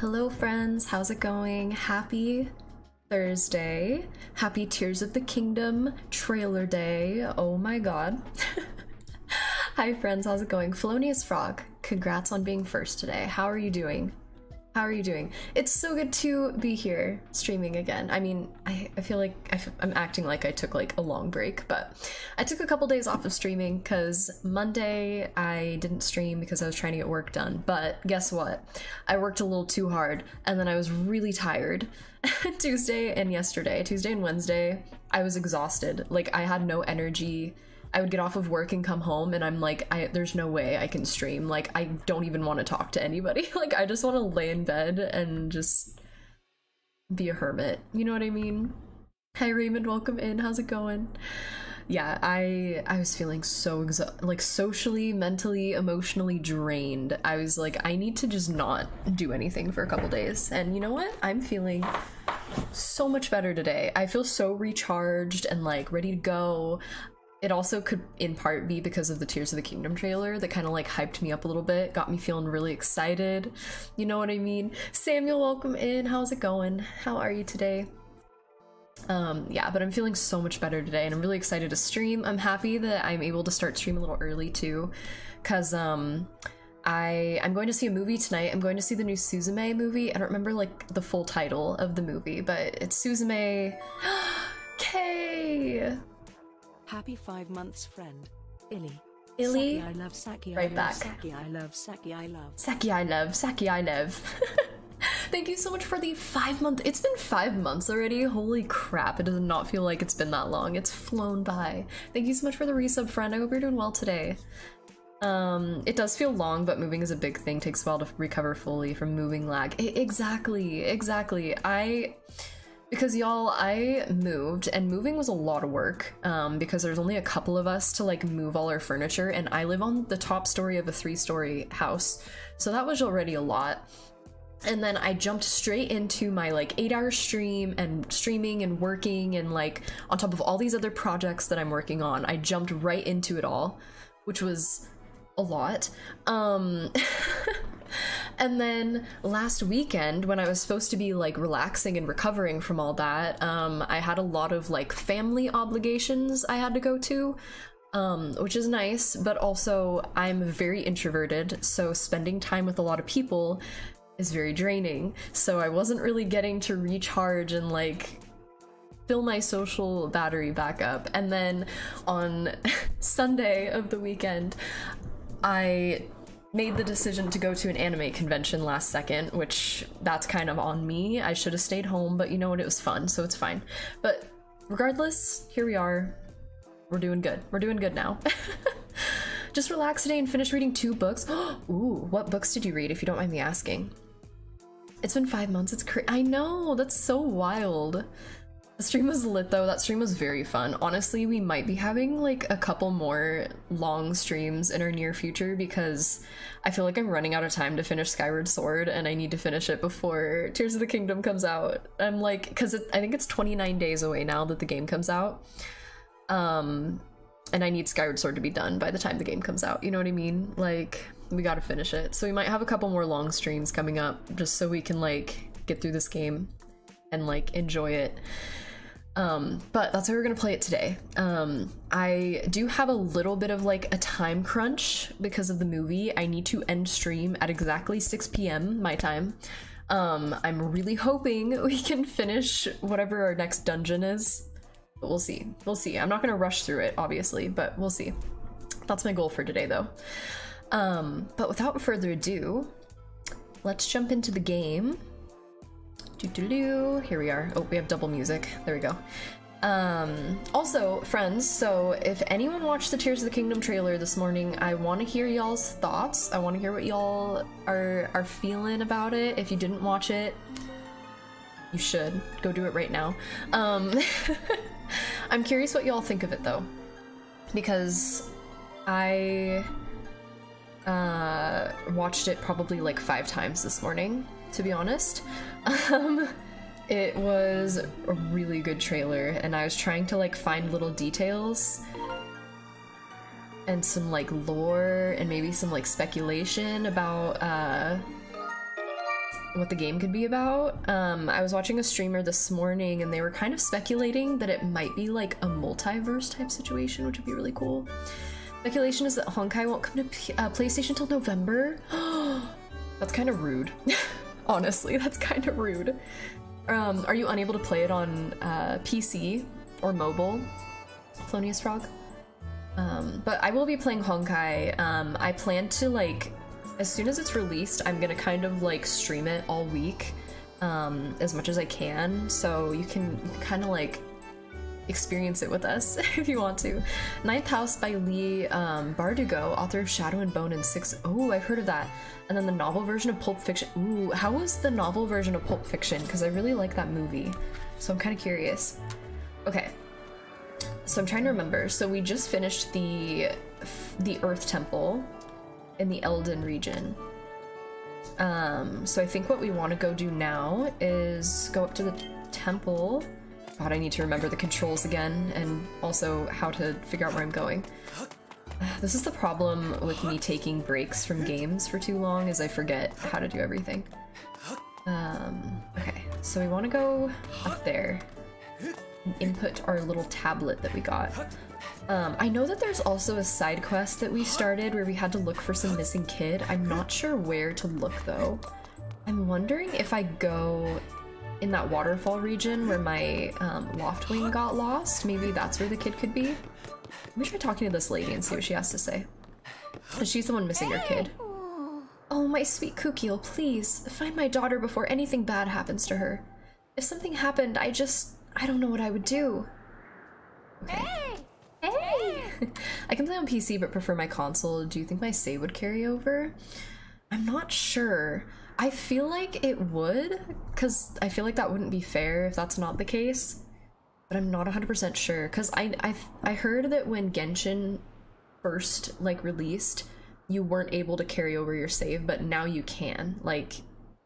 Hello, friends. How's it going? Happy Thursday. Happy Tears of the Kingdom trailer day. Oh my god. Hi, friends. How's it going? Felonious Frog, congrats on being first today. How are you doing? How are you doing? It's so good to be here streaming again. I mean, I, I feel like I f I'm acting like I took like a long break, but I took a couple days off of streaming because Monday I didn't stream because I was trying to get work done. But guess what? I worked a little too hard and then I was really tired. Tuesday and yesterday, Tuesday and Wednesday, I was exhausted. Like I had no energy I would get off of work and come home and I'm like, I there's no way I can stream. Like I don't even want to talk to anybody. like I just want to lay in bed and just be a hermit. You know what I mean? Hi Raymond, welcome in. How's it going? Yeah, I I was feeling so exa- like socially, mentally, emotionally drained. I was like I need to just not do anything for a couple days. And you know what? I'm feeling so much better today. I feel so recharged and like ready to go it also could in part be because of the Tears of the Kingdom trailer that kind of like hyped me up a little bit, got me feeling really excited. You know what I mean? Samuel, welcome in. How's it going? How are you today? Um, yeah, but I'm feeling so much better today and I'm really excited to stream. I'm happy that I'm able to start stream a little early too, because um, I I'm going to see a movie tonight. I'm going to see the new Suzume movie. I don't remember like the full title of the movie, but it's Suzume. K. Happy five months, friend. Illy. Illy? Saki, I love Saki. Right I back. love Saki. I love Saki. I love. Saki I love, Saki I love. Thank you so much for the five month. It's been five months already. Holy crap! It does not feel like it's been that long. It's flown by. Thank you so much for the resub, friend. I hope you're doing well today. Um, it does feel long, but moving is a big thing. Takes a while to recover fully from moving lag. I- exactly, exactly. I because y'all i moved and moving was a lot of work um, because there's only a couple of us to like move all our furniture and i live on the top story of a three story house so that was already a lot. And then i jumped straight into my like eight hour stream and streaming and working and like on top of all these other projects that i'm working on i jumped right into it all which was a lot. Um and then last weekend when i was supposed to be like relaxing and recovering from all that um i had a lot of like family obligations i had to go to um which is nice but also i'm very introverted so spending time with a lot of people is very draining. So i wasn't really getting to recharge and like fill my social battery back up. And then on sunday of the weekend I made the decision to go to an anime convention last second, which that's kind of on me. I should have stayed home, but you know what? It was fun, so it's fine. But regardless, here we are. We're doing good. We're doing good now. Just relax today and finish reading two books. Ooh, what books did you read, if you don't mind me asking? It's been five months. It's crazy. I know. That's so wild. The stream was lit though. That stream was very fun. Honestly, we might be having like a couple more long streams in our near future because I feel like I'm running out of time to finish Skyward Sword and I need to finish it before Tears of the Kingdom comes out. I'm like, because I think it's 29 days away now that the game comes out. Um, and I need Skyward Sword to be done by the time the game comes out. You know what I mean? Like, we gotta finish it. So we might have a couple more long streams coming up just so we can like get through this game and like enjoy it. Um, but that's how we're gonna play it today. Um, I do have a little bit of like a time crunch because of the movie. I need to end stream at exactly 6 p.m. my time. Um, I'm really hoping we can finish whatever our next dungeon is. But we'll see. We'll see. I'm not gonna rush through it, obviously, but we'll see. That's my goal for today, though. Um, but without further ado, let's jump into the game. Doo-doo-doo. Here we are. Oh, we have double music. There we go. Um, also, friends, so if anyone watched the Tears of the Kingdom trailer this morning, I want to hear y'all's thoughts. I want to hear what y'all are are feeling about it. If you didn't watch it, you should go do it right now. Um, I'm curious what y'all think of it though, because I uh, watched it probably like five times this morning, to be honest. Um, it was a really good trailer, and I was trying to like find little details and some like lore and maybe some like speculation about uh what the game could be about. Um, I was watching a streamer this morning and they were kind of speculating that it might be like a multiverse type situation, which would be really cool. Speculation is that Honkai won't come to P uh, PlayStation till November. that's kind of rude. Honestly, that's kind of rude. Um, are you unable to play it on uh, PC or mobile? Thelonious Frog? Um, but I will be playing Honkai. Um, I plan to like, as soon as it's released, I'm gonna kind of like stream it all week, um, as much as I can. So you can, you can kind of like experience it with us if you want to. Ninth House by Leigh um, Bardugo, author of Shadow and Bone and Six. Oh, I've heard of that. And then the novel version of Pulp Fiction. Ooh, how was the novel version of Pulp Fiction? Because I really like that movie, so I'm kind of curious. Okay, so I'm trying to remember. So we just finished the the Earth Temple in the Eldin region. Um, so I think what we want to go do now is go up to the temple. God, I need to remember the controls again, and also how to figure out where I'm going. This is the problem with me taking breaks from games for too long, is I forget how to do everything. Um, okay, so we want to go up there input our little tablet that we got. Um, I know that there's also a side quest that we started where we had to look for some missing kid. I'm not sure where to look though. I'm wondering if I go in that waterfall region where my um, Loftwing got lost. Maybe that's where the kid could be. Let me try talking to this lady and see what she has to say. She's the one missing her kid. Oh, my sweet Kukiel, please, find my daughter before anything bad happens to her. If something happened, I just... I don't know what I would do. Okay. Hey! I can play on PC but prefer my console. Do you think my save would carry over? I'm not sure. I feel like it would, because I feel like that wouldn't be fair if that's not the case. But I'm not 100% sure, because I, I, I heard that when Genshin first, like, released, you weren't able to carry over your save, but now you can. Like,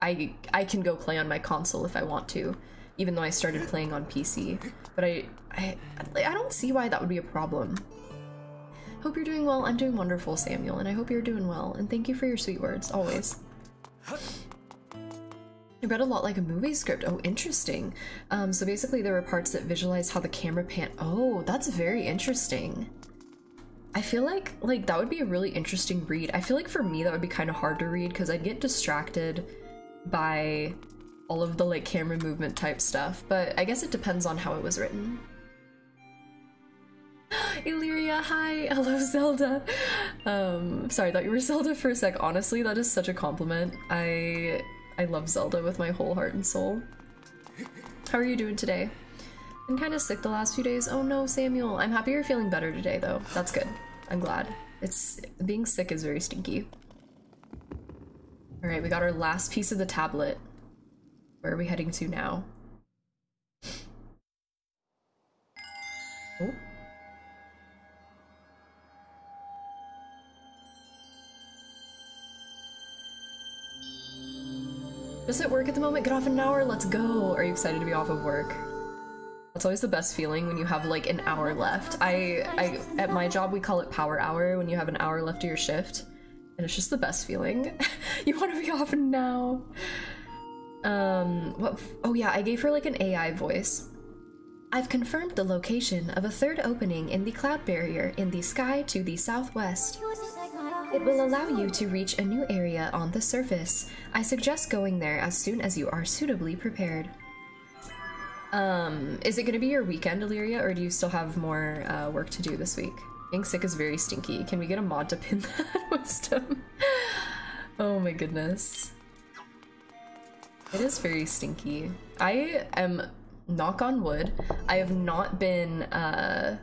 I, I can go play on my console if I want to even though I started playing on PC. But I, I, I don't see why that would be a problem. Hope you're doing well. I'm doing wonderful, Samuel, and I hope you're doing well. And thank you for your sweet words, always. I read a lot like a movie script. Oh, interesting. Um, so basically there were parts that visualize how the camera pan- Oh, that's very interesting. I feel like like that would be a really interesting read. I feel like for me that would be kind of hard to read because I'd get distracted by all of the like camera movement type stuff, but I guess it depends on how it was written. Illyria, hi, hello Zelda. Um, sorry, I thought you were Zelda for a sec. Honestly, that is such a compliment. I I love Zelda with my whole heart and soul. How are you doing today? Been kind of sick the last few days. Oh no, Samuel. I'm happy you're feeling better today though. That's good. I'm glad. It's being sick is very stinky. All right, we got our last piece of the tablet. Where are we heading to now? Just at work at the moment? Get off in an hour, let's go! Are you excited to be off of work? That's always the best feeling when you have like an hour left. I, I at my job we call it power hour when you have an hour left of your shift. And it's just the best feeling. you want to be off now. Um, what? oh yeah, I gave her like an AI voice. I've confirmed the location of a third opening in the cloud barrier in the sky to the southwest. It will allow you to reach a new area on the surface. I suggest going there as soon as you are suitably prepared. Um, is it going to be your weekend, Illyria, or do you still have more uh, work to do this week? Being sick is very stinky. Can we get a mod to pin that wisdom? oh my goodness. It is very stinky. I am, knock on wood, I have not been uh,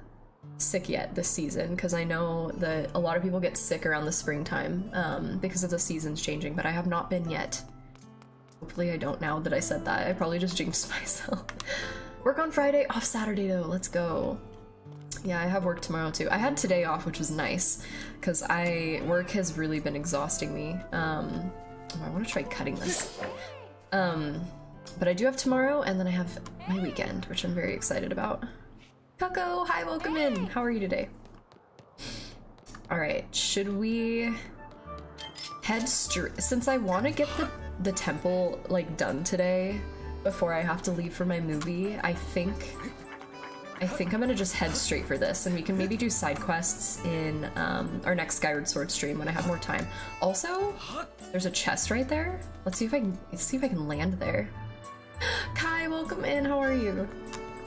sick yet this season because I know that a lot of people get sick around the springtime um, because of the seasons changing, but I have not been yet. Hopefully I don't now that I said that. I probably just jinxed myself. work on Friday, off Saturday though, let's go. Yeah, I have work tomorrow too. I had today off, which was nice because I work has really been exhausting me. Um, oh, I want to try cutting this. Um, but I do have tomorrow, and then I have my weekend, which I'm very excited about. Coco, hi, welcome in. How are you today? All right, should we head straight? Since I want to get the the temple like done today before I have to leave for my movie, I think I think I'm gonna just head straight for this, and we can maybe do side quests in um, our next Skyward Sword stream when I have more time. Also, there's a chest right there. Let's see if I can let's see if I can land there. Kai, welcome in. How are you?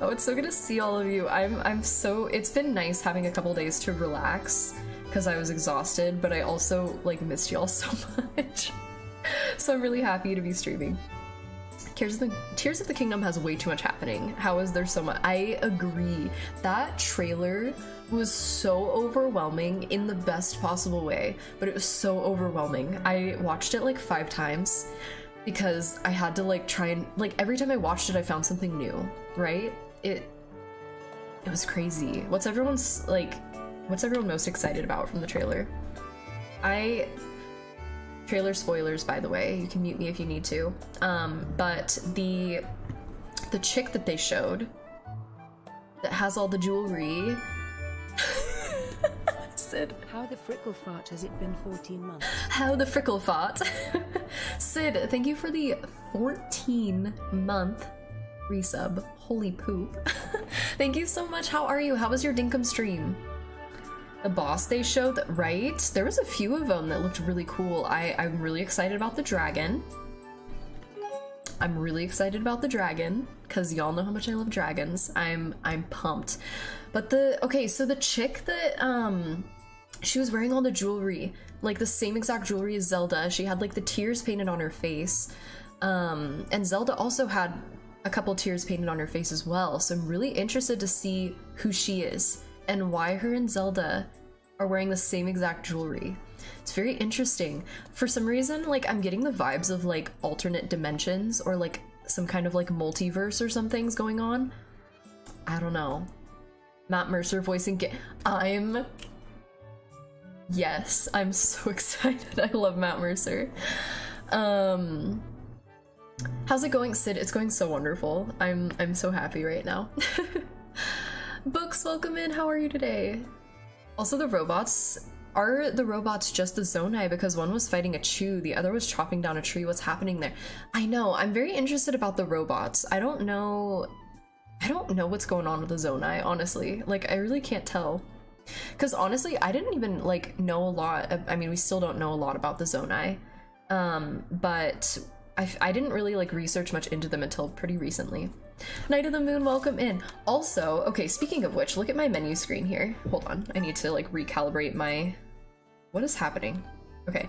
Oh, it's so good to see all of you. I'm I'm so it's been nice having a couple days to relax because I was exhausted, but I also like missed y'all so much. so I'm really happy to be streaming. Tears of the Tears of the Kingdom has way too much happening. How is there so much? I agree. That trailer was so overwhelming in the best possible way, but it was so overwhelming. I watched it like 5 times because I had to like try and like every time I watched it I found something new, right? It it was crazy. What's everyone's like what's everyone most excited about from the trailer? I trailer spoilers by the way you can mute me if you need to um but the the chick that they showed that has all the jewelry sid How the frickle fart has it been 14 months? how the frickle fart. sid thank you for the 14 month resub holy poop thank you so much how are you how was your dinkum stream the boss they showed, right? There was a few of them that looked really cool. I, I'm really excited about the dragon. I'm really excited about the dragon because y'all know how much I love dragons. I'm I'm pumped. But the okay, so the chick that um she was wearing all the jewelry, like the same exact jewelry as Zelda. She had like the tears painted on her face. Um and Zelda also had a couple tears painted on her face as well. So I'm really interested to see who she is and why her and Zelda are wearing the same exact jewelry. It's very interesting. For some reason, like I'm getting the vibes of like alternate dimensions or like some kind of like multiverse or something's going on. I don't know. Matt Mercer voicing I'm Yes, I'm so excited. I love Matt Mercer. Um How's it going, Sid? It's going so wonderful. I'm I'm so happy right now. Books, welcome in. How are you today? Also, the robots. Are the robots just the Zonai? Because one was fighting a Chew, the other was chopping down a tree. What's happening there? I know. I'm very interested about the robots. I don't know. I don't know what's going on with the Zonai, honestly. Like, I really can't tell. Because honestly, I didn't even, like, know a lot. Of, I mean, we still don't know a lot about the Zonai. Um, but I, I didn't really, like, research much into them until pretty recently. Night of the Moon, welcome in. Also, okay, speaking of which, look at my menu screen here. Hold on, I need to like recalibrate my... What is happening? Okay,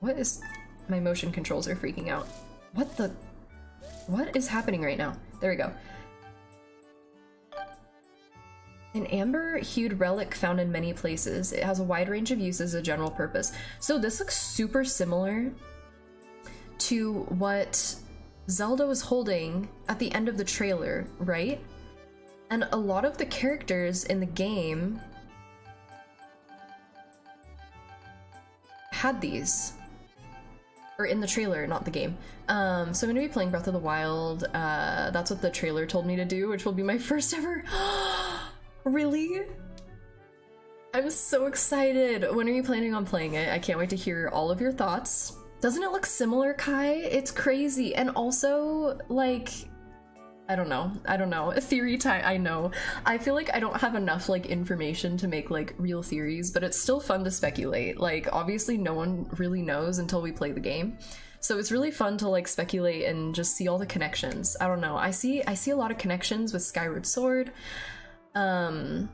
what is... My motion controls are freaking out. What the... What is happening right now? There we go. An amber hued relic found in many places. It has a wide range of uses a general purpose. So this looks super similar to what Zelda was holding at the end of the trailer, right? And a lot of the characters in the game had these. Or in the trailer, not the game. Um, so I'm gonna be playing Breath of the Wild. Uh, that's what the trailer told me to do, which will be my first ever. really? I'm so excited. When are you planning on playing it? I can't wait to hear all of your thoughts. Doesn't it look similar, Kai? It's crazy. And also, like, I don't know. I don't know. Theory time. I know. I feel like I don't have enough like information to make like real theories, but it's still fun to speculate. Like obviously no one really knows until we play the game. So it's really fun to like speculate and just see all the connections. I don't know. I see I see a lot of connections with Skyward Sword. Um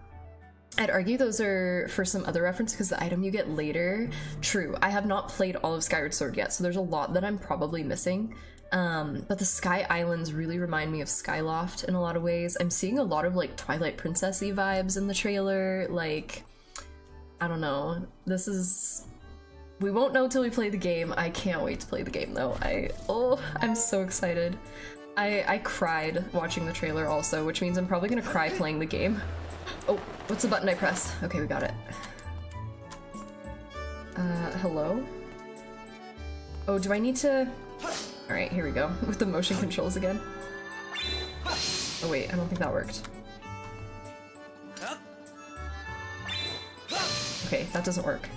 I'd argue those are for some other reference because the item you get later. True, I have not played all of Skyward Sword yet, so there's a lot that I'm probably missing. Um, but the Sky Islands really remind me of Skyloft in a lot of ways. I'm seeing a lot of like Twilight Princessy vibes in the trailer. Like, I don't know. This is. We won't know till we play the game. I can't wait to play the game though. I oh, I'm so excited. I I cried watching the trailer also, which means I'm probably gonna cry playing the game. Oh, what's the button I press? Okay, we got it. Uh, hello? Oh, do I need to... Alright, here we go. With the motion controls again. Oh wait, I don't think that worked. Okay, that doesn't work.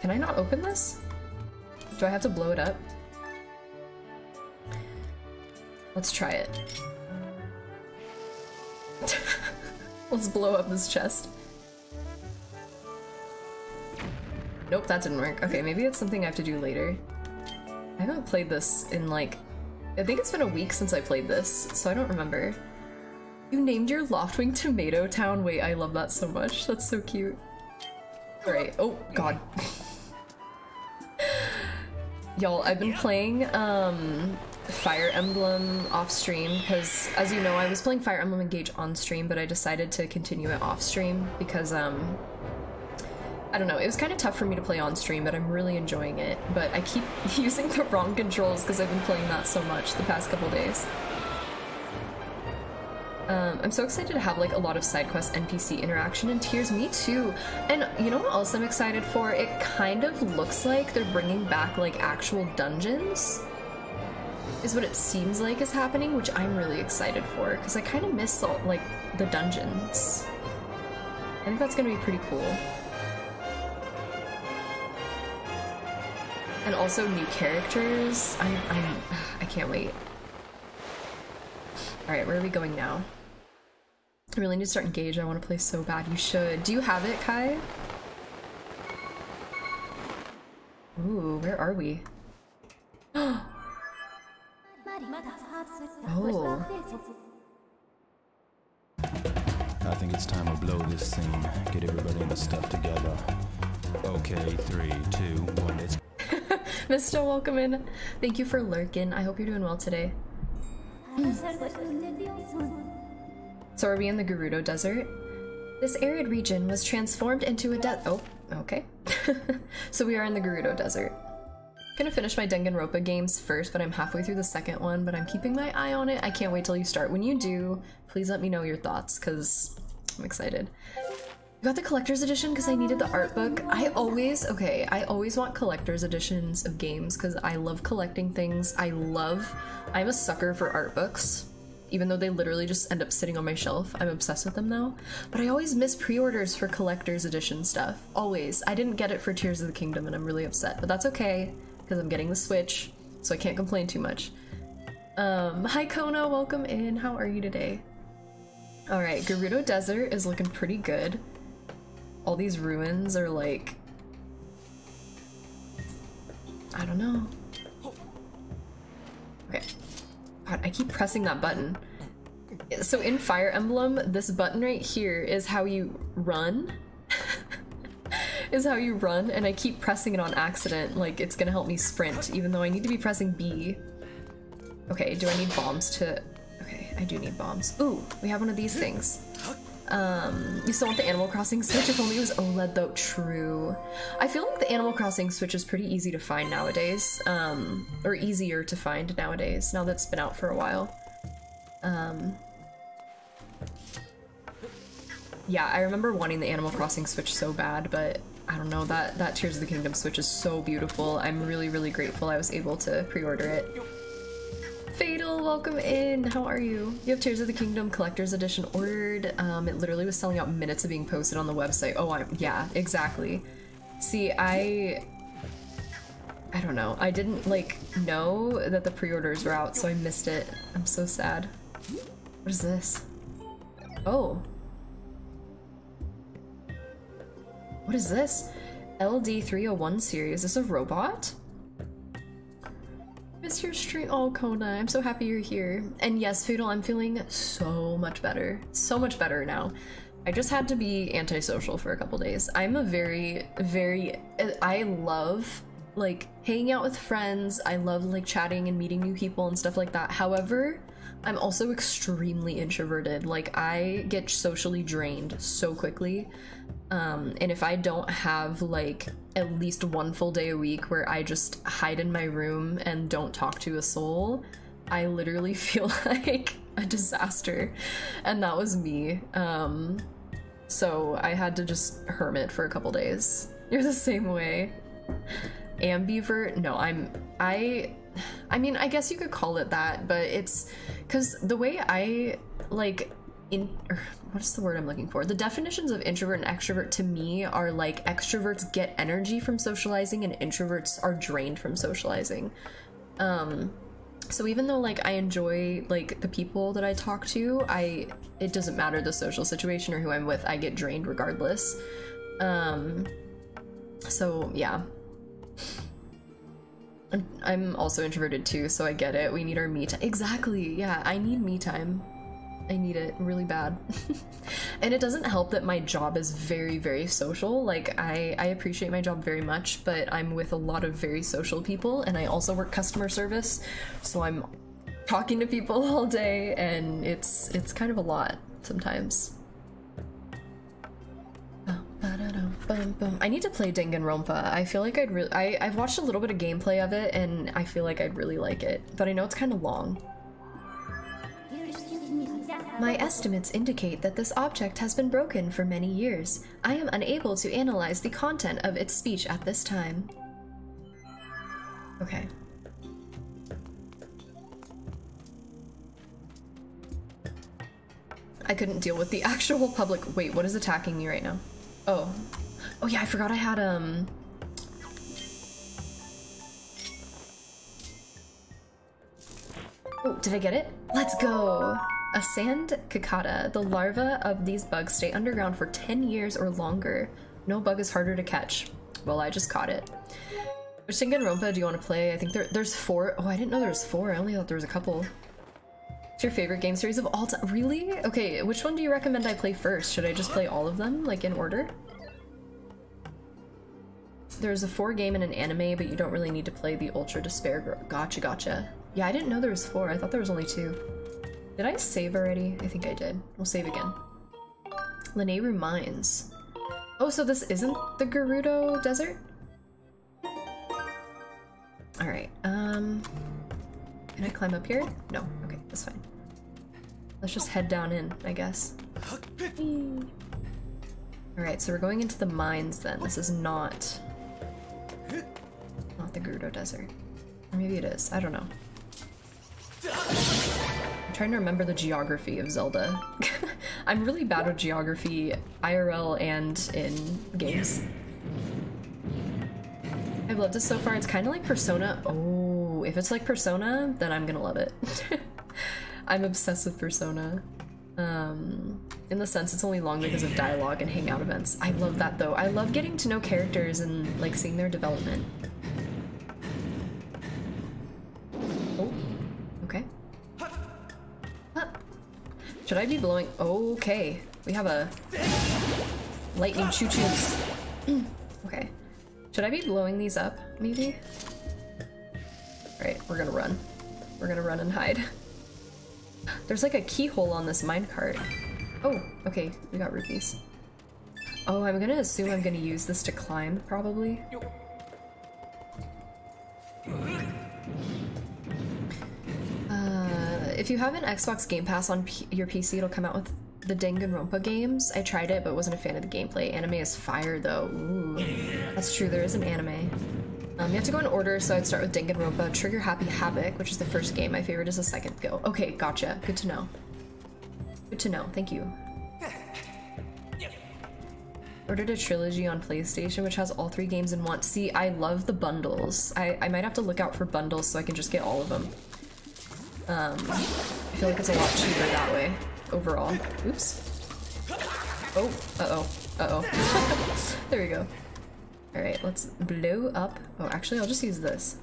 Can I not open this? Do I have to blow it up? Let's try it. Let's blow up this chest. Nope, that didn't work. Okay, maybe it's something I have to do later. I haven't played this in like... I think it's been a week since I played this, so I don't remember. You named your Loftwing Tomato Town? Wait, I love that so much. That's so cute. Alright, oh god. Y'all, I've been playing um, Fire Emblem off stream because, as you know, I was playing Fire Emblem Engage on stream, but I decided to continue it off stream because, um, I don't know, it was kind of tough for me to play on stream, but I'm really enjoying it. But I keep using the wrong controls because I've been playing that so much the past couple days. Um, I'm so excited to have like a lot of side quest NPC interaction in Tears. Me too. And you know what else I'm excited for? It kind of looks like they're bringing back like actual dungeons. Is what it seems like is happening, which I'm really excited for because I kind of miss all, like the dungeons. I think that's gonna be pretty cool. And also new characters. I'm, I'm I can't wait. All right, where are we going now? I really need to start engage. I want to play so bad. You should. Do you have it, Kai? Ooh, where are we? oh. I think it's time to blow this scene. Get everybody in the stuff together. Okay, three, two, one, it's Mr. Welcome in. Thank you for lurking. I hope you're doing well today. So are we in the Gerudo Desert? This arid region was transformed into a desert. Oh, okay. so we are in the Gerudo Desert. Gonna finish my Danganronpa games first, but I'm halfway through the second one, but I'm keeping my eye on it. I can't wait till you start. When you do, please let me know your thoughts, because I'm excited. You got the collector's edition because I needed the art book. I always, okay, I always want collector's editions of games because I love collecting things. I love, I'm a sucker for art books even though they literally just end up sitting on my shelf. I'm obsessed with them now. But I always miss pre-orders for collector's edition stuff. Always. I didn't get it for Tears of the Kingdom and I'm really upset, but that's okay because I'm getting the Switch, so I can't complain too much. Um, hi Kona, welcome in. How are you today? All right, Gerudo Desert is looking pretty good. All these ruins are like I don't know. Okay. God, I keep pressing that button. So in Fire Emblem, this button right here is how you run. is how you run, and I keep pressing it on accident, like it's gonna help me sprint, even though I need to be pressing B. Okay, do I need bombs to... Okay, I do need bombs. Ooh, we have one of these things. Um, you still want the Animal Crossing Switch? If only it was OLED though. True. I feel like the Animal Crossing Switch is pretty easy to find nowadays. Um, or easier to find nowadays, now that it's been out for a while. Um, yeah, I remember wanting the Animal Crossing Switch so bad, but I don't know, that, that Tears of the Kingdom Switch is so beautiful. I'm really, really grateful I was able to pre-order it. Fatal, welcome in. How are you? You have Tears of the Kingdom Collector's Edition ordered. Um, it literally was selling out minutes of being posted on the website. Oh, I'm yeah, exactly. See, I I don't know. I didn't like know that the pre-orders were out, so I missed it. I'm so sad. What is this? Oh. What is this? LD301 series. Is this a robot? Mr. Street. Oh, Kona, I'm so happy you're here. And yes, Fatal, I'm feeling so much better. So much better now. I just had to be antisocial for a couple days. I'm a very, very, I love like hanging out with friends. I love like chatting and meeting new people and stuff like that. However, I'm also extremely introverted. Like I get socially drained so quickly. Um, and if I don't have like at least one full day a week where I just hide in my room and don't talk to a soul, I literally feel like a disaster. And that was me. Um, so I had to just hermit for a couple days. You're the same way. Ambivert? No, I'm. I. I mean, I guess you could call it that, but it's because the way I like in or what's the word I'm looking for? The definitions of introvert and extrovert to me are like extroverts get energy from socializing and introverts are drained from socializing. Um so even though like I enjoy like the people that I talk to, I it doesn't matter the social situation or who I'm with, I get drained regardless. Um so yeah. I'm also introverted too, so I get it. We need our me time. Exactly. Yeah, I need me time. I need it really bad. and it doesn't help that my job is very, very social. Like, I, I appreciate my job very much, but I'm with a lot of very social people, and I also work customer service, so I'm talking to people all day, and it's it's kind of a lot sometimes. I need to play Danganronpa. I feel like I'd really. I I've watched a little bit of gameplay of it, and I feel like I'd really like it. But I know it's kind of long. My estimates indicate that this object has been broken for many years. I am unable to analyze the content of its speech at this time. Okay. I couldn't deal with the actual public. Wait, what is attacking me right now? Oh. Oh yeah, I forgot I had um Oh, did I get it? Let's go! A sand cicada. The larvae of these bugs stay underground for 10 years or longer. No bug is harder to catch. Well, I just caught it. Which Danganronpa do you want to play? I think there, there's four. Oh, I didn't know there was four. I only thought there was a couple. What's your favorite game series of all time? Really? Okay, which one do you recommend I play first? Should I just play all of them, like in order? There's a four game and an anime, but you don't really need to play the Ultra Despair. Gotcha, gotcha. Yeah, I didn't know there was four. I thought there was only two. Did I save already? I think I did. We'll save again. Lanayru Mines. Oh, so this isn't the Gerudo Desert? Alright, um... Can I climb up here? No. Okay, that's fine. Let's just head down in, I guess. Alright, so we're going into the mines then. This is not... Not the Gerudo Desert. Or maybe it is. I don't know. Trying to remember the geography of Zelda. I'm really bad with geography, IRL and in games. I've loved it so far. It's kind of like Persona. Oh, if it's like Persona, then I'm gonna love it. I'm obsessed with Persona. Um, in the sense it's only long because of dialogue and hangout events. I love that though. I love getting to know characters and like seeing their development. Should I be blowing? Okay, we have a lightning Chuchus. okay. Should I be blowing these up, maybe? Alright, we're gonna run. We're gonna run and hide. There's like a keyhole on this minecart. Oh, okay, we got rupees. Oh, I'm gonna assume I'm gonna use this to climb, probably. Uh, if you have an Xbox Game Pass on P your PC, it'll come out with the Danganronpa games. I tried it, but wasn't a fan of the gameplay. Anime is fire, though. Ooh. That's true, there is an anime. Um, you have to go in order, so I'd start with Danganronpa, Trigger Happy Havoc, which is the first game. My favorite is the second go. Okay, gotcha. Good to know. Good to know. Thank you. Ordered a trilogy on PlayStation, which has all three games in one. See, I love the bundles. I, I might have to look out for bundles so I can just get all of them. Um, I feel like it's a lot cheaper that way, overall. Oops. Oh, uh-oh, uh-oh. there we go. Alright, let's blow up. Oh, actually, I'll just use this.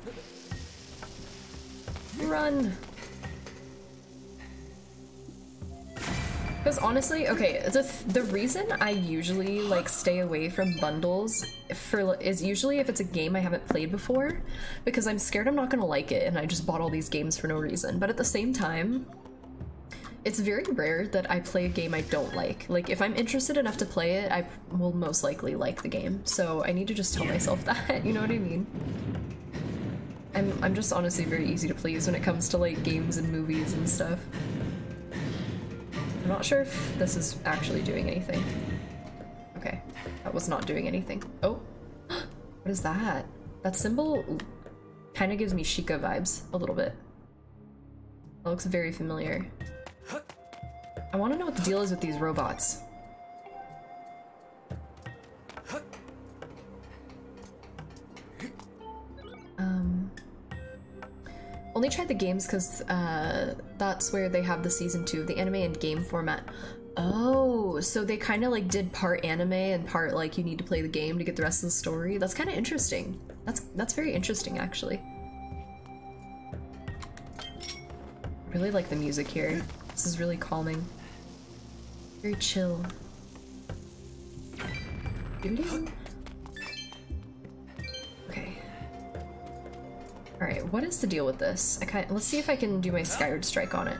Run! Because honestly, okay, the the reason I usually like stay away from bundles for is usually if it's a game I haven't played before, because I'm scared I'm not gonna like it, and I just bought all these games for no reason. But at the same time, it's very rare that I play a game I don't like. Like if I'm interested enough to play it, I will most likely like the game. So I need to just tell myself that. You know what I mean? I'm I'm just honestly very easy to please when it comes to like games and movies and stuff. I'm not sure if this is actually doing anything. Okay, that was not doing anything. Oh, what is that? That symbol kind of gives me Sheikah vibes a little bit. That looks very familiar. I want to know what the deal is with these robots. Um, only tried the games because uh, that's where they have the season two, of the anime and game format. Oh, so they kind of like did part anime and part like you need to play the game to get the rest of the story. That's kind of interesting. That's that's very interesting actually. Really like the music here. This is really calming. Very chill. Alright, what is the deal with this? I kind let's see if I can do my Skyward Strike on it.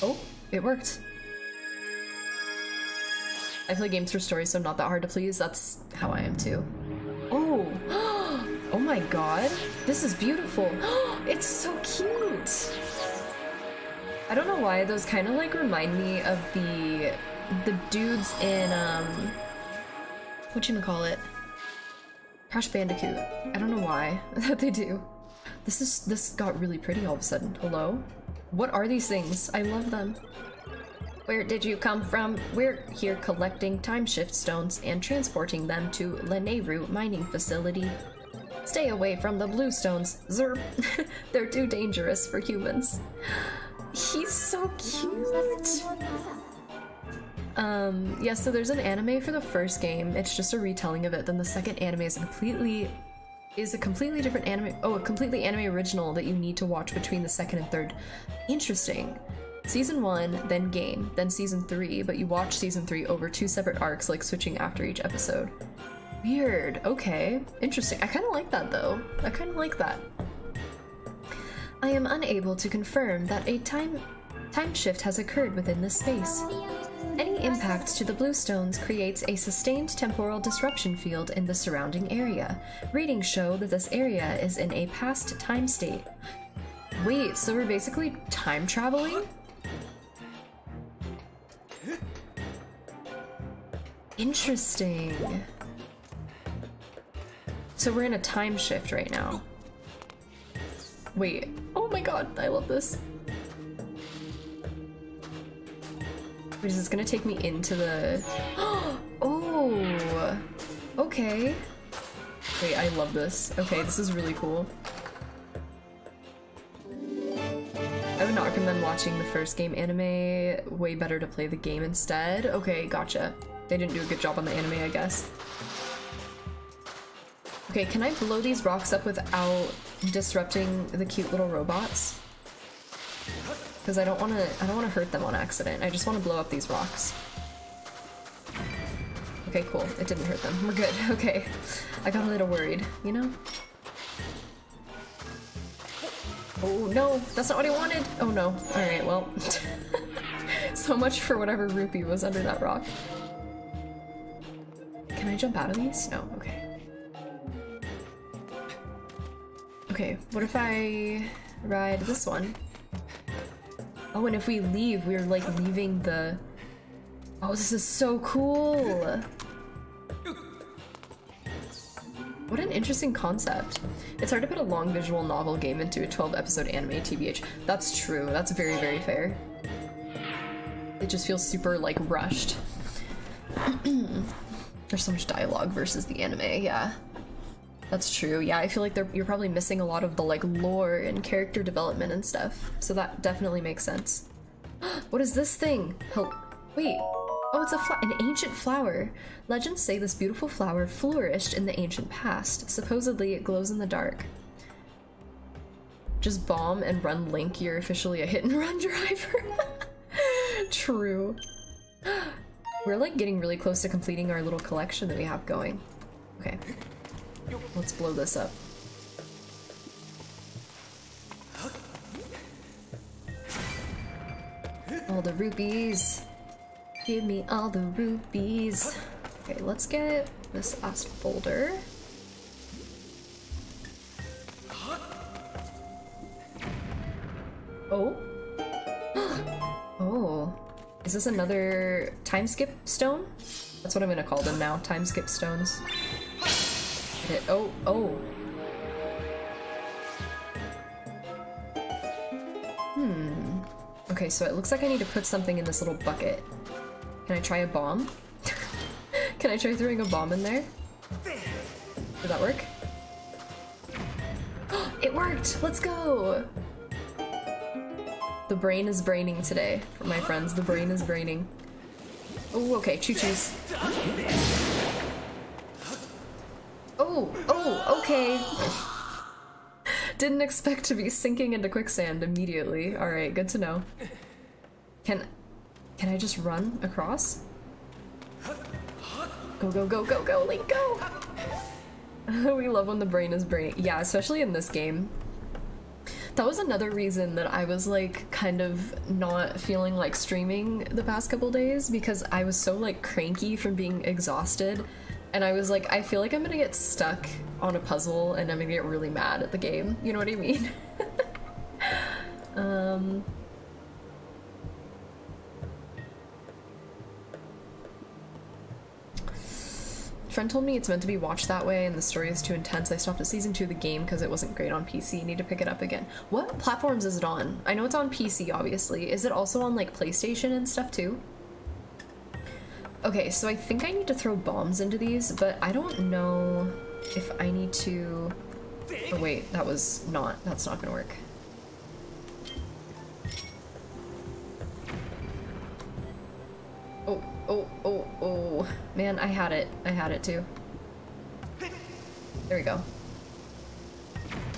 Oh, it worked. I play games for story, so I'm not that hard to please. That's how I am too. Oh! Oh my god. This is beautiful. It's so cute! I don't know why, those kind of like remind me of the the dudes in um what you call it? Crash Bandicoot. I don't know why that they do. This is this got really pretty all of a sudden. Hello? What are these things? I love them. Where did you come from? We're here collecting time shift stones and transporting them to Lanayru mining facility. Stay away from the blue stones, Zerp. They're too dangerous for humans. He's so cute. Um, yeah, so there's an anime for the first game. It's just a retelling of it. Then the second anime is completely is a completely different anime. Oh, a completely anime original that you need to watch between the second and third. Interesting. Season one, then game, then season three, but you watch season three over two separate arcs, like switching after each episode. Weird. Okay. Interesting. I kind of like that though. I kind of like that. I am unable to confirm that a time time shift has occurred within this space. Any impact to the bluestones creates a sustained temporal disruption field in the surrounding area. Readings show that this area is in a past time state. Wait, so we're basically time traveling? Interesting. So we're in a time shift right now. Wait. Oh my god, I love this. Wait, is gonna take me into the... Oh! Okay. Wait, I love this. Okay, this is really cool. I would not recommend watching the first game anime. Way better to play the game instead. Okay, gotcha. They didn't do a good job on the anime, I guess. Okay, can I blow these rocks up without disrupting the cute little robots? Because I don't want to. I don't want to hurt them on accident. I just want to blow up these rocks. Okay, cool. It didn't hurt them. We're good. Okay, I got a little worried. You know. Oh no, that's not what I wanted. Oh no. All right. Well, so much for whatever rupee was under that rock. Can I jump out of these? No. Okay. Okay, what if I ride this one? Oh, and if we leave, we're like leaving the... Oh, this is so cool! What an interesting concept. It's hard to put a long visual novel game into a 12 episode anime TBH. That's true, that's very, very fair. It just feels super like rushed. There's so much dialogue versus the anime, yeah. That's true. Yeah, I feel like you're probably missing a lot of the like lore and character development and stuff. So that definitely makes sense. what is this thing? Help. Wait. Oh, it's a an ancient flower. Legends say this beautiful flower flourished in the ancient past. Supposedly, it glows in the dark. Just bomb and run Link, you're officially a hit and run driver. True. We're like getting really close to completing our little collection that we have going. Okay. Let's blow this up. All the rupees. Give me all the rupees. Okay, let's get this last folder. Oh. oh. Is this another time skip stone? That's what I'm gonna call them now, time skip stones. Hit. Oh, oh. Hmm. Okay, so it looks like I need to put something in this little bucket. Can I try a bomb? Can I try throwing a bomb in there? Did that work? it worked! Let's go! The brain is braining today, my friends. The brain is braining. Oh, okay, Chuchus. Oh, oh, okay. Didn't expect to be sinking into quicksand immediately. Alright, good to know. Can can I just run across? Go, go, go, go, go, Link, go! we love when the brain is braining. Yeah, especially in this game. That was another reason that I was like kind of not feeling like streaming the past couple days because I was so like cranky from being exhausted and I was like, I feel like I'm gonna get stuck on a puzzle and I'm gonna get really mad at the game. You know what I mean? um. Friend told me it's meant to be watched that way and the story is too intense. I stopped at season 2 of the game because it wasn't great on PC. Need to pick it up again. What platforms is it on? I know it's on PC, obviously. Is it also on like PlayStation and stuff too? Okay, so I think I need to throw bombs into these, but I don't know if I need to... Oh wait, that was not, that's not gonna work. Oh, oh, oh, oh. Man, I had it. I had it too. There we go.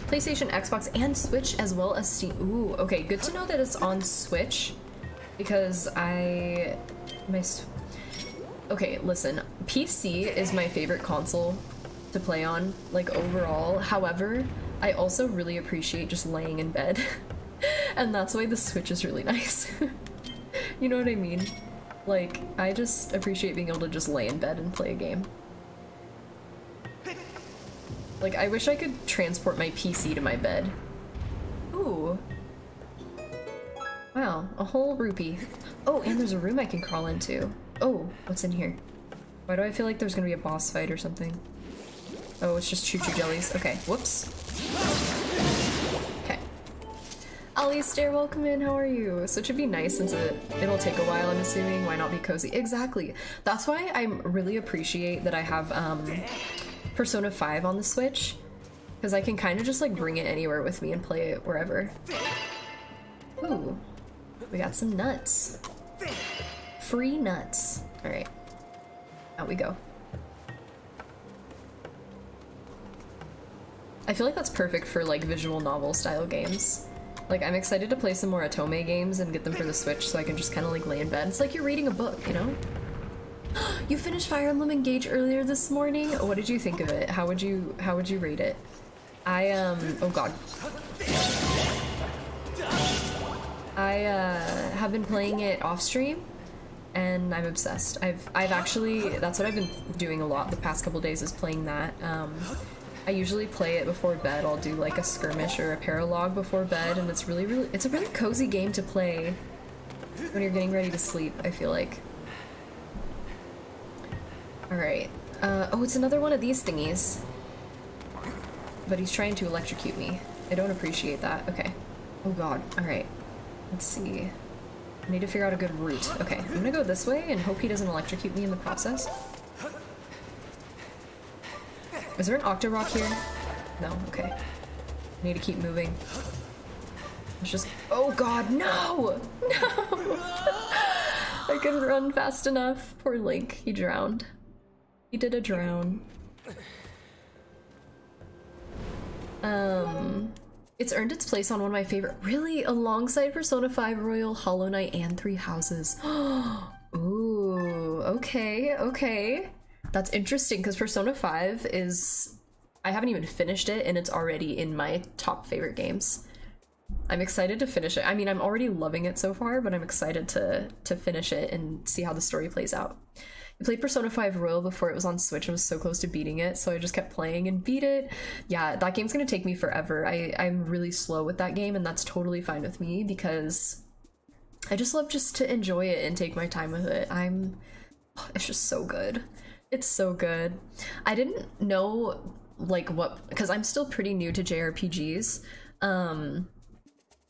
PlayStation, Xbox, and Switch as well as Steam. Ooh, okay, good to know that it's on Switch because I... My... Okay, listen. PC is my favorite console to play on, like overall. However, I also really appreciate just laying in bed. and that's why the Switch is really nice. you know what I mean? Like, I just appreciate being able to just lay in bed and play a game. Like, I wish I could transport my PC to my bed. Ooh. Wow, a whole rupee. Oh, and there's a room I can crawl into. Oh, what's in here? Why do I feel like there's gonna be a boss fight or something? Oh, it's just Chuchu jellies. Okay, whoops. Okay. Alistair, welcome in. How are you? So it should be nice since it, it'll take a while, I'm assuming. Why not be cozy? Exactly. That's why I really appreciate that I have um, Persona 5 on the Switch. Because I can kind of just like bring it anywhere with me and play it wherever. Ooh, we got some nuts. Free nuts. Alright. Out we go. I feel like that's perfect for like visual novel style games. Like I'm excited to play some more Otome games and get them for the Switch so I can just kind of like lay in bed. It's like you're reading a book, you know? you finished Fire Emblem Engage earlier this morning. What did you think of it? How would you how would you rate it? I um oh god. I uh, have been playing it off stream and I'm obsessed. I've I've actually that's what I've been doing a lot the past couple days is playing that. Um, I usually play it before bed. I'll do like a skirmish or a paralog before bed, and it's really really it's a really cozy game to play when you're getting ready to sleep. I feel like. All right. Uh, oh, it's another one of these thingies. But he's trying to electrocute me. I don't appreciate that. Okay. Oh god. All right. Let's see. I need to figure out a good route. Okay, I'm gonna go this way and hope he doesn't electrocute me in the process. Is there an Octorok here? No, okay. I need to keep moving. It's just- Oh god, no! No! I couldn't run fast enough. Poor Link, he drowned. He did a drown. Um... It's earned its place on one of my favorite- really? Alongside Persona 5 Royal, Hollow Knight, and Three Houses. Ooh, okay, okay. That's interesting, because Persona 5 is... I haven't even finished it, and it's already in my top favorite games. I'm excited to finish it. I mean, I'm already loving it so far, but I'm excited to, to finish it and see how the story plays out. I played Persona 5 Royal before it was on Switch and was so close to beating it, so I just kept playing and beat it. Yeah, that game's gonna take me forever. I, I'm really slow with that game, and that's totally fine with me because I just love just to enjoy it and take my time with it. I'm. It's just so good. It's so good. I didn't know, like, what. Because I'm still pretty new to JRPGs. Um,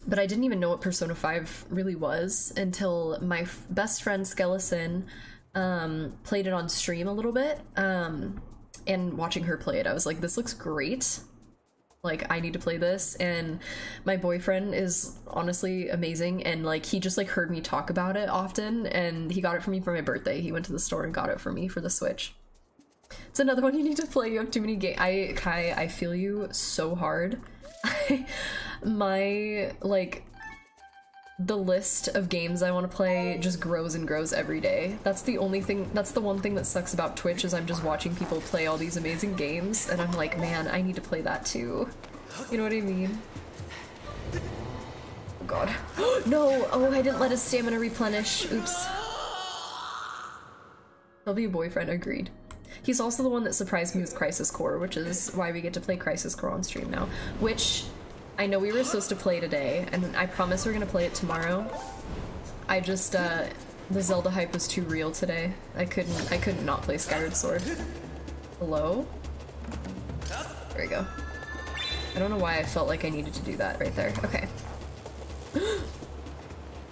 but I didn't even know what Persona 5 really was until my best friend Skeleton um, played it on stream a little bit. Um, and watching her play it, I was like, this looks great. Like, I need to play this. And my boyfriend is honestly amazing. And like, he just like heard me talk about it often. And he got it for me for my birthday. He went to the store and got it for me for the Switch. It's another one you need to play. You have too many games. I Kai, I feel you so hard. my like the list of games I want to play just grows and grows every day. That's the only thing that's the one thing that sucks about Twitch is I'm just watching people play all these amazing games and I'm like, man, I need to play that too. You know what I mean? Oh god. no! Oh, I didn't let his stamina replenish. Oops. He'll be a boyfriend, agreed. He's also the one that surprised me with Crisis Core, which is why we get to play Crisis Core on stream now. Which I know we were supposed to play today, and I promise we're gonna play it tomorrow. I just, uh, the Zelda hype was too real today. I couldn't, I couldn't play Skyward Sword. Hello? There we go. I don't know why I felt like I needed to do that right there. Okay.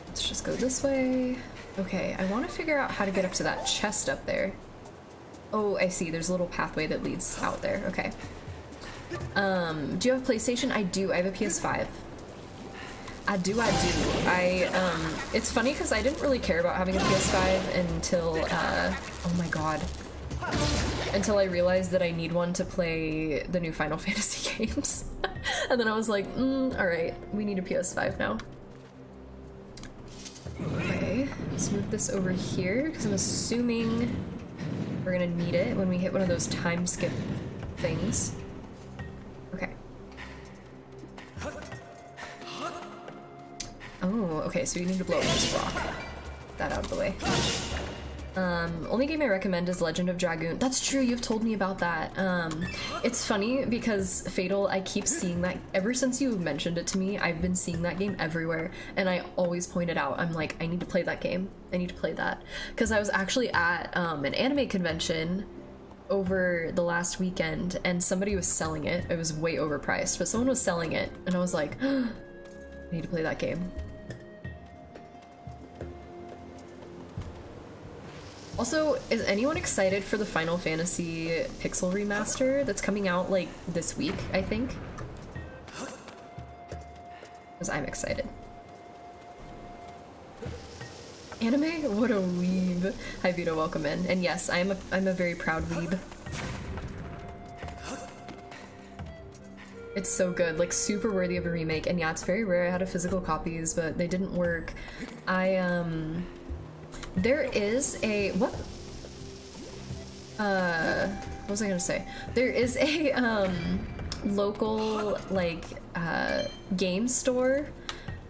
Let's just go this way. Okay, I want to figure out how to get up to that chest up there. Oh, I see. There's a little pathway that leads out there. Okay. Um, do you have a PlayStation? I do. I have a PS5. I do, I do. I, um, it's funny because I didn't really care about having a PS5 until, uh, oh my god. Until I realized that I need one to play the new Final Fantasy games. and then I was like, mm, alright, we need a PS5 now. Okay, let's move this over here because I'm assuming we're gonna need it when we hit one of those time skip things. Oh, okay, so you need to blow up this rock. That out of the way. Um, only game I recommend is Legend of Dragoon. That's true, you've told me about that. Um, it's funny because Fatal, I keep seeing that, ever since you mentioned it to me, I've been seeing that game everywhere, and I always point it out. I'm like, I need to play that game. I need to play that. Because I was actually at um, an anime convention over the last weekend, and somebody was selling it. It was way overpriced, but someone was selling it, and I was like, I need to play that game. Also, is anyone excited for the Final Fantasy Pixel remaster that's coming out like this week, I think? Because I'm excited. Anime? What a weeb. Hi Vito, welcome in. And yes, I'm a I'm a very proud weeb. It's so good, like super worthy of a remake. And yeah, it's very rare. I had a physical copies, but they didn't work. I um there is a what? Uh, what was I gonna say? There is a um local like uh game store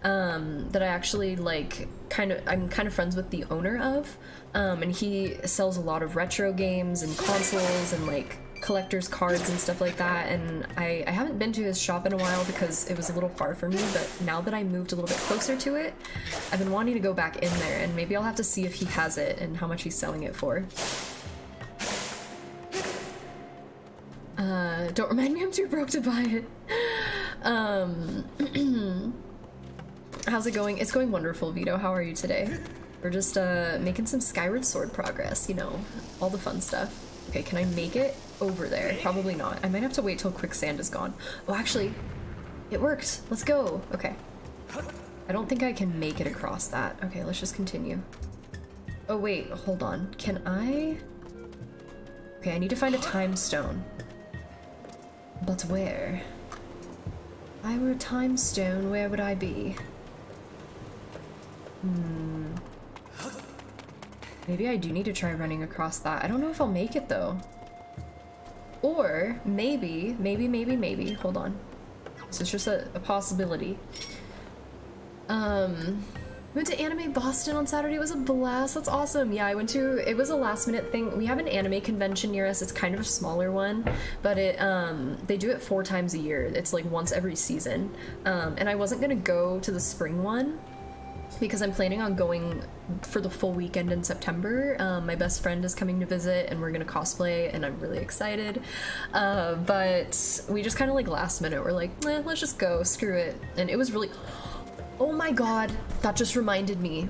um that I actually like kind of I'm kind of friends with the owner of um and he sells a lot of retro games and consoles and like collector's cards and stuff like that and I, I haven't been to his shop in a while because it was a little far for me but now that I moved a little bit closer to it I've been wanting to go back in there and maybe I'll have to see if he has it and how much he's selling it for. Uh, don't remind me I'm too broke to buy it. Um, how's it going? It's going wonderful, Vito. How are you today? We're just uh, making some Skyward Sword progress, you know, all the fun stuff. Okay, can I make it over there? Probably not. I might have to wait till quicksand is gone. Oh, actually, it worked. Let's go. Okay. I don't think I can make it across that. Okay, let's just continue. Oh, wait, hold on. Can I? Okay, I need to find a time stone. But where? If I were a time stone, where would I be? Hmm. Maybe I do need to try running across that. I don't know if I'll make it though. Or maybe, maybe, maybe, maybe. Hold on. This is just a, a possibility. Um, went to Anime Boston on Saturday. It was a blast. That's awesome. Yeah, I went to. It was a last minute thing. We have an anime convention near us. It's kind of a smaller one, but it um they do it four times a year. It's like once every season. Um, and I wasn't gonna go to the spring one because I'm planning on going for the full weekend in September. Um, my best friend is coming to visit and we're gonna cosplay, and I'm really excited. Uh, but we just kind of like last minute, we're like, eh, let's just go, screw it. And it was really, Oh my god, that just reminded me.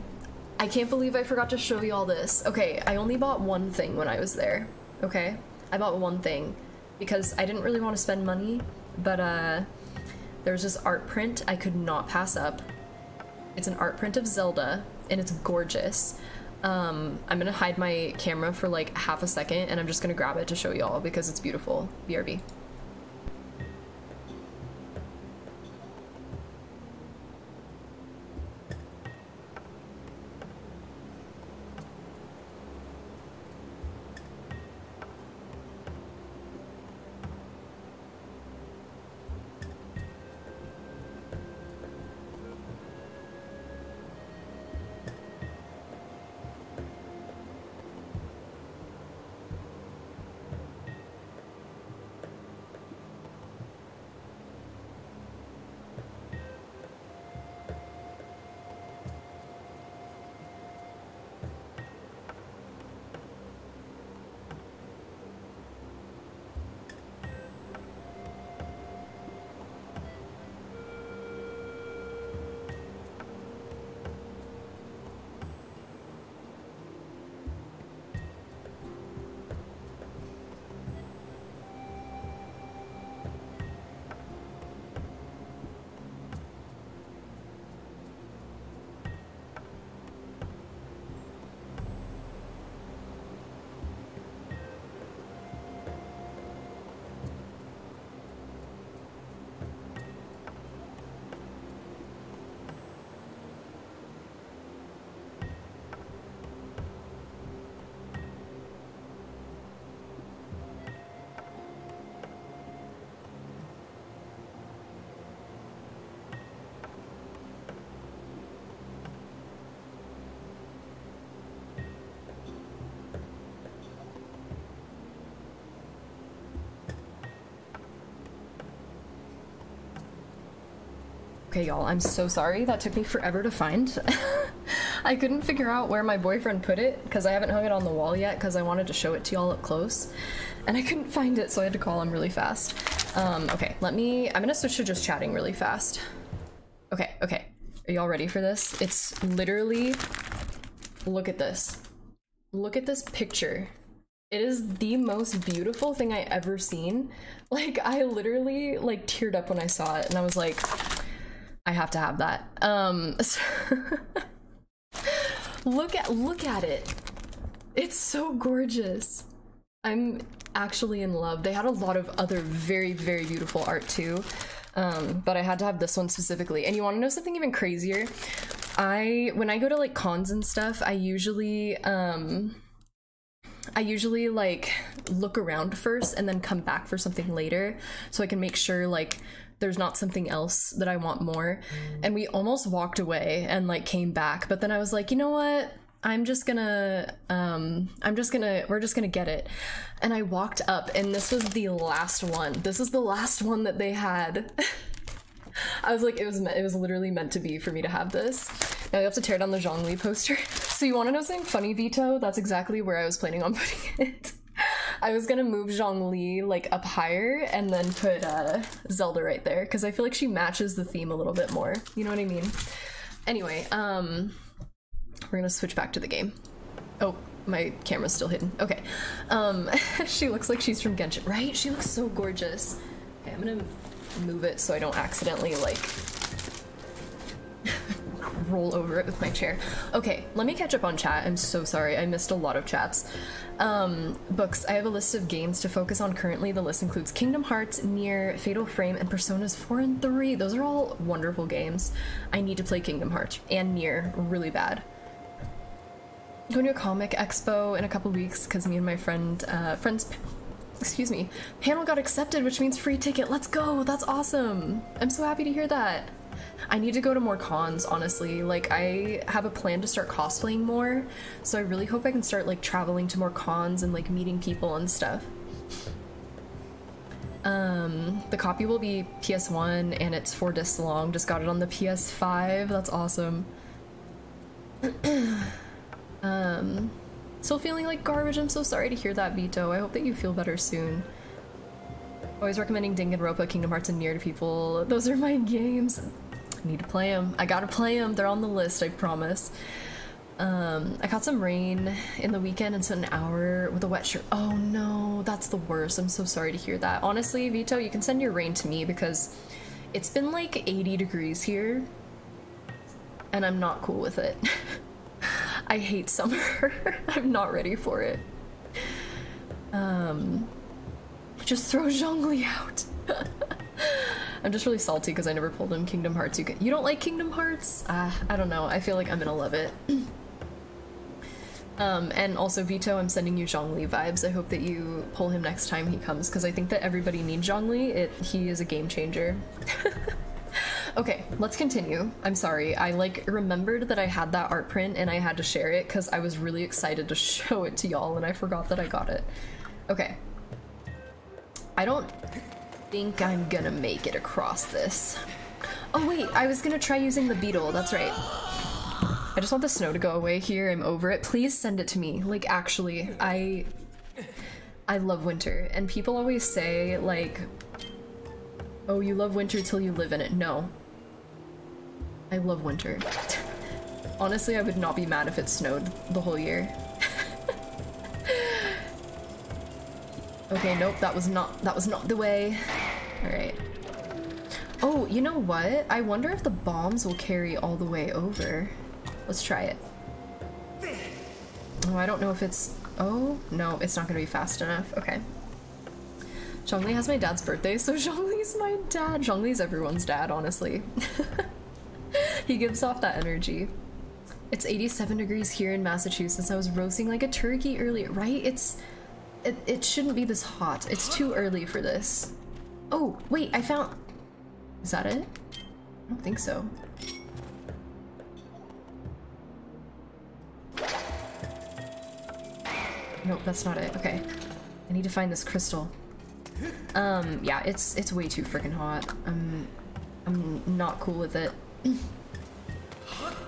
I can't believe I forgot to show you all this. Okay, I only bought one thing when I was there. Okay? I bought one thing because I didn't really want to spend money, but uh there's this art print I could not pass up. It's an art print of Zelda and it's gorgeous. Um, I'm gonna hide my camera for like half a second and I'm just gonna grab it to show y'all because it's beautiful. BRB. Okay, y'all, I'm so sorry. That took me forever to find. I couldn't figure out where my boyfriend put it because I haven't hung it on the wall yet because I wanted to show it to y'all up close. And I couldn't find it, so I had to call him really fast. Um, okay, let me. I'm gonna switch to just chatting really fast. Okay, okay. Are y'all ready for this? It's literally. Look at this. Look at this picture. It is the most beautiful thing I ever seen. Like I literally like teared up when I saw it and I was like I have to have that. Um so Look at look at it. It's so gorgeous. I'm actually in love. They had a lot of other very very beautiful art too. Um, but I had to have this one specifically. And you want to know something even crazier? I when I go to like cons and stuff, I usually um I usually like look around first and then come back for something later so I can make sure like there's not something else that I want more. And we almost walked away and like came back, but then I was like, you know what? I'm just gonna um I'm just gonna we're just gonna get it. And I walked up and this was the last one. This is the last one that they had. I was like, it was it was literally meant to be for me to have this. Now you have to tear down the Zhongli poster. So you want to know something funny, Vito? That's exactly where I was planning on putting it. I was gonna move Zhongli like up higher and then put uh, Zelda right there because I feel like she matches the theme a little bit more. You know what I mean? Anyway, um, we're gonna switch back to the game. Oh, my camera's still hidden. Okay. Um, she looks like she's from Genshin, right? She looks so gorgeous. Okay, I'm gonna move it so I don't accidentally like roll over it with my chair. Okay, let me catch up on chat. I'm so sorry. I missed a lot of chats. Um, books. I have a list of games to focus on currently. The list includes Kingdom Hearts, Nier, Fatal Frame, and Personas 4 and 3. Those are all wonderful games. I need to play Kingdom Hearts and Nier really bad. Going to a comic expo in a couple weeks because me and my friend, uh, friends, excuse me, panel got accepted, which means free ticket. Let's go! That's awesome! I'm so happy to hear that. I need to go to more cons, honestly. Like, I have a plan to start cosplaying more, so I really hope I can start, like, traveling to more cons and, like, meeting people and stuff. Um, the copy will be PS1 and it's four discs long. Just got it on the PS5. That's awesome. um, still feeling like garbage. I'm so sorry to hear that, Vito. I hope that you feel better soon. Always recommending Danganronpa, Kingdom Hearts, and Nier to people. Those are my games. Need to play them. I gotta play them. They're on the list, I promise. Um, I caught some rain in the weekend and spent an hour with a wet shirt. Oh no, that's the worst. I'm so sorry to hear that. Honestly, Vito, you can send your rain to me because it's been like 80 degrees here and I'm not cool with it. I hate summer. I'm not ready for it. Um, just throw Zhongli out. I'm just really salty because I never pulled him Kingdom Hearts. You, you don't like Kingdom Hearts? Uh, I don't know. I feel like I'm gonna love it. um, and also Vito, I'm sending you Zhongli vibes. I hope that you pull him next time he comes because I think that everybody needs Zhongli. It he is a game changer. okay, let's continue. I'm sorry. I like remembered that I had that art print and I had to share it because I was really excited to show it to y'all and I forgot that I got it. Okay. I don't think I'm gonna make it across this. Oh wait, I was gonna try using the beetle, that's right. I just want the snow to go away here, I'm over it. Please send it to me. Like actually, I I love winter. And people always say like Oh, you love winter till you live in it. No. I love winter. Honestly, I would not be mad if it snowed the whole year. Okay, nope, that was not that was not the way. Alright. Oh, you know what? I wonder if the bombs will carry all the way over. Let's try it. Oh, I don't know if it's... Oh, no, it's not gonna be fast enough. Okay. Zhongli has my dad's birthday, so Zhongli's my dad. Zhongli's everyone's dad, honestly. he gives off that energy. It's 87 degrees here in Massachusetts. I was roasting like a turkey earlier, right? It's it, it shouldn't be this hot. It's too early for this. Oh, wait, I found... Is that it? I don't think so. Nope, that's not it. Okay. I need to find this crystal. Um, yeah, it's it's way too freaking hot. I'm I'm not cool with it. you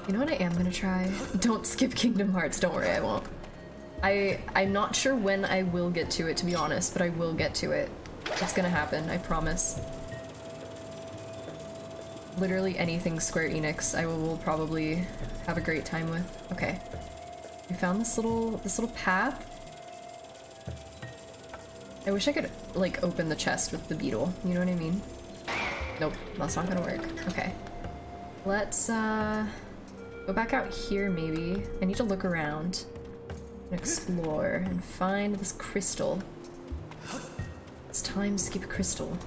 know what I am gonna try? Don't skip Kingdom Hearts, don't worry, I won't. I, I'm not sure when I will get to it, to be honest, but I will get to it. It's gonna happen, I promise. Literally anything Square Enix I will, will probably have a great time with. Okay. We found this little, this little path. I wish I could, like, open the chest with the beetle, you know what I mean? Nope, that's not gonna work. Okay. Let's, uh, go back out here, maybe. I need to look around explore and find this crystal. It's time skip crystal.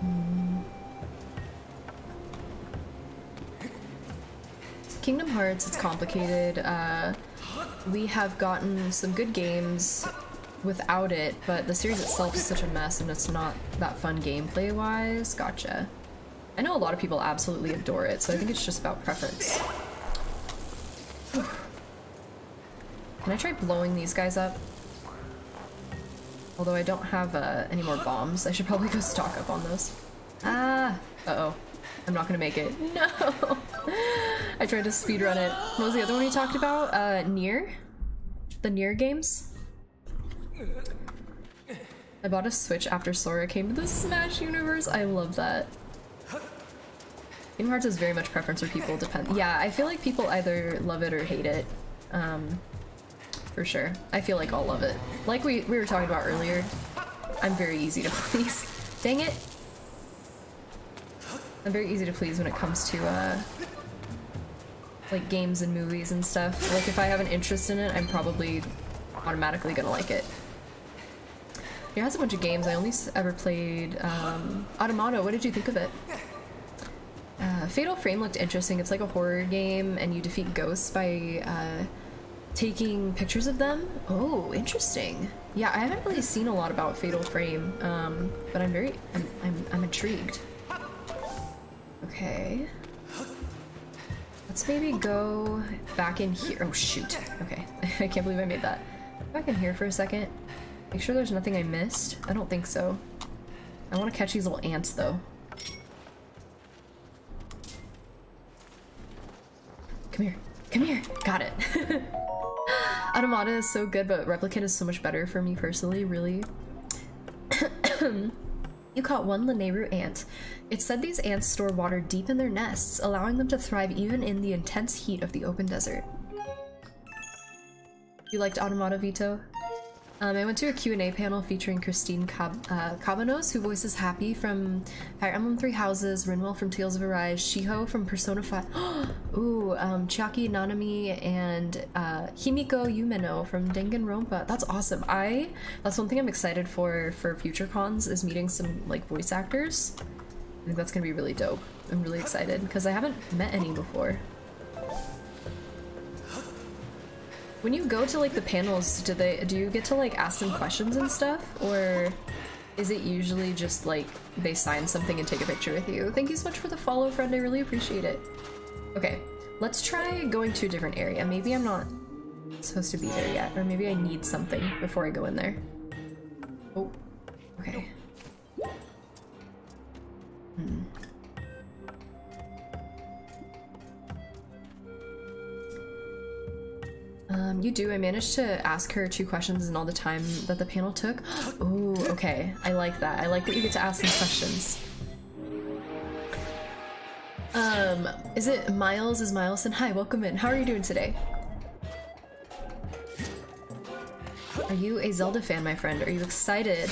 Hmm. Kingdom Hearts, it's complicated. Uh, we have gotten some good games without it, but the series itself is such a mess and it's not that fun gameplay-wise. Gotcha. I know a lot of people absolutely adore it, so I think it's just about preference. Can I try blowing these guys up? Although I don't have uh, any more bombs, I should probably go stock up on those. Ah! Uh-oh. I'm not gonna make it. No! I tried to speedrun it. What was the other one you talked about? Uh, Nier? The Nier games? I bought a Switch after Sora came to the Smash universe. I love that. Kingdom Hearts is very much preference for people. Depend. Yeah, I feel like people either love it or hate it. Um, for sure. I feel like I'll love it. Like we, we were talking about earlier, I'm very easy to please. Dang it! I'm very easy to please when it comes to, uh, like games and movies and stuff. Like if I have an interest in it, I'm probably automatically gonna like it. It has a bunch of games. I only ever played um, Automata. What did you think of it? Uh, Fatal Frame looked interesting. It's like a horror game, and you defeat ghosts by uh, taking pictures of them. Oh, interesting. Yeah, I haven't really seen a lot about Fatal Frame, um, but I'm very, I'm, I'm, I'm intrigued. Okay. Let's maybe go back in here. Oh, shoot. Okay. I can't believe I made that. Back in here for a second. Make sure there's nothing I missed. I don't think so. I want to catch these little ants, though. Come here. Come here. Got it. Automata is so good, but Replicant is so much better for me personally, really. You caught one Lanayru ant. It said these ants store water deep in their nests, allowing them to thrive even in the intense heat of the open desert. You liked Automata Vito? Um, I went to a Q&A panel featuring Christine Cab uh, Cabanos, who voices Hapi from Fire Emblem Three Houses, Rinwell from Tales of Arise, Shiho from Persona 5, ooh, um, Chiaki Nanami, and uh, Himiko Yumeno from Danganronpa. That's awesome. I, that's one thing I'm excited for for future cons, is meeting some, like, voice actors. I think that's gonna be really dope. I'm really excited, because I haven't met any before. When you go to like the panels, do they do you get to like ask them questions and stuff, or is it usually just like they sign something and take a picture with you? Thank you so much for the follow, friend. I really appreciate it. Okay, let's try going to a different area. Maybe I'm not supposed to be there yet, or maybe I need something before I go in there. Oh, okay. Hmm. Um, you do. I managed to ask her two questions in all the time that the panel took. Ooh, okay. I like that. I like that you get to ask them questions. Um, is it Miles? Is Mileson? Hi, welcome in. How are you doing today? Are you a Zelda fan, my friend? Are you excited?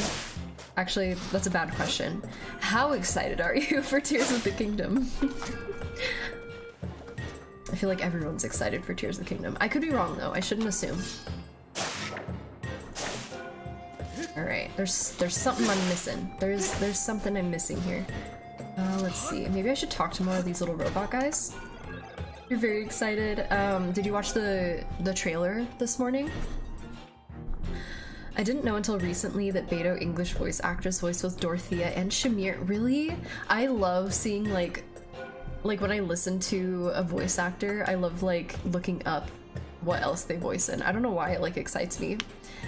Actually, that's a bad question. How excited are you for Tears of the Kingdom? I feel like everyone's excited for Tears of the Kingdom. I could be wrong though, I shouldn't assume. Alright, there's there's something I'm missing. There's there's something I'm missing here. Uh, let's see, maybe I should talk to more of these little robot guys. You're very excited. Um, did you watch the the trailer this morning? I didn't know until recently that Beto English voice actress voiced both Dorothea and Shamir. Really? I love seeing like like when I listen to a voice actor, I love like looking up what else they voice in. I don't know why it like excites me.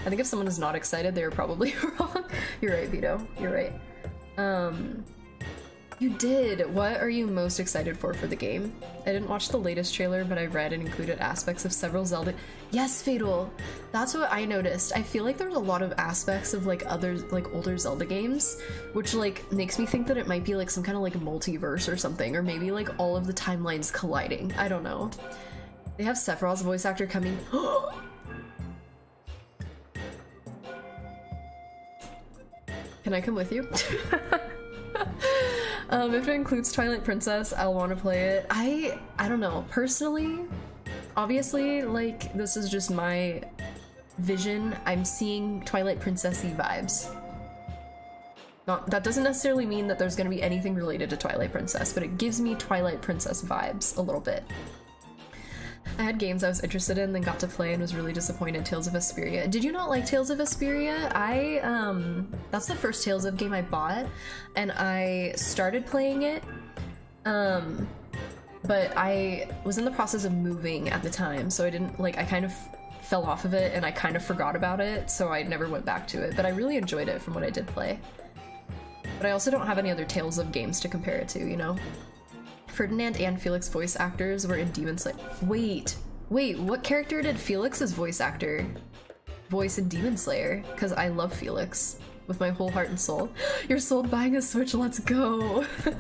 I think if someone is not excited, they're probably wrong. You're right, Vito. You're right. Um, you did. What are you most excited for for the game? I didn't watch the latest trailer, but I read and included aspects of several Zelda. Yes, Fatal. That's what I noticed. I feel like there's a lot of aspects of like other like older Zelda games, which like makes me think that it might be like some kind of like multiverse or something, or maybe like all of the timelines colliding. I don't know. They have Sephiroth's voice actor coming. Can I come with you? um, if it includes Twilight Princess, I'll want to play it. I I don't know. Personally, obviously, like this is just my vision. I'm seeing Twilight Princessy vibes. Not that doesn't necessarily mean that there's going to be anything related to Twilight Princess, but it gives me Twilight Princess vibes a little bit. I had games I was interested in, then got to play and was really disappointed. Tales of Vesperia. Did you not like Tales of Vesperia? I um, that's the first Tales of game I bought, and I started playing it. Um, but I was in the process of moving at the time, so I didn't like. I kind of fell off of it, and I kind of forgot about it, so I never went back to it. But I really enjoyed it from what I did play. But I also don't have any other Tales of games to compare it to, you know. Ferdinand and Felix voice actors were in Demon Slayer. Wait, wait, what character did Felix's voice actor voice in Demon Slayer? Because I love Felix with my whole heart and soul. You're sold buying a Switch, let's go!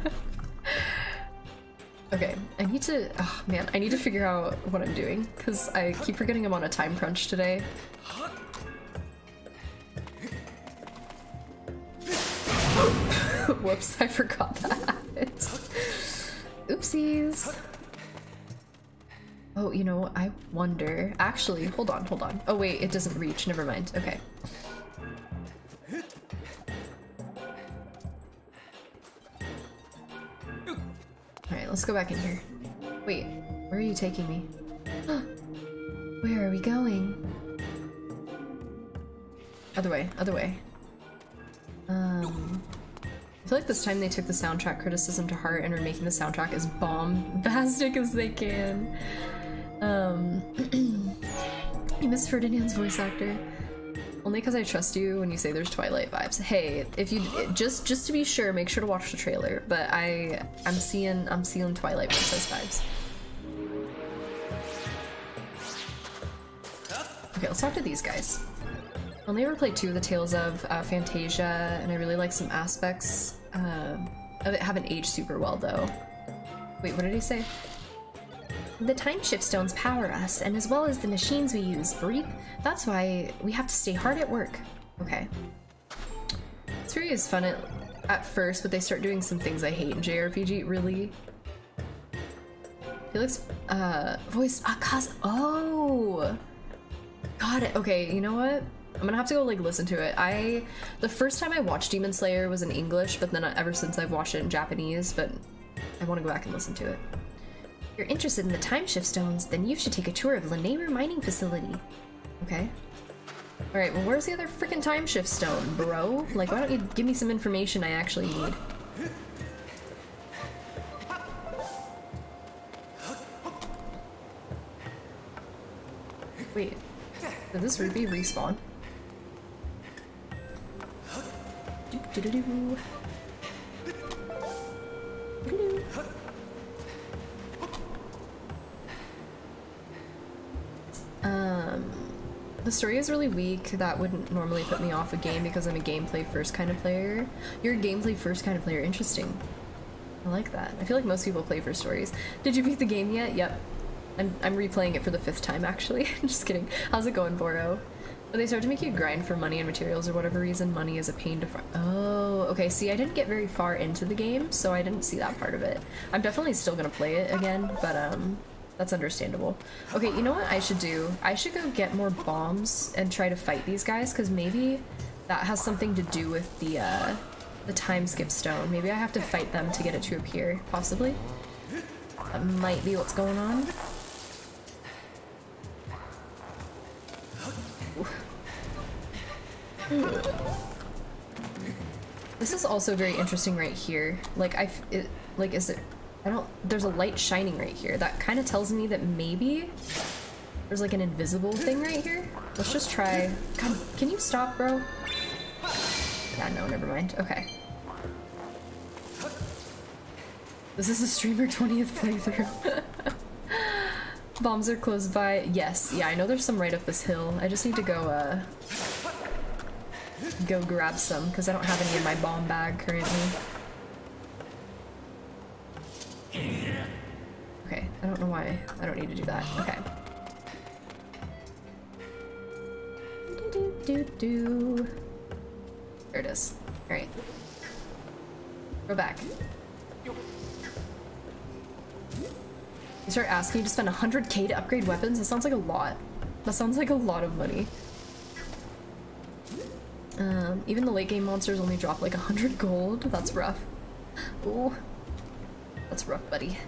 okay, I need to, oh man, I need to figure out what I'm doing because I keep forgetting I'm on a time crunch today. Whoops, I forgot that. Oopsies. Oh, you know, I wonder. Actually, hold on, hold on. Oh wait, it doesn't reach. Never mind. Okay. Alright, let's go back in here. Wait, where are you taking me? where are we going? Other way, other way. Um... I feel like this time they took the soundtrack criticism to heart and are making the soundtrack as bombastic as they can. Um, you miss Ferdinand's voice actor. Only because I trust you when you say there's Twilight vibes. Hey, if you just just to be sure, make sure to watch the trailer. But I I'm seeing I'm seeing Twilight Princess vibes. Okay, let's talk to these guys. I only ever played two of the Tales of uh, Fantasia, and I really like some aspects uh, of it haven't aged super well though. Wait, what did he say? The time shift stones power us, and as well as the machines we use, Vreep. That's why we have to stay hard at work. Okay. Three is fun at, at first, but they start doing some things I hate in JRPG, really. Felix, uh, voice, Akaza, oh! Got it, okay, you know what? I'm gonna have to go like listen to it. I, the first time I watched Demon Slayer was in English, but then ever since I've watched it in Japanese, but I want to go back and listen to it. If you're interested in the time shift stones, then you should take a tour of Lanayru mining facility. Okay. Alright, well where's the other freaking time shift stone, bro? Like, why don't you give me some information I actually need? Wait, did this rupee respawn? Um, the story is really weak. That wouldn't normally put me off a game because I'm a gameplay first kind of player. You're a gameplay first kind of player. Interesting. I like that. I feel like most people play for stories. Did you beat the game yet? Yep. I'm, I'm replaying it for the fifth time, actually. Just kidding. How's it going, Boro? They start to make you grind for money and materials or whatever reason, money is a pain to find. Oh, okay. See, I didn't get very far into the game, so I didn't see that part of it. I'm definitely still gonna play it again, but um, that's understandable. Okay, you know what I should do? I should go get more bombs and try to fight these guys, because maybe that has something to do with the, uh, the time skip stone. Maybe I have to fight them to get it to appear, possibly. That might be what's going on. This is also very interesting right here. Like I, it, like is it? I don't. There's a light shining right here. That kind of tells me that maybe there's like an invisible thing right here. Let's just try. God, can you stop, bro? Yeah, no, never mind. Okay. This is a streamer 20th playthrough. Bombs are close by. Yes, yeah, I know there's some right up this hill. I just need to go, uh, go grab some because I don't have any in my bomb bag currently. Okay, I don't know why I don't need to do that. Okay. Do, do, do. There it is. Alright. Go back. You start asking you to spend 100k to upgrade weapons? That sounds like a lot. That sounds like a lot of money. Um, even the late game monsters only drop like 100 gold. That's rough. Ooh. That's rough, buddy.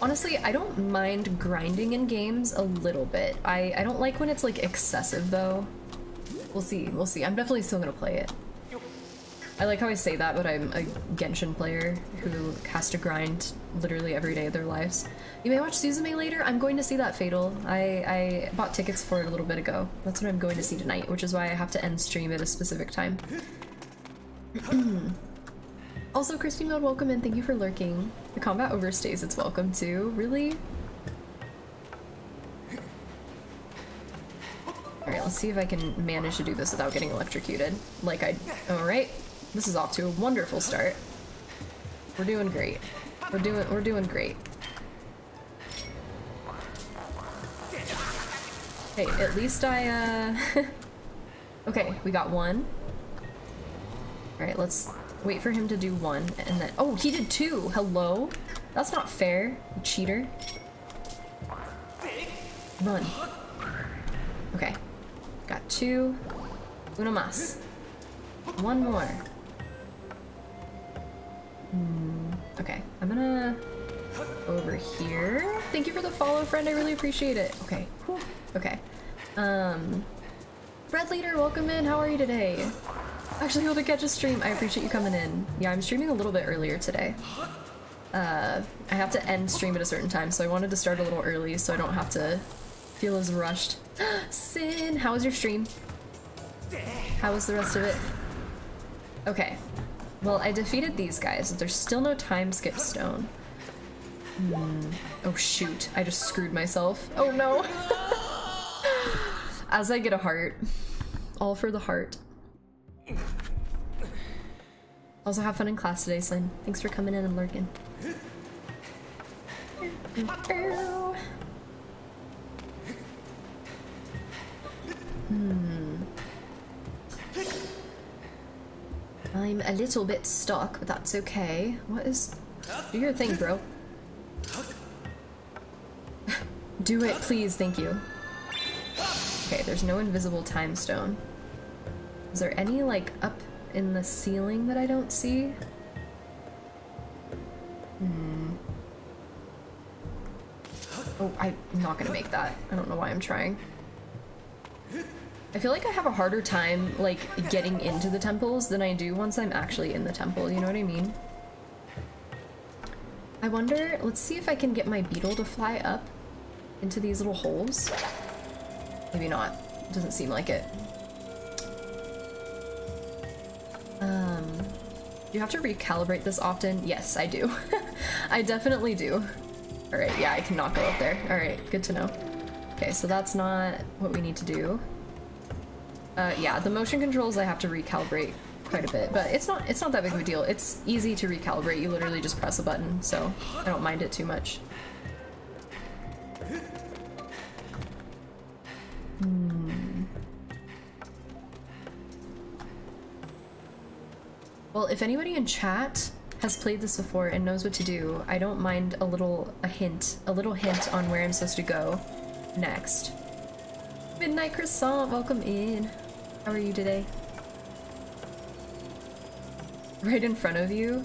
Honestly, I don't mind grinding in games a little bit. I, I don't like when it's like excessive though. We'll see, we'll see. I'm definitely still gonna play it. I like how I say that, but I'm a Genshin player who has to grind literally every day of their lives. You may watch Suzume later. I'm going to see that Fatal. I, I bought tickets for it a little bit ago. That's what I'm going to see tonight, which is why I have to end stream at a specific time. also, Crispy Mode, welcome and Thank you for lurking. The combat overstays its welcome too. Really? Alright, let's see if I can manage to do this without getting electrocuted. Like I... Alright. This is off to a wonderful start. We're doing great. We're doing we're doing great. Hey, at least I uh Okay, we got one. Alright, let's wait for him to do one and then Oh, he did two! Hello? That's not fair, cheater. Run. Okay. Got two. Uno más. One more. Hmm, okay, I'm gonna over here. Thank you for the follow, friend. I really appreciate it. Okay. Okay. Um, Red Leader, welcome in. How are you today? Actually able to catch a stream. I appreciate you coming in. Yeah, I'm streaming a little bit earlier today. Uh, I have to end stream at a certain time, so I wanted to start a little early so I don't have to feel as rushed. Sin, how was your stream? How was the rest of it? Okay. Well, I defeated these guys. There's still no time skip stone. Hmm. Oh shoot, I just screwed myself. Oh no! As I get a heart. All for the heart. Also have fun in class today, Slyn. Thanks for coming in and lurking. Hmm. I'm a little bit stuck, but that's okay. What is... Do your thing, bro. Do it, please, thank you. Okay, there's no invisible time stone. Is there any, like, up in the ceiling that I don't see? Hmm. Oh, I'm not gonna make that. I don't know why I'm trying. I feel like I have a harder time, like, getting into the temples than I do once I'm actually in the temple, you know what I mean? I wonder, let's see if I can get my beetle to fly up into these little holes. Maybe not. Doesn't seem like it. Um, do you have to recalibrate this often? Yes, I do. I definitely do. Alright, yeah, I cannot go up there. Alright, good to know. Okay, so that's not what we need to do. Uh, yeah, the motion controls I have to recalibrate quite a bit, but it's not it's not that big of a deal. It's easy to recalibrate. You literally just press a button, so I don't mind it too much. Hmm. Well, if anybody in chat has played this before and knows what to do, I don't mind a little a hint, a little hint on where I'm supposed to go next. Midnight Croissant, welcome in. How are you today? Right in front of you?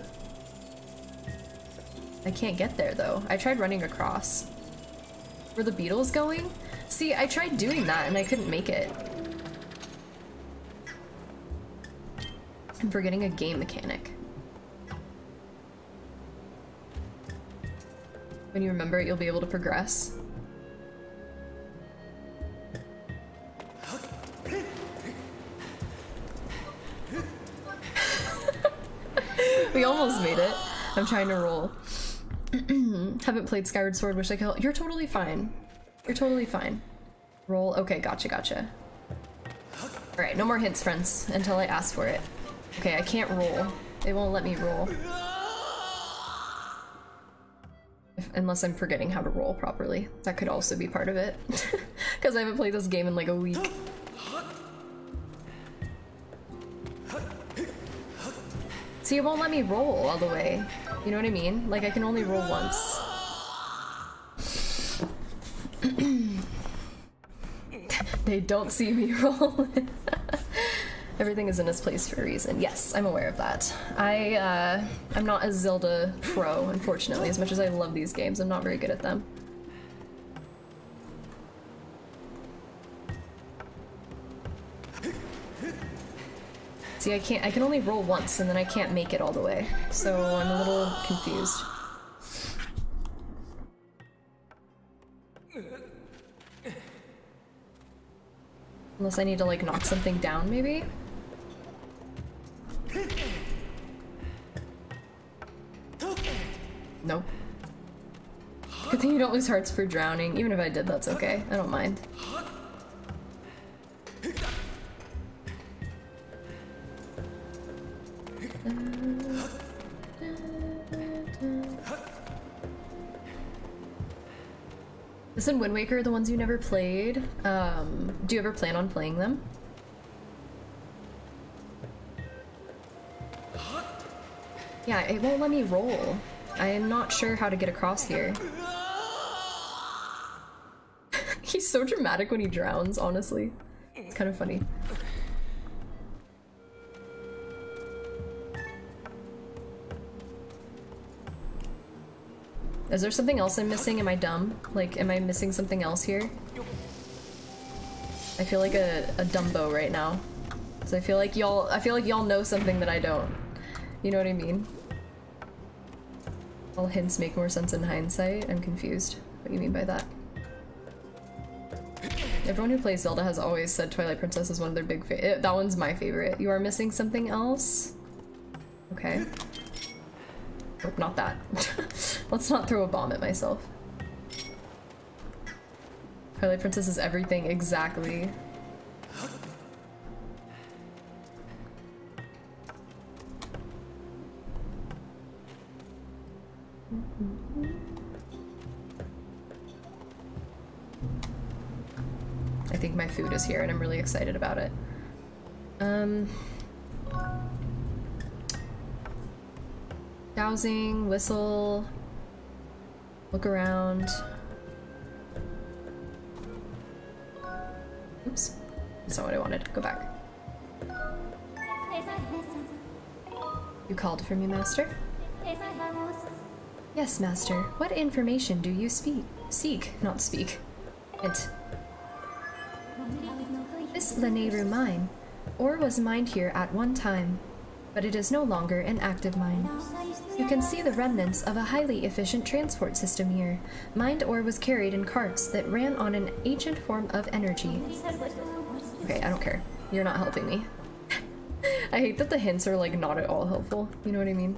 I can't get there though. I tried running across. Where the beetle's going? See, I tried doing that and I couldn't make it. I'm forgetting a game mechanic. When you remember it, you'll be able to progress. we almost made it. I'm trying to roll. Haven't played Skyward Sword, wish I could. You're totally fine. You're totally fine. Roll. Okay, gotcha, gotcha. Alright, no more hints, friends, until I ask for it. Okay, I can't roll. It won't let me roll. If, unless I'm forgetting how to roll properly. That could also be part of it. Because I haven't played this game in like a week. See, it won't let me roll all the way. You know what I mean? Like, I can only roll once. they don't see me roll. Everything is in its place for a reason. Yes, I'm aware of that. I, uh, I'm not a Zelda pro, unfortunately. As much as I love these games, I'm not very good at them. See, I can't- I can only roll once, and then I can't make it all the way. So I'm a little confused. Unless I need to, like, knock something down, maybe? Nope. Good thing you don't lose hearts for drowning. Even if I did, that's okay. I don't mind. Uh, This and Wind Waker, the ones you never played. Um, do you ever plan on playing them? Yeah, it won't let me roll. I am not sure how to get across here. He's so dramatic when he drowns, honestly. It's kind of funny. Is there something else I'm missing? Am I dumb? Like, am I missing something else here? I feel like a, a Dumbo right now. So I feel like y'all- I feel like y'all know something that I don't. You know what I mean? All hints make more sense in hindsight. I'm confused. What you mean by that? Everyone who plays Zelda has always said Twilight Princess is one of their big fa- eh, That one's my favorite. You are missing something else? Okay. Nope, not that. Let's not throw a bomb at myself. Twilight Princess is everything, exactly. I think my food is here and I'm really excited about it. Um dowsing, whistle, look around. Oops, that's not what I wanted. Go back. You called for me, Master? Yes, Master. What information do you speak? Seek, not speak. It. This Lanayru mine. Ore was mined here at one time, but it is no longer an active mine. You can see the remnants of a highly efficient transport system here. Mined ore was carried in carts that ran on an ancient form of energy. Okay, I don't care. You're not helping me. I hate that the hints are like not at all helpful. You know what I mean?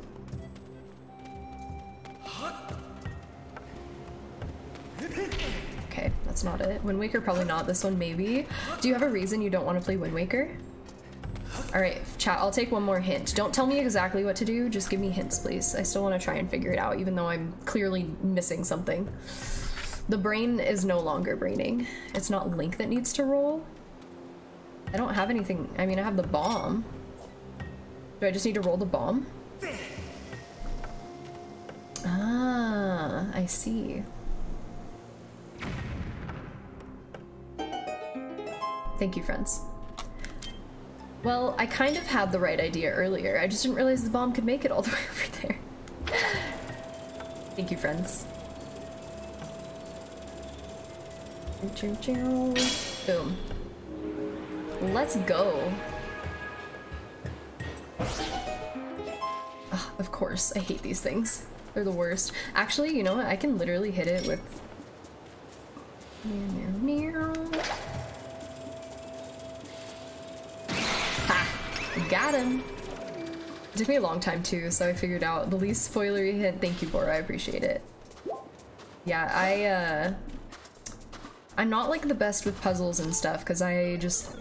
Okay, that's not it. Wind Waker probably not. This one maybe. Do you have a reason you don't want to play Wind Waker? Alright, chat, I'll take one more hint. Don't tell me exactly what to do, just give me hints, please. I still want to try and figure it out, even though I'm clearly missing something. The brain is no longer braining. It's not Link that needs to roll. I don't have anything. I mean, I have the bomb. Do I just need to roll the bomb? Ah, I see. Thank you, friends. Well, I kind of had the right idea earlier. I just didn't realize the bomb could make it all the way over there. Thank you, friends. Boom. Let's go. Ugh, of course, I hate these things. They're the worst. Actually, you know what? I can literally hit it with... Got him! It took me a long time too, so I figured out the least spoilery hint. Thank you, Bora. I appreciate it. Yeah, I, uh... I'm not like the best with puzzles and stuff because I just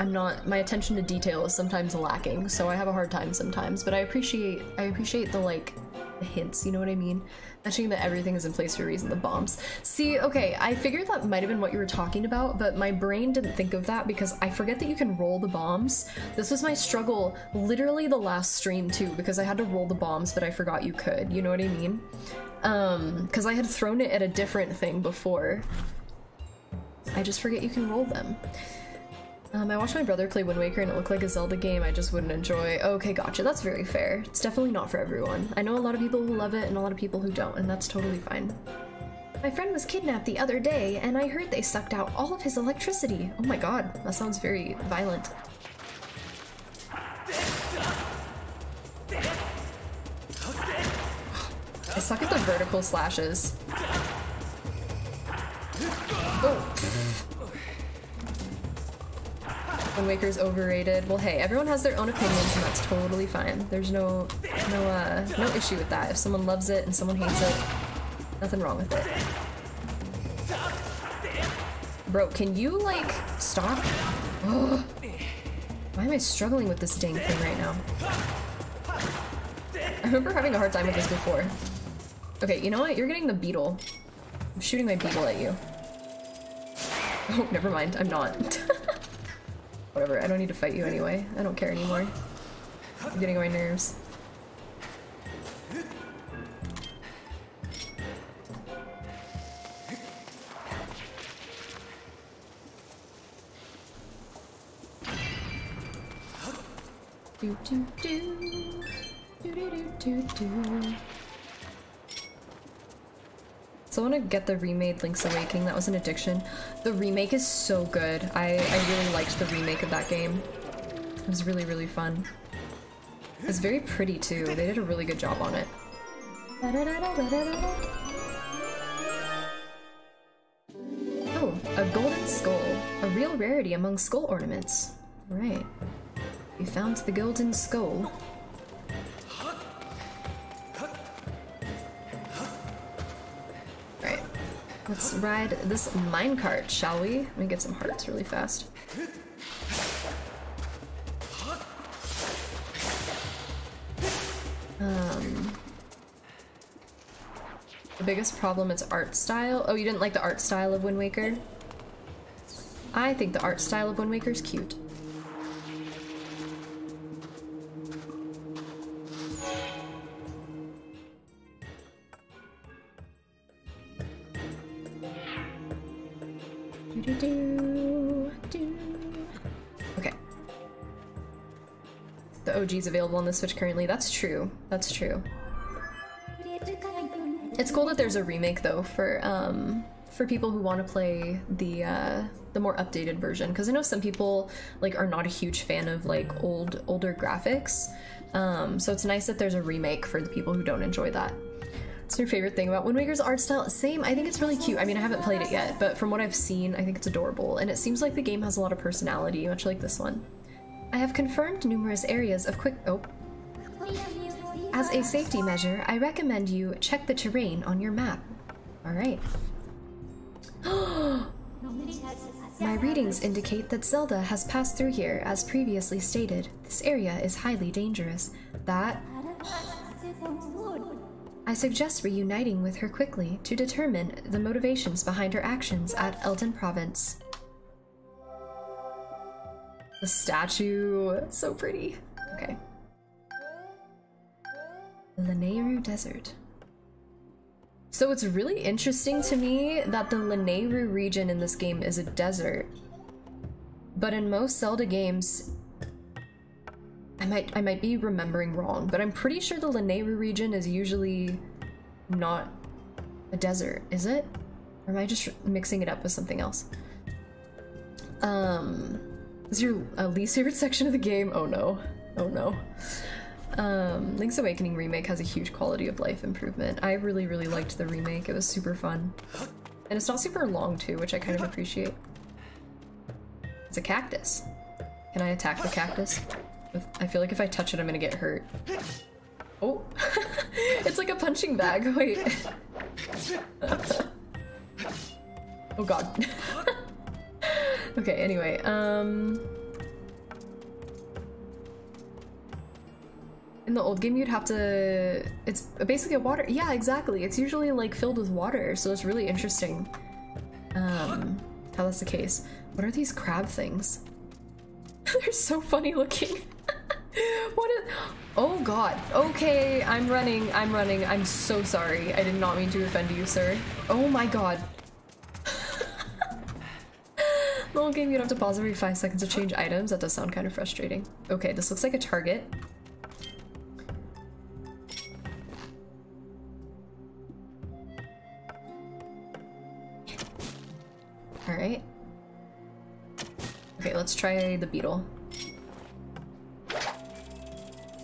I'm not my attention to detail is sometimes lacking, so I have a hard time sometimes. But I appreciate I appreciate the like hints, you know what I mean? Mentioning that everything is in place for a reason, the bombs. See, okay, I figured that might have been what you were talking about, but my brain didn't think of that because I forget that you can roll the bombs. This was my struggle literally the last stream too, because I had to roll the bombs, but I forgot you could, you know what I mean? Um, because I had thrown it at a different thing before. I just forget you can roll them. Um, I watched my brother play Wind Waker and it looked like a Zelda game I just wouldn't enjoy. Okay, gotcha. That's very fair. It's definitely not for everyone. I know a lot of people who love it and a lot of people who don't, and that's totally fine. My friend was kidnapped the other day, and I heard they sucked out all of his electricity. Oh my god, that sounds very violent. I suck at the vertical slashes. Oh. Wind Waker's overrated. Well, hey, everyone has their own opinions, and that's totally fine. There's no, no, uh, no issue with that. If someone loves it and someone hates it, nothing wrong with it. Bro, can you, like, stop? Why am I struggling with this dang thing right now? I remember having a hard time with this before. Okay, you know what? You're getting the beetle. I'm shooting my beetle at you. Oh, never mind. I'm not. Whatever, I don't need to fight you anyway. I don't care anymore. I'm getting on my nerves. Do do do do do do do. So I want to get the remade Link's Awakening. That was an addiction. The remake is so good. I, I really liked the remake of that game. It was really, really fun. It was very pretty too. They did a really good job on it. Oh, a golden skull. A real rarity among skull ornaments. Right. We found the golden skull. Let's ride this minecart, shall we? Let me get some hearts really fast. Um, the biggest problem is art style. Oh, you didn't like the art style of Wind Waker? I think the art style of Wind Waker is cute. Okay. The OG is available on the Switch currently. That's true. That's true. It's cool that there's a remake though for um for people who want to play the uh the more updated version because I know some people like are not a huge fan of like old older graphics. Um so it's nice that there's a remake for the people who don't enjoy that. What's your favorite thing about Wind Waker's art style? Same, I think it's really cute. I mean, I haven't played it yet, but from what I've seen, I think it's adorable. And it seems like the game has a lot of personality, much like this one. I have confirmed numerous areas of quick- oh. As a safety measure, I recommend you check the terrain on your map. Alright. My readings indicate that Zelda has passed through here, as previously stated. This area is highly dangerous. That I suggest reuniting with her quickly to determine the motivations behind her actions at Eldin Province. The statue, so pretty. Okay. The Lanayru Desert. So it's really interesting to me that the Lanayru region in this game is a desert. But in most Zelda games, I might I might be remembering wrong, but I'm pretty sure the Lanayru region is usually not a desert, is it? Or am I just mixing it up with something else? Um, is your uh, least favorite section of the game? Oh no, oh no. Um, Link's Awakening remake has a huge quality of life improvement. I really, really liked the remake. It was super fun. And it's not super long too, which I kind of appreciate. It's a cactus. Can I attack the cactus? I feel like if I touch it, I'm gonna get hurt. Oh, it's like a punching bag. Wait. oh god. okay, anyway, um... In the old game, you'd have to... It's basically a water... Yeah, exactly. It's usually like filled with water, so it's really interesting. Um, how that's the case. What are these crab things? They're so funny looking. what is... Oh god. Okay, I'm running. I'm running. I'm so sorry. I did not mean to offend you, sir. Oh my god. whole game you'd have to pause every five seconds to change items. That does sound kind of frustrating. Okay, this looks like a target. Alright. Okay, let's try the beetle.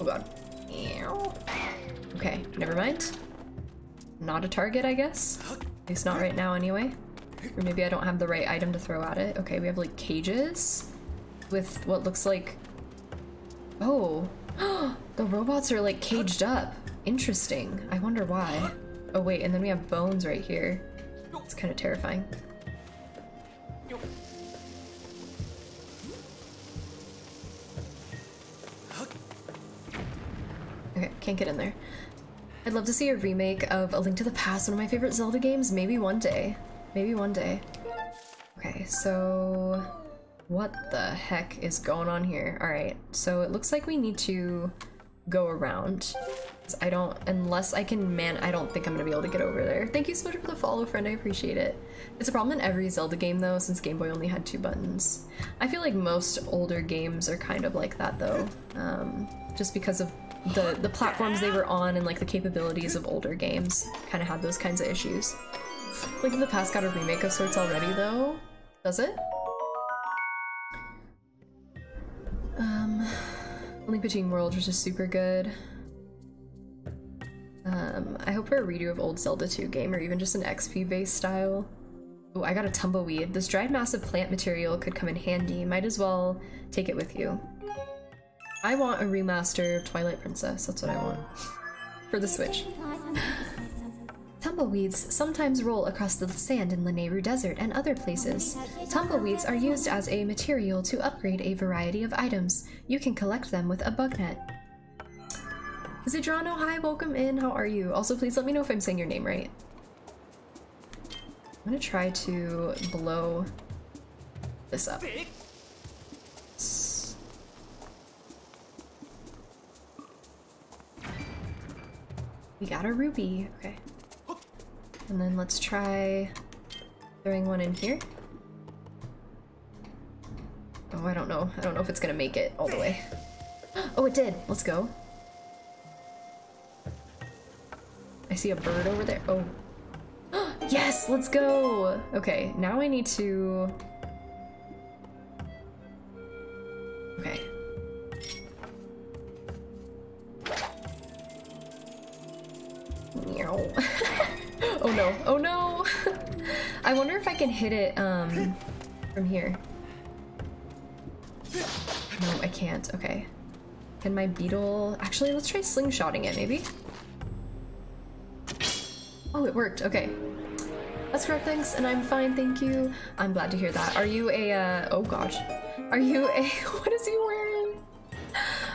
Oh god. Okay, never mind. Not a target, I guess. At least not right now anyway. Or maybe I don't have the right item to throw at it. Okay, we have like cages with what looks like... Oh, the robots are like caged up. Interesting. I wonder why. Oh wait, and then we have bones right here. It's kind of terrifying. Okay, can't get in there. I'd love to see a remake of A Link to the Past, one of my favorite Zelda games. Maybe one day. Maybe one day. Okay, so... What the heck is going on here? Alright, so it looks like we need to go around. I don't, unless I can man, I don't think I'm gonna be able to get over there. Thank you so much for the follow, friend, I appreciate it. It's a problem in every Zelda game though, since Game Boy only had two buttons. I feel like most older games are kind of like that though, um, just because of the, the platforms they were on and like the capabilities of older games kind of had those kinds of issues. Link in the Past got a remake of sorts already though. Does it? Um, Link Between Worlds was just super good. Um, I hope for a redo of old Zelda 2 game or even just an XP based style. Oh, I got a tumbleweed. This dried mass of plant material could come in handy. Might as well take it with you. I want a remaster of Twilight Princess. That's what I want. For the Switch. Tumbleweeds sometimes roll across the sand in the Lanayru Desert and other places. Tumbleweeds are used as a material to upgrade a variety of items. You can collect them with a bug net. Zidrano, hi, welcome in. How are you? Also, please let me know if I'm saying your name right. I'm gonna try to blow this up. We got a ruby. Okay. And then let's try throwing one in here. Oh, I don't know. I don't know if it's gonna make it all the way. Oh, it did. Let's go. I see a bird over there. Oh. yes, let's go. Okay, now I need to... Okay. oh no, oh no! I wonder if I can hit it um, from here. No, I can't. Okay. Can my beetle... Actually, let's try slingshotting it, maybe? Oh, it worked. Okay. That's correct, thanks, and I'm fine, thank you. I'm glad to hear that. Are you a, uh... Oh gosh. Are you a... What is he wearing?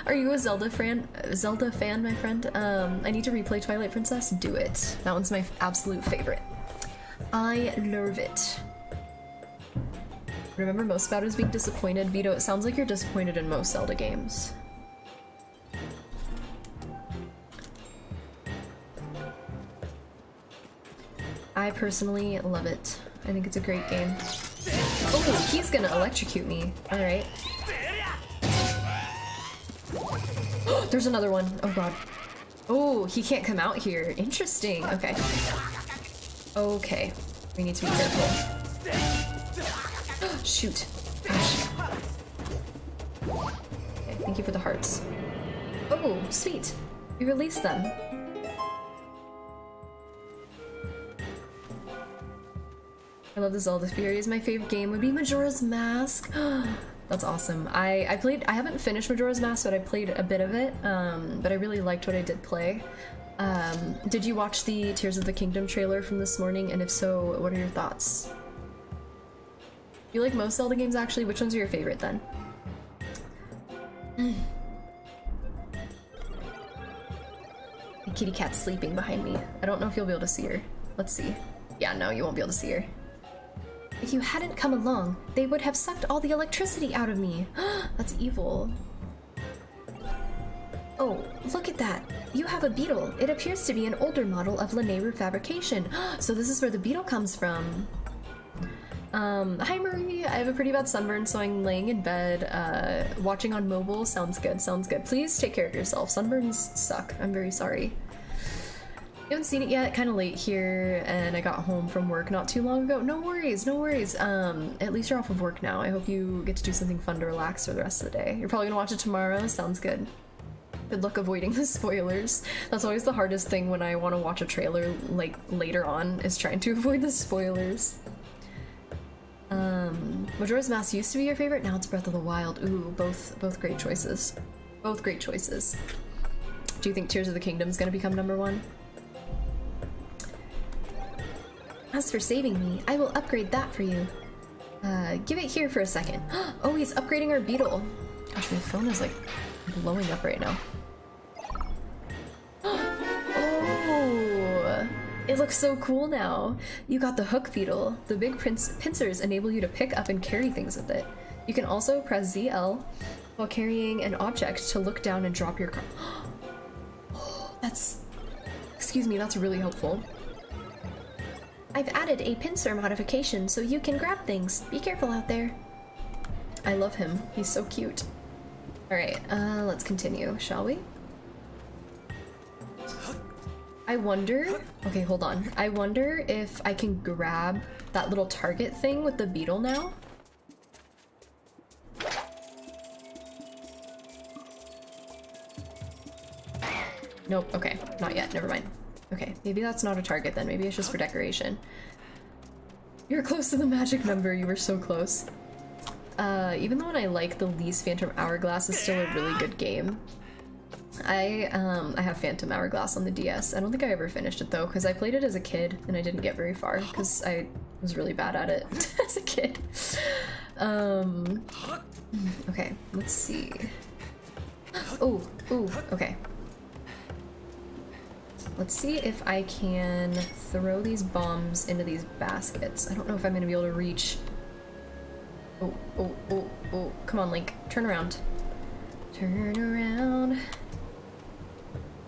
Are you a Zelda fan? Zelda fan, my friend? Um, I need to replay Twilight Princess. Do it. That one's my absolute favorite. I love it. Remember most about is being disappointed? Vito, it sounds like you're disappointed in most Zelda games. I personally love it. I think it's a great game. Oh, he's gonna electrocute me. Alright. There's another one. Oh god. Oh, he can't come out here. Interesting. Okay. Okay. We need to be careful. Shoot. Gosh. Okay, thank you for the hearts. Oh, sweet. We released them. I love the Zelda Fury. My favorite game would be Majora's Mask. Oh, That's awesome. I, I played, I haven't finished Majora's Mask, but I played a bit of it, um, but I really liked what I did play. Um, did you watch the Tears of the Kingdom trailer from this morning? And if so, what are your thoughts? You like most Zelda games actually? Which ones are your favorite then? The kitty cat's sleeping behind me. I don't know if you'll be able to see her. Let's see. Yeah, no, you won't be able to see her. If you hadn't come along, they would have sucked all the electricity out of me. That's evil. Oh, look at that. You have a beetle. It appears to be an older model of Lanayru fabrication. so this is where the beetle comes from. Um, hi Marie, I have a pretty bad sunburn, so I'm laying in bed, uh, watching on mobile. Sounds good, sounds good. Please take care of yourself. Sunburns suck. I'm very sorry. You haven't seen it yet, kind of late here, and I got home from work not too long ago. No worries, no worries. Um, at least you're off of work now. I hope you get to do something fun to relax for the rest of the day. You're probably gonna watch it tomorrow. Sounds good. Good luck avoiding the spoilers. That's always the hardest thing when I want to watch a trailer like later on is trying to avoid the spoilers. Um, Majora's Mask used to be your favorite, now it's Breath of the Wild. Ooh, both both great choices. Both great choices. Do you think Tears of the Kingdom is gonna become number one? As for saving me, I will upgrade that for you. Uh, give it here for a second. Oh, he's upgrading our beetle. Gosh, my phone is like blowing up right now. oh, it looks so cool now. You got the hook beetle. The big pincers enable you to pick up and carry things with it. You can also press ZL while carrying an object to look down and drop your car. that's, excuse me, that's really helpful. I've added a pincer modification so you can grab things. Be careful out there. I love him. He's so cute. Alright, uh, let's continue, shall we? I wonder... Okay, hold on. I wonder if I can grab that little target thing with the beetle now? Nope, okay. Not yet, never mind. Okay, maybe that's not a target then. Maybe it's just for decoration. You're close to the magic number. You were so close. Uh, even though I like the least Phantom Hourglass is still a really good game. I um I have Phantom Hourglass on the DS. I don't think I ever finished it though because I played it as a kid and I didn't get very far because I was really bad at it as a kid. Um okay, let's see. Oh, oh, okay. Let's see if I can throw these bombs into these baskets. I don't know if I'm gonna be able to reach Oh, oh, oh, oh. Come on, Link. Turn around. Turn around.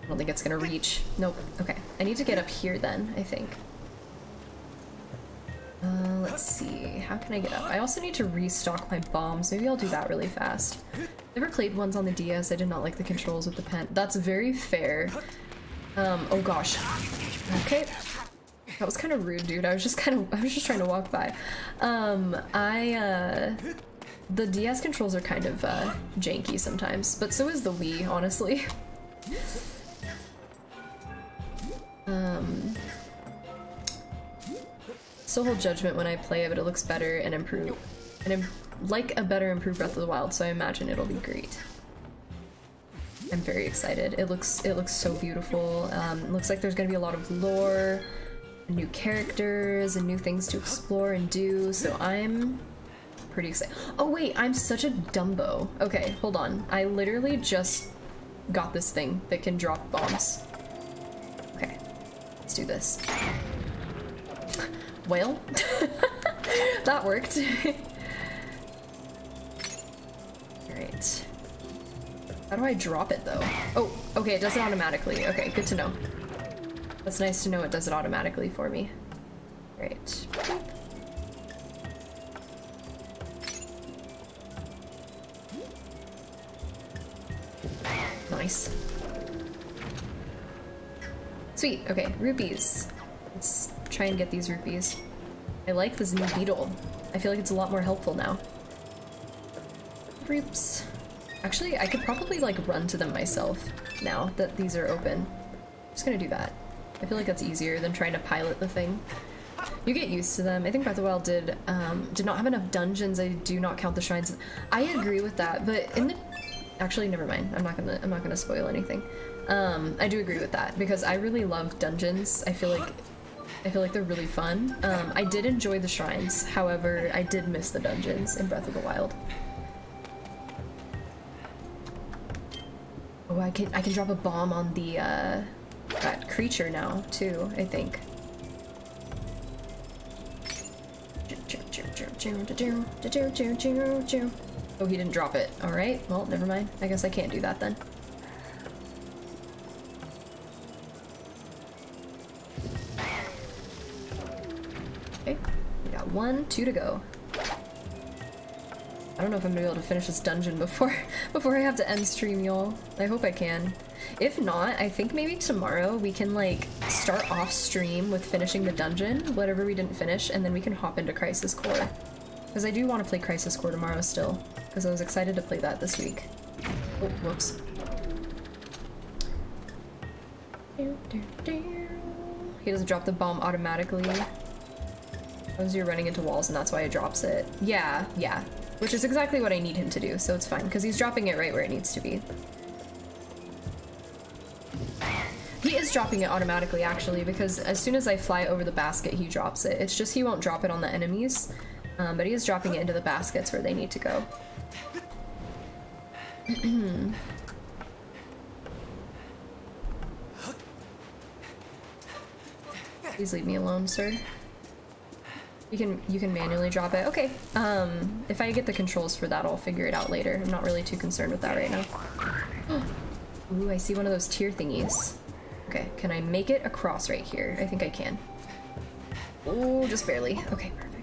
I don't think it's gonna reach. Nope. Okay. I need to get up here then, I think. Uh, let's see. How can I get up? I also need to restock my bombs. Maybe I'll do that really fast. Never played ones on the DS. I did not like the controls with the pen. That's very fair. Um, oh gosh. Okay. That was kind of rude, dude. I was just kind of, I was just trying to walk by. Um, I, uh, the DS controls are kind of, uh, janky sometimes, but so is the Wii, honestly. um, still hold judgment when I play it, but it looks better and improved, and Im like a better improved Breath of the Wild, so I imagine it'll be great. I'm very excited. It looks, it looks so beautiful. Um, looks like there's gonna be a lot of lore, new characters and new things to explore and do, so I'm pretty excited. Oh wait, I'm such a dumbo. Okay, hold on. I literally just got this thing that can drop bombs. Okay, let's do this. Well, that worked. Alright. How do I drop it though? Oh, okay, it does it automatically. Okay, good to know. That's nice to know it does it automatically for me. Great. Nice. Sweet, okay, rupees. Let's try and get these rupees. I like this new beetle. I feel like it's a lot more helpful now. Roops. Actually, I could probably like run to them myself now that these are open. I'm just gonna do that. I feel like that's easier than trying to pilot the thing. You get used to them. I think Breath of the Wild did um, did not have enough dungeons. I do not count the shrines. I agree with that, but in the actually never mind. I'm not gonna I'm not gonna spoil anything. Um, I do agree with that because I really love dungeons. I feel like I feel like they're really fun. Um, I did enjoy the shrines, however, I did miss the dungeons in Breath of the Wild. Oh, I can I can drop a bomb on the uh, that creature now too. I think. Oh, he didn't drop it. All right. Well, never mind. I guess I can't do that then. Okay. We got one, two to go. I don't know if I'm gonna be able to finish this dungeon before before I have to end stream, y'all. I hope I can. If not, I think maybe tomorrow we can like start off stream with finishing the dungeon, whatever we didn't finish, and then we can hop into Crisis Core. Because I do want to play Crisis Core tomorrow still, because I was excited to play that this week. Oh, whoops. He doesn't drop the bomb automatically. As you're running into walls and that's why it drops it. Yeah, yeah. Which is exactly what I need him to do, so it's fine, because he's dropping it right where it needs to be. He is dropping it automatically, actually, because as soon as I fly over the basket, he drops it. It's just he won't drop it on the enemies, um, but he is dropping it into the baskets where they need to go. Please leave me alone, sir. You can you can manually drop it. Okay. Um, if I get the controls for that, I'll figure it out later. I'm not really too concerned with that right now. Ooh, I see one of those tier thingies. Okay, can I make it across right here? I think I can. Oh, just barely. Okay, perfect.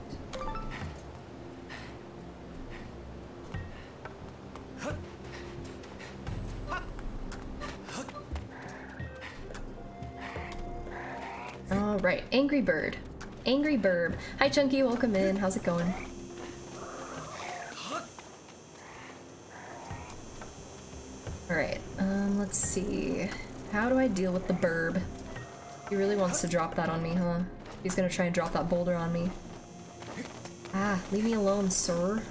All right, Angry Bird. Angry Burb. Hi Chunky, welcome in. How's it going? Alright, um, let's see. How do I deal with the burb? He really wants to drop that on me, huh? He's gonna try and drop that boulder on me. Ah, leave me alone, sir.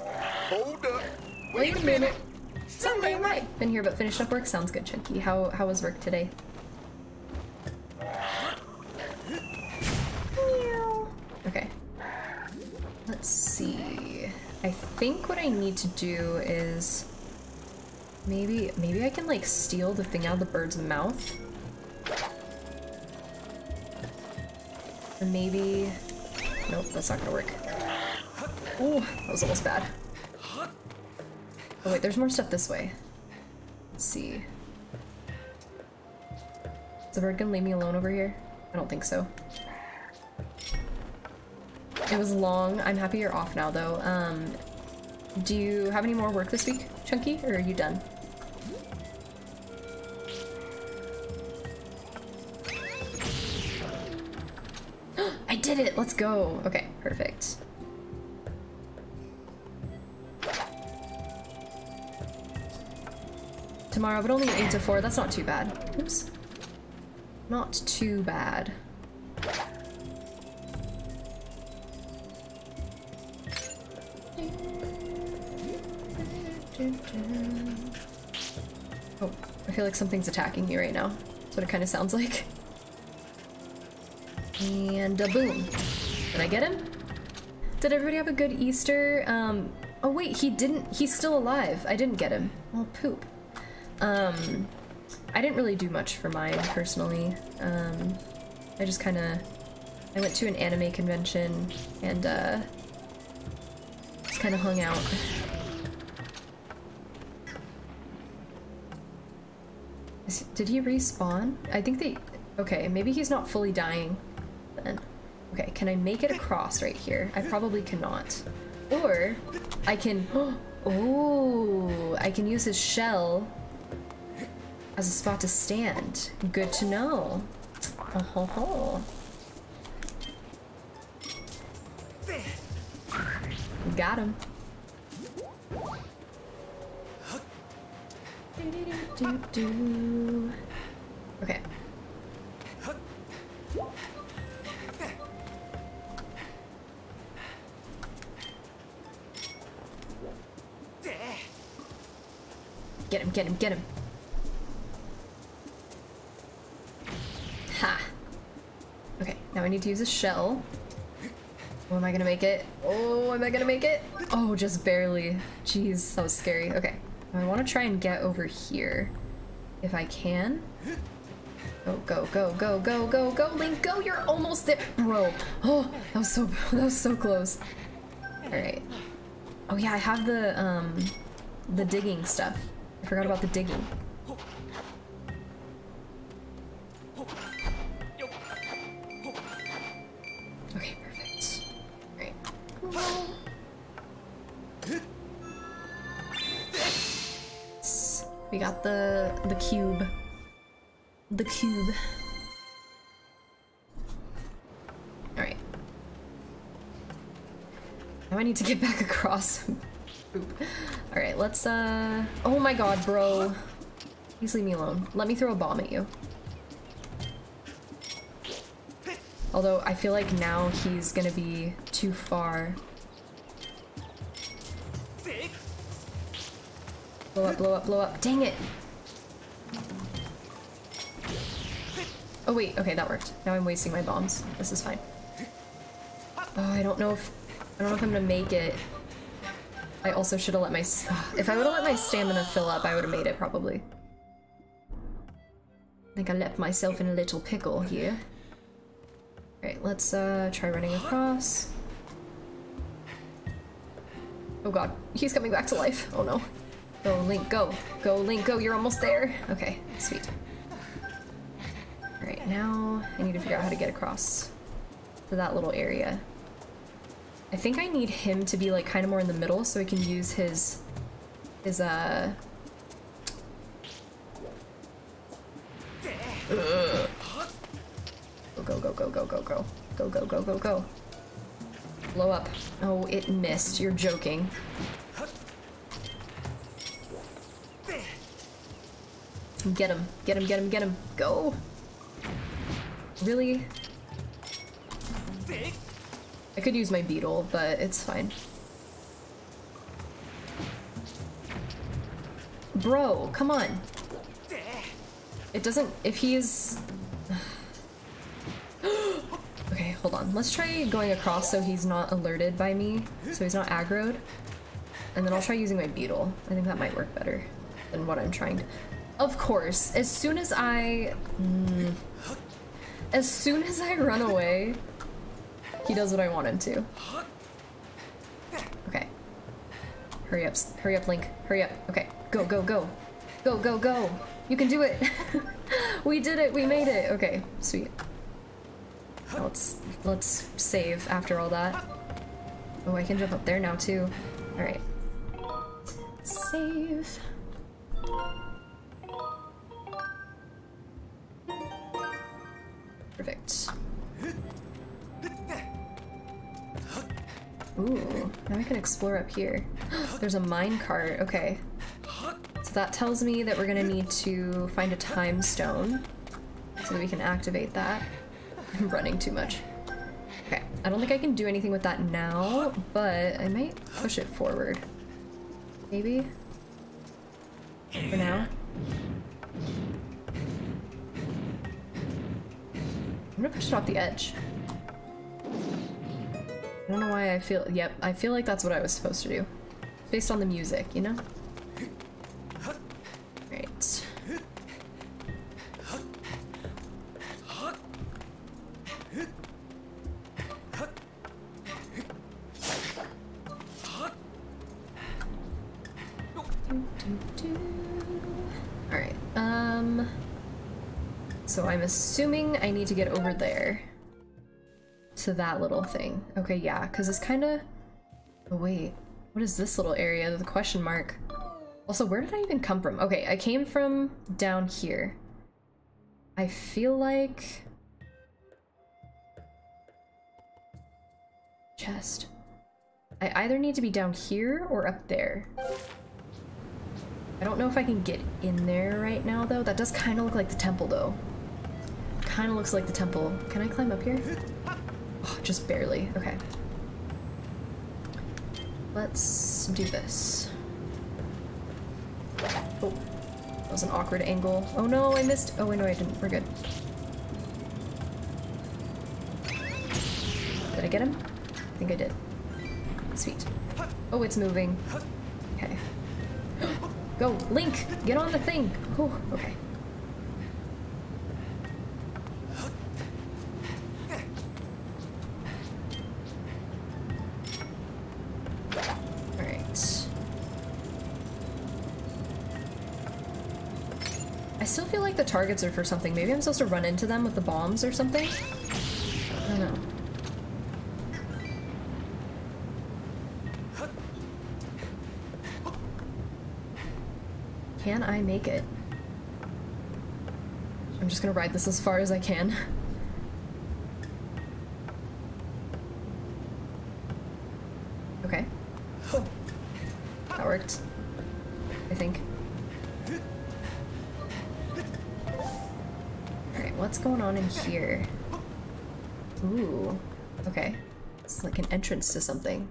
Hold up. Wait a minute. Something right. Been here but finished up work. Sounds good, Chunky. How how was work today? Okay. Let's see. I think what I need to do is maybe maybe I can like steal the thing out of the bird's mouth. Or maybe nope, that's not gonna work. Oh, that was almost bad. Oh wait, there's more stuff this way. Let's see. Is the bird gonna leave me alone over here? I don't think so. It was long. I'm happy you're off now though. Um, do you have any more work this week, Chunky, or are you done? I did it! Let's go! Okay, perfect. Tomorrow, but only 8 to 4. That's not too bad. Oops. Not too bad. Oh, I feel like something's attacking me right now. That's what it kind of sounds like. And a boom. Did I get him? Did everybody have a good Easter? Um, oh wait, he didn't, he's still alive. I didn't get him. Well, poop. Um, I didn't really do much for mine, personally. Um, I just kind of, I went to an anime convention and, uh, just kind of hung out. Is, did he respawn? I think they, okay, maybe he's not fully dying then. Okay, can I make it across right here? I probably cannot. Or I can, oh, I can use his shell as a spot to stand. Good to know. Oh ho ho. Got him. Do, do. Okay. Get him, get him, get him. Ha! Okay, now I need to use a shell. Oh, am I gonna make it? Oh, am I gonna make it? Oh, just barely. Jeez, that was scary. Okay, I want to try and get over here. If I can. Go, go, go, go, go, go, go, Link, go! You're almost there! Bro! Oh, that was so, that was so close. Alright. Oh yeah, I have the, um, the digging stuff. I forgot about the digging. Okay, perfect. Alright. We got the the cube. The cube. Alright. Now I need to get back across. Alright, let's uh oh my god, bro. Please leave me alone. Let me throw a bomb at you. Although I feel like now he's gonna be too far. Blow up, blow up, blow up. Dang it! Oh wait, okay, that worked. Now I'm wasting my bombs. This is fine. Oh, I don't know if I don't know if I'm gonna make it. I also should have let my if I would have let my stamina fill up, I would have made it probably. I think I left myself in a little pickle here. Alright, let's uh, try running across. Oh god, he's coming back to life. Oh no. Go, Link, go. Go, Link, go. You're almost there. Okay, sweet. Alright, now I need to figure out how to get across to that little area. I think I need him to be like kind of more in the middle so I can use his his uh. Go go go go go go go go go go go go Blow up. Oh, it missed. You're joking. Get him. Get him, get him, get him. Go. Really? I could use my beetle, but it's fine. Bro, come on. It doesn't- if he's... okay, hold on. Let's try going across so he's not alerted by me, so he's not aggroed. And then I'll try using my beetle. I think that might work better than what I'm trying to- Of course, as soon as I... Mm, as soon as I run away, he does what I want him to. Okay. Hurry up, hurry up, Link. Hurry up. Okay, go, go, go. Go, go, go. You can do it. we did it. We made it. Okay, sweet. Let's let's save after all that. Oh, I can jump up there now too. All right. Save. Ooh, now I can explore up here. There's a mine cart. Okay. So that tells me that we're gonna need to find a time stone so that we can activate that. I'm running too much. Okay, I don't think I can do anything with that now, but I might push it forward. Maybe? For now? I'm gonna push it off the edge. I don't know why I feel- yep, I feel like that's what I was supposed to do. Based on the music, you know? Right. Alright, um... So I'm assuming I need to get over there. To that little thing. Okay, yeah, because it's kind of... Oh wait, what is this little area? The question mark. Also, where did I even come from? Okay, I came from down here. I feel like... Chest. I either need to be down here or up there. I don't know if I can get in there right now, though. That does kind of look like the temple, though. Kind of looks like the temple. Can I climb up here? Oh, just barely. Okay. Let's do this. Oh, that was an awkward angle. Oh no, I missed. Oh, wait, no, I didn't. We're good. Did I get him? I think I did. Sweet. Oh, it's moving. Okay. Go, Link! Get on the thing! Oh, okay. Targets are for something. Maybe I'm supposed to run into them with the bombs or something? I don't know. Can I make it? I'm just gonna ride this as far as I can. here? Ooh. Okay. It's like an entrance to something.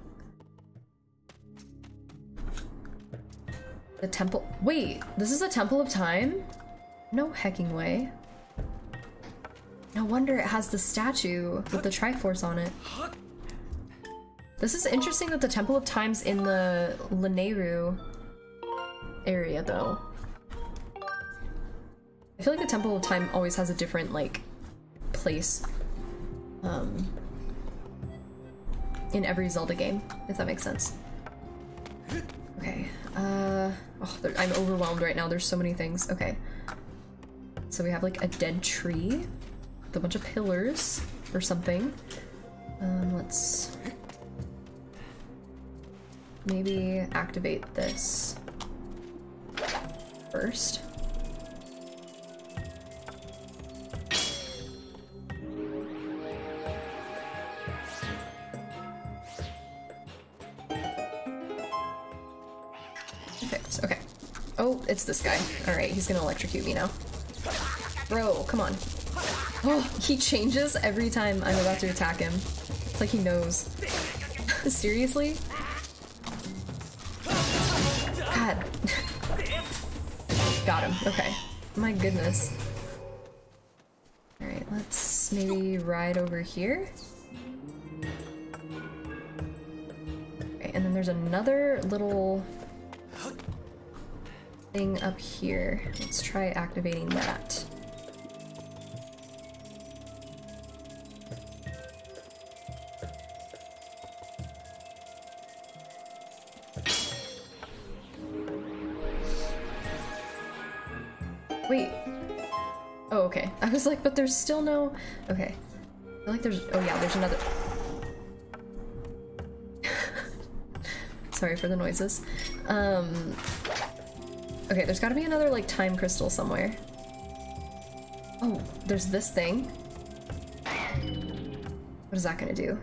The temple- wait! This is a temple of time? No hecking way. No wonder it has the statue with the Triforce on it. This is interesting that the Temple of Time's in the Lanayru area, though. I feel like the Temple of Time always has a different, like, place. Um, in every Zelda game, if that makes sense. Okay, uh... Oh, I'm overwhelmed right now, there's so many things. Okay. So we have, like, a dead tree with a bunch of pillars or something. Um, let's maybe activate this first. Okay. Oh, it's this guy. Alright, he's gonna electrocute me now. Bro, come on. Oh, he changes every time I'm about to attack him. It's like he knows. Seriously? God. Got him. Okay. My goodness. Alright, let's maybe ride over here. Okay, and then there's another little thing up here. Let's try activating that. Wait. Oh, okay. I was like, but there's still no... Okay. I feel like there's... Oh yeah, there's another... Sorry for the noises. Um, Okay, there's gotta be another, like, time crystal somewhere. Oh, there's this thing. What is that gonna do?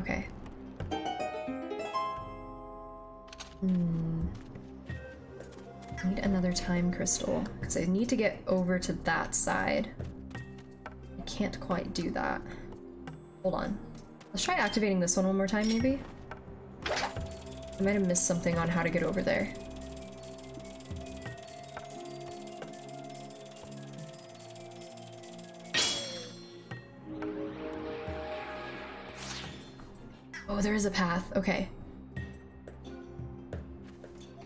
Okay. Hmm. I need another time crystal because I need to get over to that side. I can't quite do that. Hold on. Let's try activating this one one more time, maybe? I might have missed something on how to get over there. There is a path. Okay.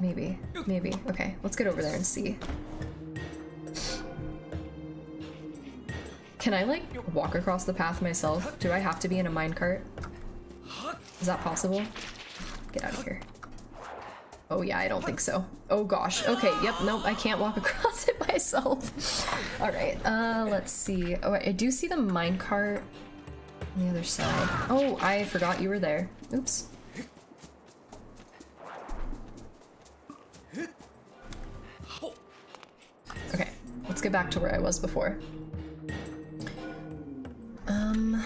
Maybe. Maybe. Okay, let's get over there and see. Can I, like, walk across the path myself? Do I have to be in a minecart? Is that possible? Get out of here. Oh yeah, I don't think so. Oh gosh. Okay, yep, nope, I can't walk across it myself. Alright, uh, let's see. Oh, I do see the minecart on the other side. Oh, I forgot you were there. Oops. Okay, let's get back to where I was before. Um...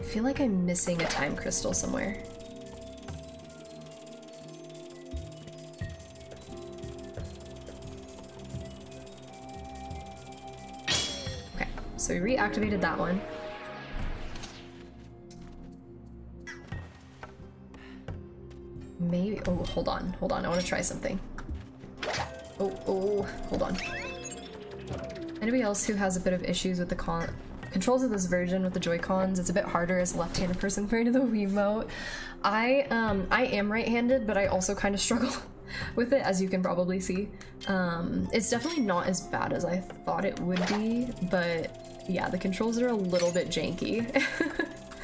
I feel like I'm missing a time crystal somewhere. Reactivated that one. Maybe- oh, hold on, hold on, I want to try something. Oh, oh, hold on. Anybody else who has a bit of issues with the con controls of this version with the Joy-Cons, it's a bit harder as a left-handed person compared to the Wiimote. I, um, I am right-handed, but I also kind of struggle with it, as you can probably see. Um, it's definitely not as bad as I thought it would be, but yeah, the controls are a little bit janky.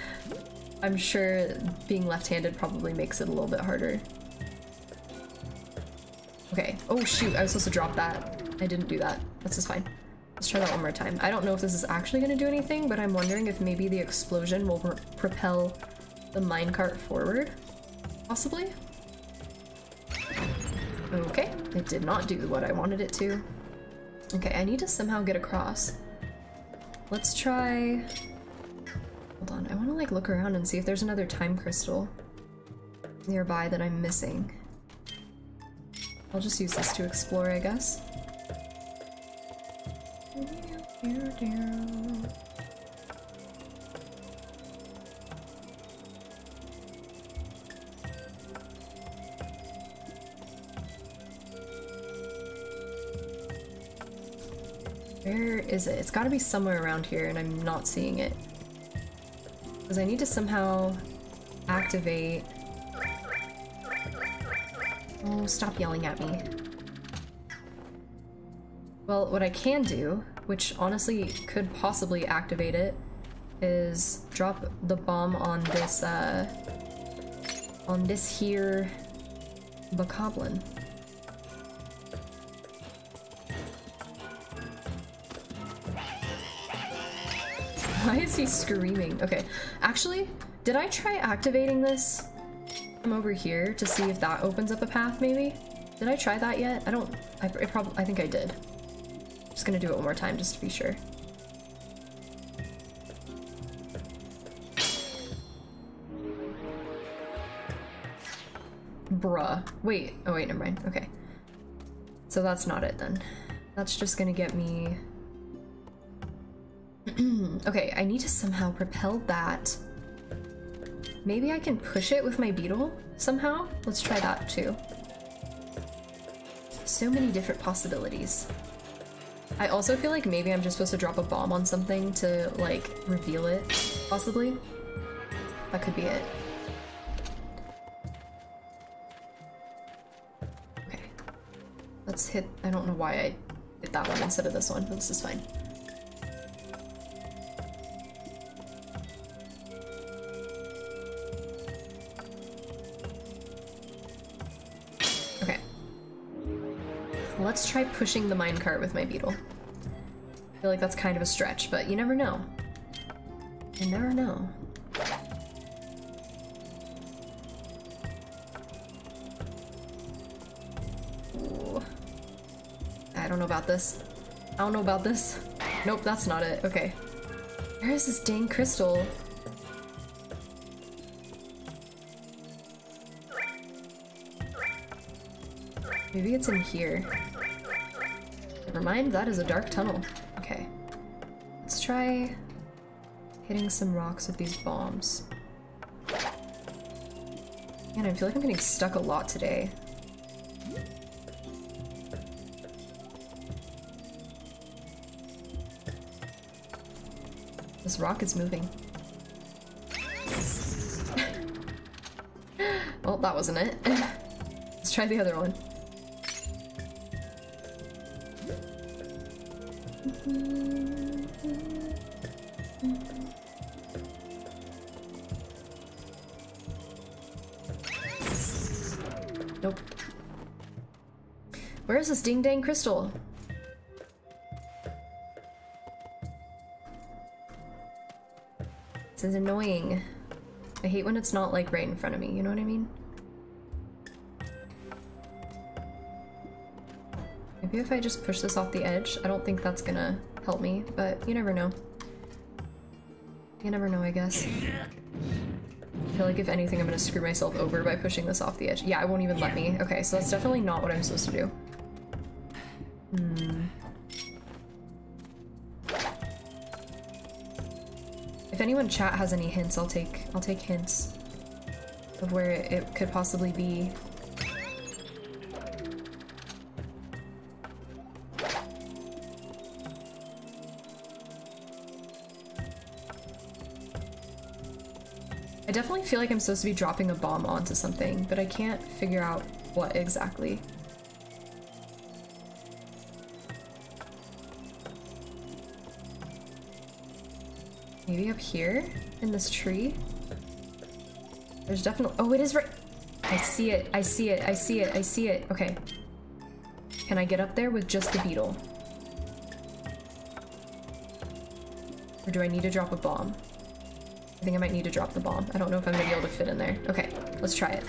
I'm sure being left-handed probably makes it a little bit harder. Okay. Oh shoot, I was supposed to drop that. I didn't do that. That's just fine. Let's try that one more time. I don't know if this is actually going to do anything, but I'm wondering if maybe the explosion will pr propel the minecart forward. Possibly? Okay, it did not do what I wanted it to. Okay, I need to somehow get across. Let's try... Hold on, I want to like look around and see if there's another time crystal nearby that I'm missing. I'll just use this to explore, I guess. Where is it? It's gotta be somewhere around here and I'm not seeing it. Because I need to somehow activate... Oh, stop yelling at me. Well, what I can do, which honestly could possibly activate it, is drop the bomb on this, uh, on this here bokoblin. Why is he screaming? Okay, actually, did I try activating this from over here to see if that opens up a path, maybe? Did I try that yet? I don't, I, probably, I think I did. Just gonna do it one more time just to be sure. Bruh. Wait, oh wait, never mind, okay. So that's not it then. That's just gonna get me okay, I need to somehow propel that. Maybe I can push it with my beetle somehow? Let's try that too. So many different possibilities. I also feel like maybe I'm just supposed to drop a bomb on something to, like, reveal it, possibly. That could be it. Okay. Let's hit- I don't know why I hit that one instead of this one, but this is fine. Let's try pushing the minecart with my beetle. I feel like that's kind of a stretch, but you never know. You never know. Ooh. I don't know about this. I don't know about this. Nope, that's not it. Okay. Where is this dang crystal? Maybe it's in here. Never mind, that is a dark tunnel. Okay. Let's try hitting some rocks with these bombs. Man, I feel like I'm getting stuck a lot today. This rock is moving. well, that wasn't it. Let's try the other one. Nope. Where is this ding dang crystal? This is annoying. I hate when it's not like right in front of me, you know what I mean? Maybe if I just push this off the edge, I don't think that's gonna help me, but you never know. You never know, I guess. I feel like if anything, I'm gonna screw myself over by pushing this off the edge. Yeah, it won't even let me. Okay, so that's definitely not what I'm supposed to do. Hmm. If anyone chat has any hints, I'll take I'll take hints of where it, it could possibly be. Feel like I'm supposed to be dropping a bomb onto something, but I can't figure out what exactly. Maybe up here in this tree? There's definitely- oh, it is right- I see it, I see it, I see it, I see it. Okay. Can I get up there with just the beetle? Or do I need to drop a bomb? I think I might need to drop the bomb. I don't know if I'm gonna be able to fit in there. Okay, let's try it.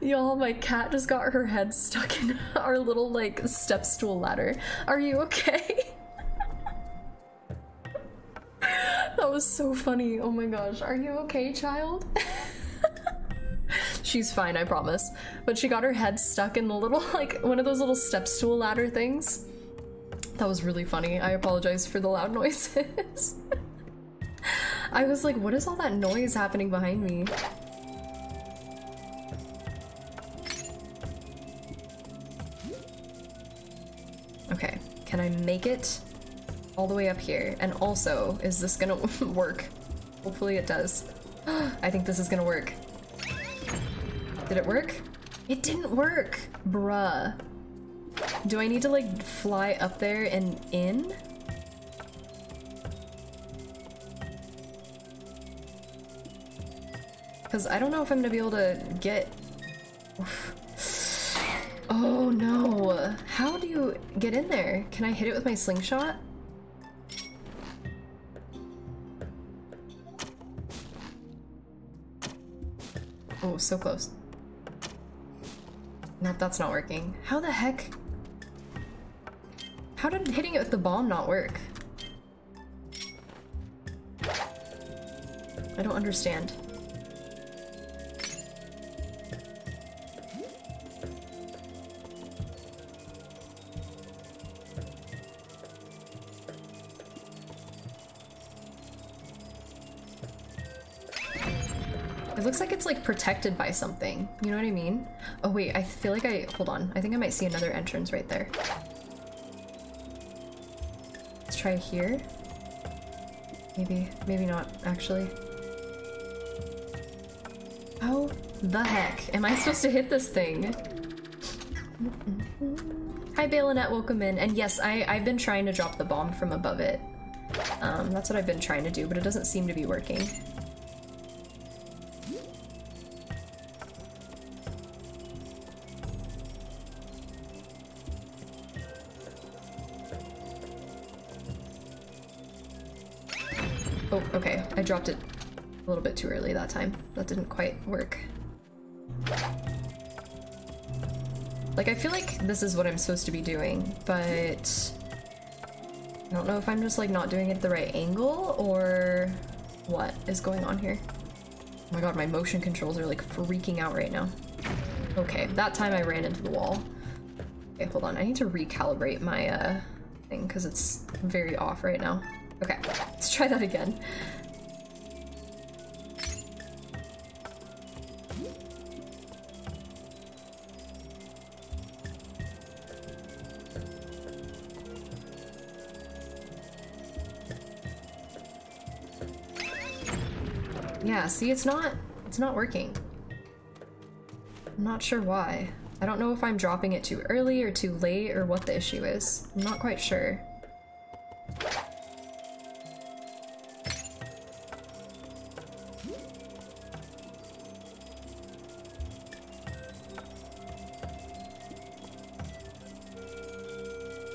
Y'all, my cat just got her head stuck in our little, like, step stool ladder. Are you okay? that was so funny. Oh my gosh. Are you okay, child? She's fine, I promise. But she got her head stuck in the little, like, one of those little step stool ladder things. That was really funny. I apologize for the loud noises. I was like, what is all that noise happening behind me? Okay, can I make it all the way up here? And also, is this gonna work? Hopefully it does. I think this is gonna work. Did it work? It didn't work! Bruh. Do I need to like fly up there and in? Because I don't know if I'm gonna be able to get... Oh no! How do you get in there? Can I hit it with my slingshot? Oh, so close. Nope, that's not working. How the heck? How did hitting it with the bomb not work? I don't understand. Like protected by something. You know what I mean? Oh wait, I feel like I- hold on. I think I might see another entrance right there. Let's try here. Maybe, maybe not, actually. How the heck am I supposed to hit this thing? Hi Bayonet, welcome in. And yes, I, I've been trying to drop the bomb from above it. Um, that's what I've been trying to do, but it doesn't seem to be working. A little bit too early that time. That didn't quite work. Like, I feel like this is what I'm supposed to be doing, but... I don't know if I'm just, like, not doing it at the right angle, or what is going on here. Oh my god, my motion controls are, like, freaking out right now. Okay, that time I ran into the wall. Okay, hold on. I need to recalibrate my, uh, thing, because it's very off right now. Okay, let's try that again. Yeah, see, it's not, it's not working. I'm not sure why. I don't know if I'm dropping it too early or too late or what the issue is. I'm not quite sure.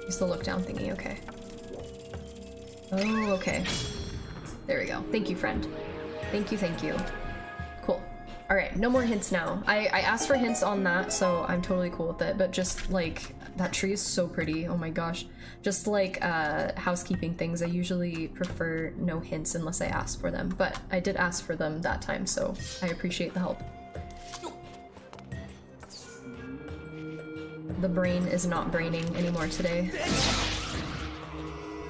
Use the look down thingy, okay. Oh, okay. There we go. Thank you, friend. Thank you, thank you. Cool. Alright, no more hints now. I, I asked for hints on that, so I'm totally cool with it, but just like, that tree is so pretty, oh my gosh. Just like uh, housekeeping things, I usually prefer no hints unless I ask for them, but I did ask for them that time, so I appreciate the help. The brain is not braining anymore today.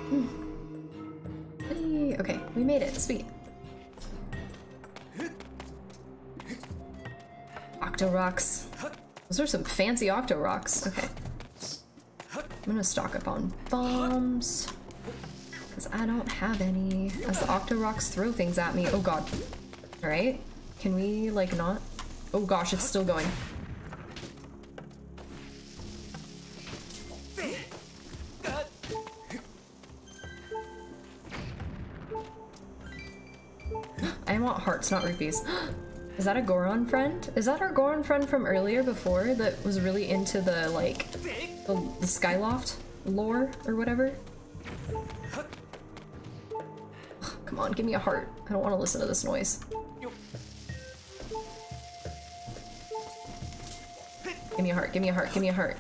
Hmm. Okay, we made it, sweet. Octoroks. Those are some fancy octoroks. Okay. I'm gonna stock up on bombs. Because I don't have any. As the octoroks throw things at me. Oh god. Alright. Can we, like, not? Oh gosh, it's still going. I want hearts, not rupees. Is that a Goron friend? Is that our Goron friend from earlier before that was really into the, like, the, the Skyloft lore or whatever? Ugh, come on, give me a heart. I don't want to listen to this noise. Give me a heart, give me a heart, give me a heart.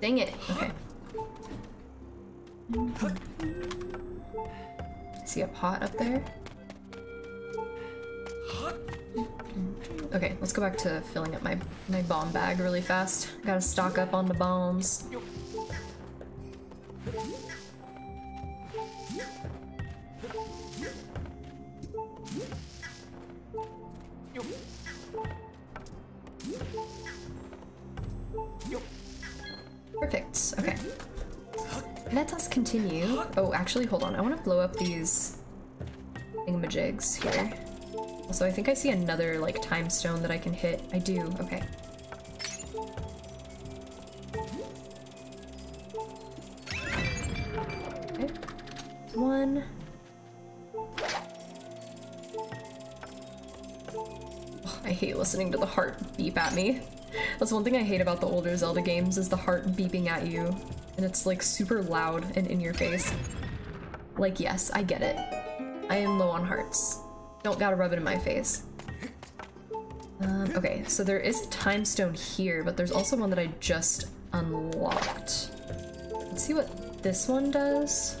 Dang it. Okay. See a pot up there? Okay, let's go back to filling up my, my bomb bag really fast. Gotta stock up on the bombs. Perfect, okay. Let us continue. Oh, actually, hold on. I want to blow up these thingamajigs here. Also, I think I see another, like, time stone that I can hit. I do, okay. Okay. One. Oh, I hate listening to the heart beep at me. That's one thing I hate about the older Zelda games is the heart beeping at you. And it's like super loud and in your face. Like, yes, I get it. I am low on hearts. Don't gotta rub it in my face. Um, okay, so there is a time stone here, but there's also one that I just unlocked. Let's see what this one does.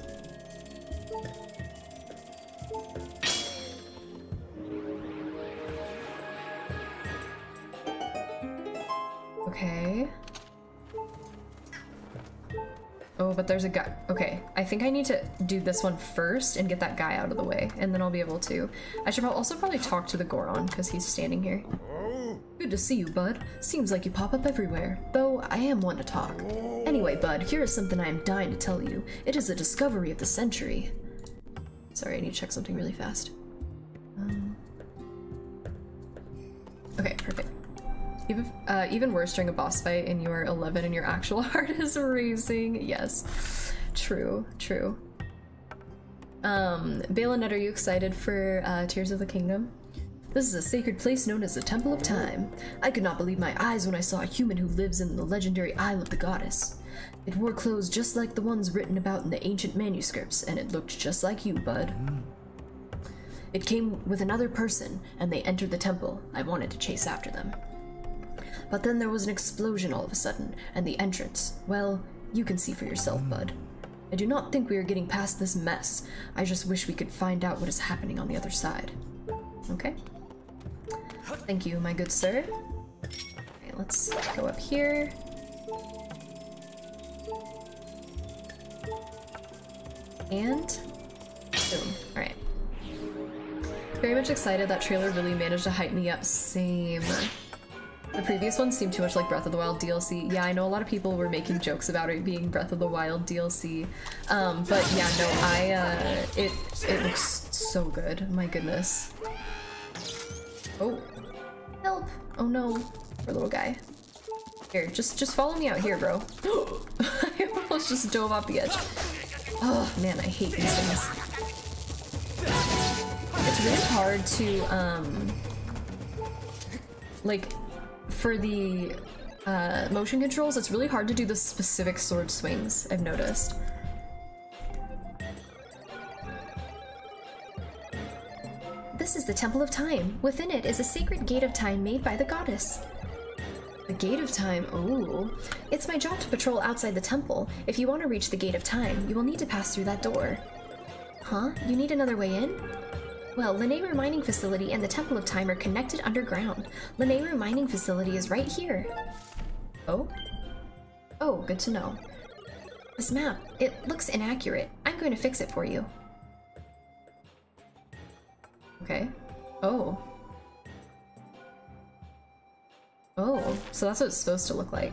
Okay. Oh, but there's a guy. Okay, I think I need to do this one first and get that guy out of the way, and then I'll be able to. I should also probably talk to the Goron, because he's standing here. Good to see you, bud. Seems like you pop up everywhere, though I am one to talk. Anyway, bud, here is something I am dying to tell you. It is a discovery of the century. Sorry, I need to check something really fast. Um... Okay, perfect. Even, uh, even worse during a boss fight and you are 11 and your actual heart is racing. Yes, true, true. Um, Balanet, are you excited for uh, Tears of the Kingdom? This is a sacred place known as the Temple of Time. I could not believe my eyes when I saw a human who lives in the legendary Isle of the Goddess. It wore clothes just like the ones written about in the ancient manuscripts, and it looked just like you, bud. It came with another person, and they entered the temple. I wanted to chase after them. But then there was an explosion all of a sudden, and the entrance. Well, you can see for yourself, mm. bud. I do not think we are getting past this mess. I just wish we could find out what is happening on the other side. Okay. Thank you, my good sir. Okay, let's go up here. And boom. Alright. Very much excited. That trailer really managed to hype me up. Same. The previous one seemed too much like Breath of the Wild DLC. Yeah, I know a lot of people were making jokes about it being Breath of the Wild DLC. Um, but yeah, no, I, uh, it, it looks so good. My goodness. Oh. Help! Oh no. Poor little guy. Here, just, just follow me out here, bro. I almost just dove off the edge. Oh man, I hate these things. It's really hard to, um, like, for the uh, motion controls, it's really hard to do the specific sword swings, I've noticed. This is the Temple of Time. Within it is a sacred gate of time made by the goddess. The Gate of Time, ooh. It's my job to patrol outside the temple. If you want to reach the Gate of Time, you will need to pass through that door. Huh? You need another way in? Well, Lanayru Mining Facility and the Temple of Time are connected underground. Lanayru Mining Facility is right here. Oh? Oh, good to know. This map, it looks inaccurate. I'm going to fix it for you. Okay. Oh. Oh, so that's what it's supposed to look like.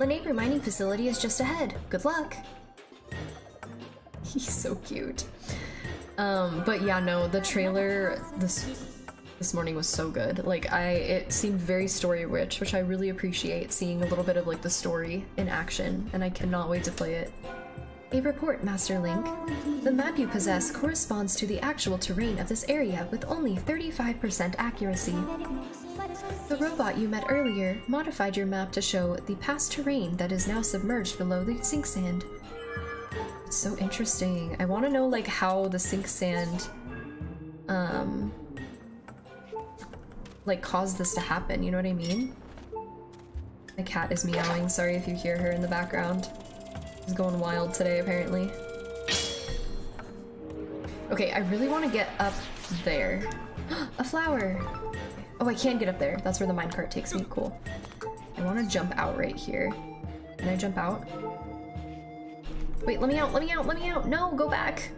Lanayru Mining Facility is just ahead. Good luck. He's so cute. Um, but yeah, no, the trailer this this morning was so good. Like I it seemed very story rich, which I really appreciate seeing a little bit of like the story in action, and I cannot wait to play it. A report, Master Link. The map you possess corresponds to the actual terrain of this area with only 35% accuracy. The robot you met earlier modified your map to show the past terrain that is now submerged below the sink sand. So interesting. I want to know like how the sink sand um like caused this to happen, you know what I mean? My cat is meowing. Sorry if you hear her in the background. She's going wild today apparently. Okay, I really want to get up there. A flower! Oh, I can get up there. That's where the minecart takes me. Cool. I want to jump out right here. Can I jump out? Wait, let me out, let me out, let me out. No, go back.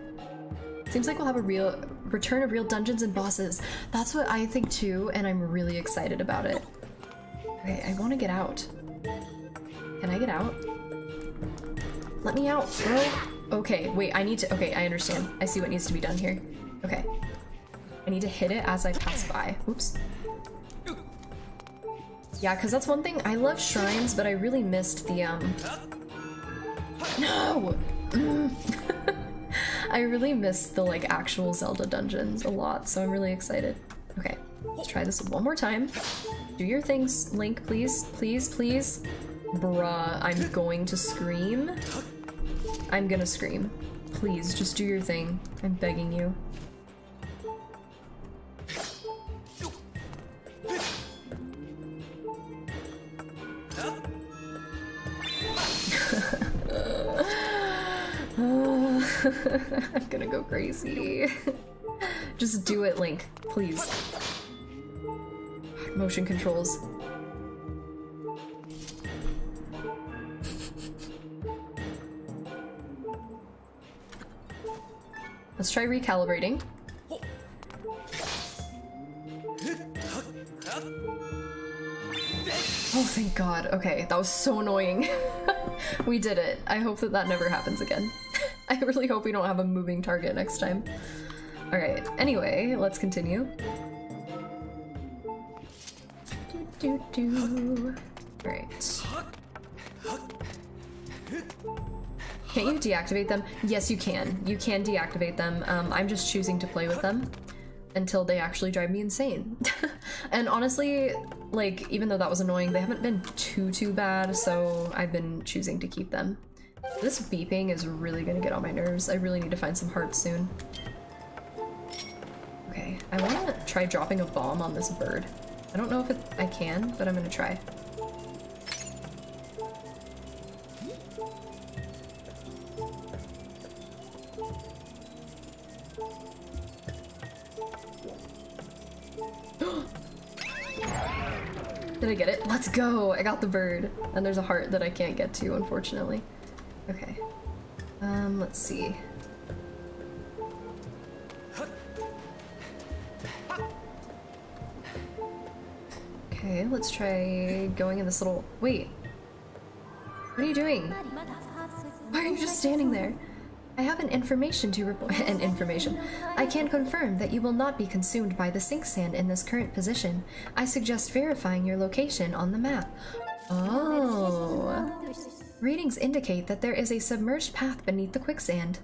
Seems like we'll have a real return of real dungeons and bosses. That's what I think too, and I'm really excited about it. Okay, I want to get out. Can I get out? Let me out, bro. Okay, wait, I need to- okay, I understand. I see what needs to be done here. Okay. I need to hit it as I pass by. Oops. Yeah, because that's one thing. I love shrines, but I really missed the, um... No! I really miss the, like, actual Zelda dungeons a lot, so I'm really excited. Okay, let's try this one more time. Do your things, Link, please. Please, please. Bruh, I'm going to scream. I'm gonna scream. Please, just do your thing. I'm begging you. I'm gonna go crazy. Just do it, Link, please. Motion controls. Let's try recalibrating. Oh, thank God. Okay, that was so annoying. we did it. I hope that that never happens again. I really hope we don't have a moving target next time. Alright, anyway, let's continue. Do, do, do. Can't you deactivate them? Yes, you can. You can deactivate them. Um, I'm just choosing to play with them until they actually drive me insane. and honestly, like, even though that was annoying, they haven't been too, too bad, so I've been choosing to keep them. This beeping is really gonna get on my nerves. I really need to find some hearts soon. Okay, I wanna try dropping a bomb on this bird. I don't know if it, I can, but I'm gonna try. Did I get it? Let's go! I got the bird. And there's a heart that I can't get to, unfortunately. Okay. Um, let's see. Okay, let's try going in this little- wait. What are you doing? Why are you just standing there? I have an information to report- an information. I can confirm that you will not be consumed by the sink sand in this current position. I suggest verifying your location on the map. Oh. Readings indicate that there is a submerged path beneath the quicksand.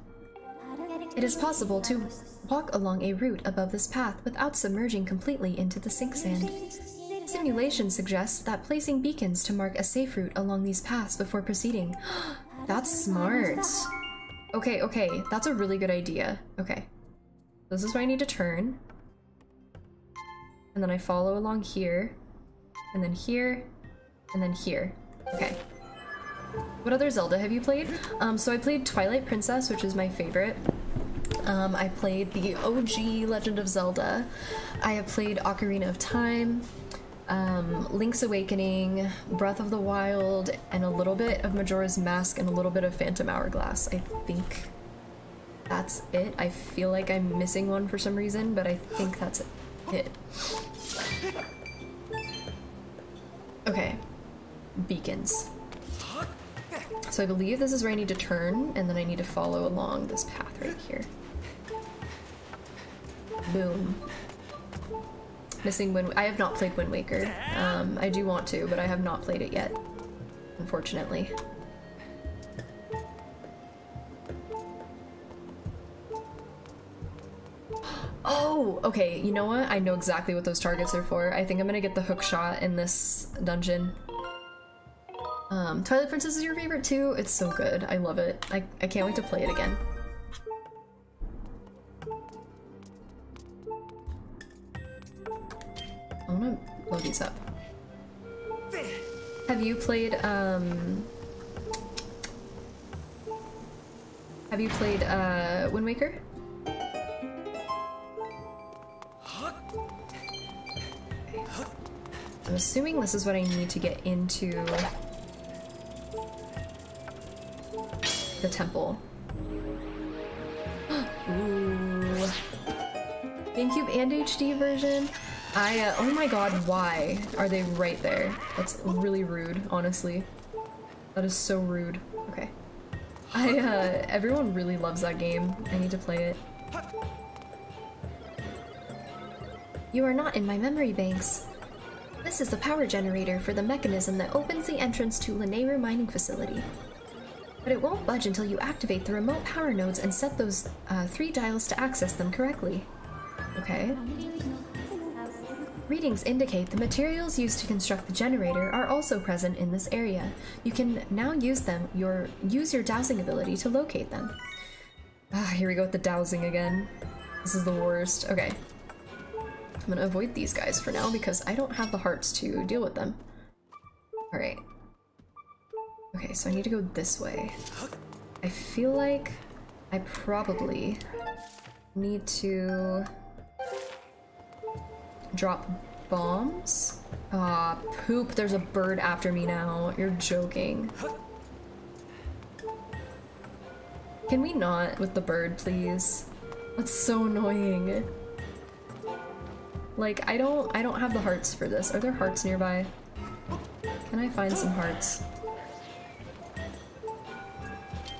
It is possible to walk along a route above this path without submerging completely into the sink sand. Simulation suggests that placing beacons to mark a safe route along these paths before proceeding. That's smart. Okay, okay, that's a really good idea. Okay. This is where I need to turn. And then I follow along here. And then here. And then here. Okay. What other Zelda have you played? Um, so I played Twilight Princess, which is my favorite. Um, I played the OG Legend of Zelda. I have played Ocarina of Time, um, Link's Awakening, Breath of the Wild, and a little bit of Majora's Mask and a little bit of Phantom Hourglass. I think that's it. I feel like I'm missing one for some reason, but I think that's it. Okay. Beacons. So I believe this is where I need to turn, and then I need to follow along this path right here. Boom. Missing Wind- I have not played Wind Waker. Um, I do want to, but I have not played it yet, unfortunately. Oh, okay, you know what? I know exactly what those targets are for. I think I'm gonna get the hook shot in this dungeon. Um, Twilight Princess is your favorite too? It's so good. I love it. I, I can't wait to play it again. I wanna load these up. Have you played, um... Have you played, uh, Wind Waker? I'm assuming this is what I need to get into the temple. Ooh. GameCube and HD version? I, uh, oh my god, why are they right there? That's really rude, honestly. That is so rude. Okay. I, uh, everyone really loves that game. I need to play it. You are not in my memory banks. This is the power generator for the mechanism that opens the entrance to Lanayru mining facility. But it won't budge until you activate the remote power nodes and set those uh, three dials to access them correctly. Okay. Readings indicate the materials used to construct the generator are also present in this area. You can now use them your use your dowsing ability to locate them. Ah, here we go with the dowsing again. This is the worst. Okay. I'm gonna avoid these guys for now because I don't have the hearts to deal with them. Alright. Okay, so I need to go this way. I feel like I probably need to drop bombs. Ah, poop, there's a bird after me now. You're joking. Can we not with the bird, please? That's so annoying. Like, I don't I don't have the hearts for this. Are there hearts nearby? Can I find some hearts?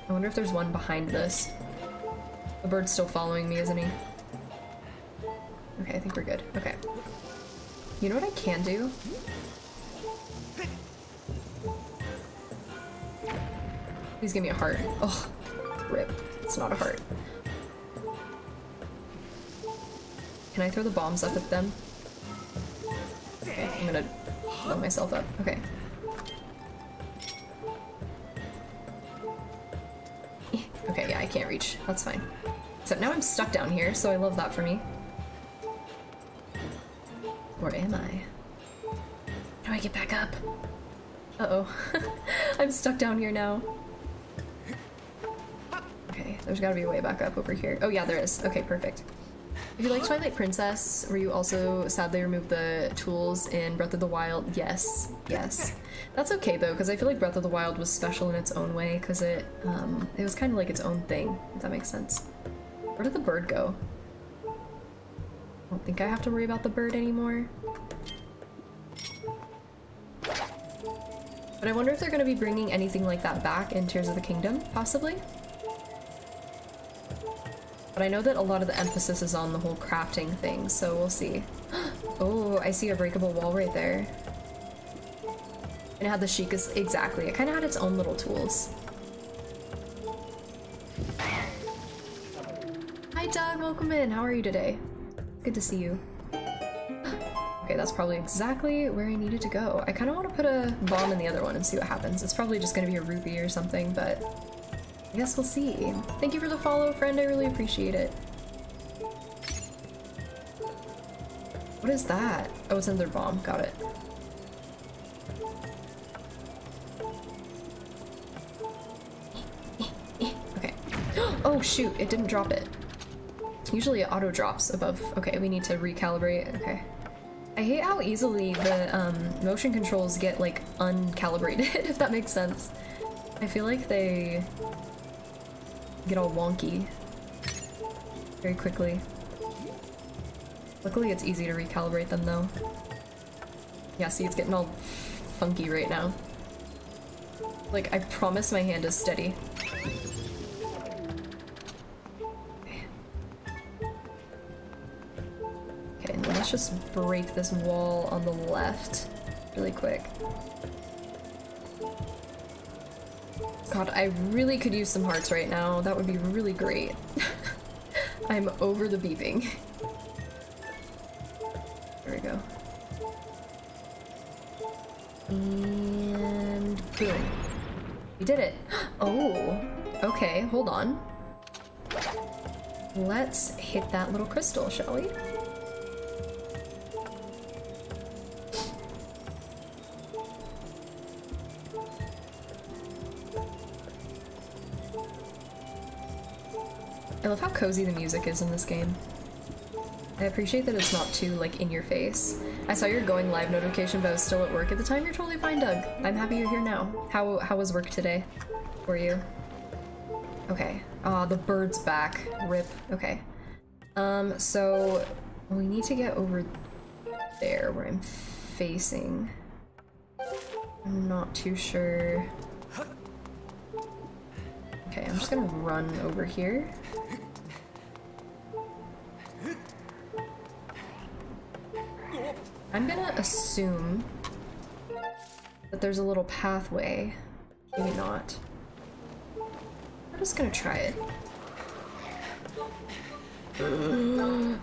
I wonder if there's one behind this. The bird's still following me, isn't he? Okay, I think we're good. Okay. You know what I can do? Please give me a heart. Oh, Rip. It's not a heart. Can I throw the bombs up at them? Okay, I'm gonna blow myself up. Okay. Okay, yeah, I can't reach. That's fine. Except now I'm stuck down here, so I love that for me. Or am I? How do I get back up? Uh-oh. I'm stuck down here now. Okay, there's gotta be a way back up over here. Oh yeah, there is. Okay, perfect. If you like Twilight Princess, where you also sadly remove the tools in Breath of the Wild, yes, yes. That's okay though, because I feel like Breath of the Wild was special in its own way, because it, um, it was kind of like its own thing, if that makes sense. Where did the bird go? I don't think I have to worry about the bird anymore. But I wonder if they're going to be bringing anything like that back in Tears of the Kingdom, possibly? But I know that a lot of the emphasis is on the whole crafting thing, so we'll see. oh, I see a breakable wall right there. And it had the Sheikah's- exactly. It kind of had its own little tools. Hi Doug, welcome in. How are you today? Good to see you. Okay, that's probably exactly where I needed to go. I kind of want to put a bomb in the other one and see what happens. It's probably just going to be a rupee or something, but I guess we'll see. Thank you for the follow, friend. I really appreciate it. What is that? Oh, it's another bomb. Got it. Okay. Oh, shoot. It didn't drop it. Usually it auto drops above. Okay, we need to recalibrate. Okay. I hate how easily the um, motion controls get like uncalibrated, if that makes sense. I feel like they get all wonky very quickly. Luckily it's easy to recalibrate them though. Yeah, see it's getting all funky right now. Like, I promise my hand is steady. Okay, let's just break this wall on the left really quick. God, I really could use some hearts right now. That would be really great. I'm over the beeping. There we go. And boom. We did it. Oh, okay, hold on. Let's hit that little crystal, shall we? I love how cozy the music is in this game. I appreciate that it's not too, like, in your face. I saw your going live notification, but I was still at work at the time. You're totally fine, Doug. I'm happy you're here now. How, how was work today for you? Okay. Ah, the bird's back. Rip. Okay. Um, so we need to get over there where I'm facing. I'm not too sure. Okay, I'm just gonna run over here. I'm gonna assume that there's a little pathway. Maybe not. I'm just gonna try it.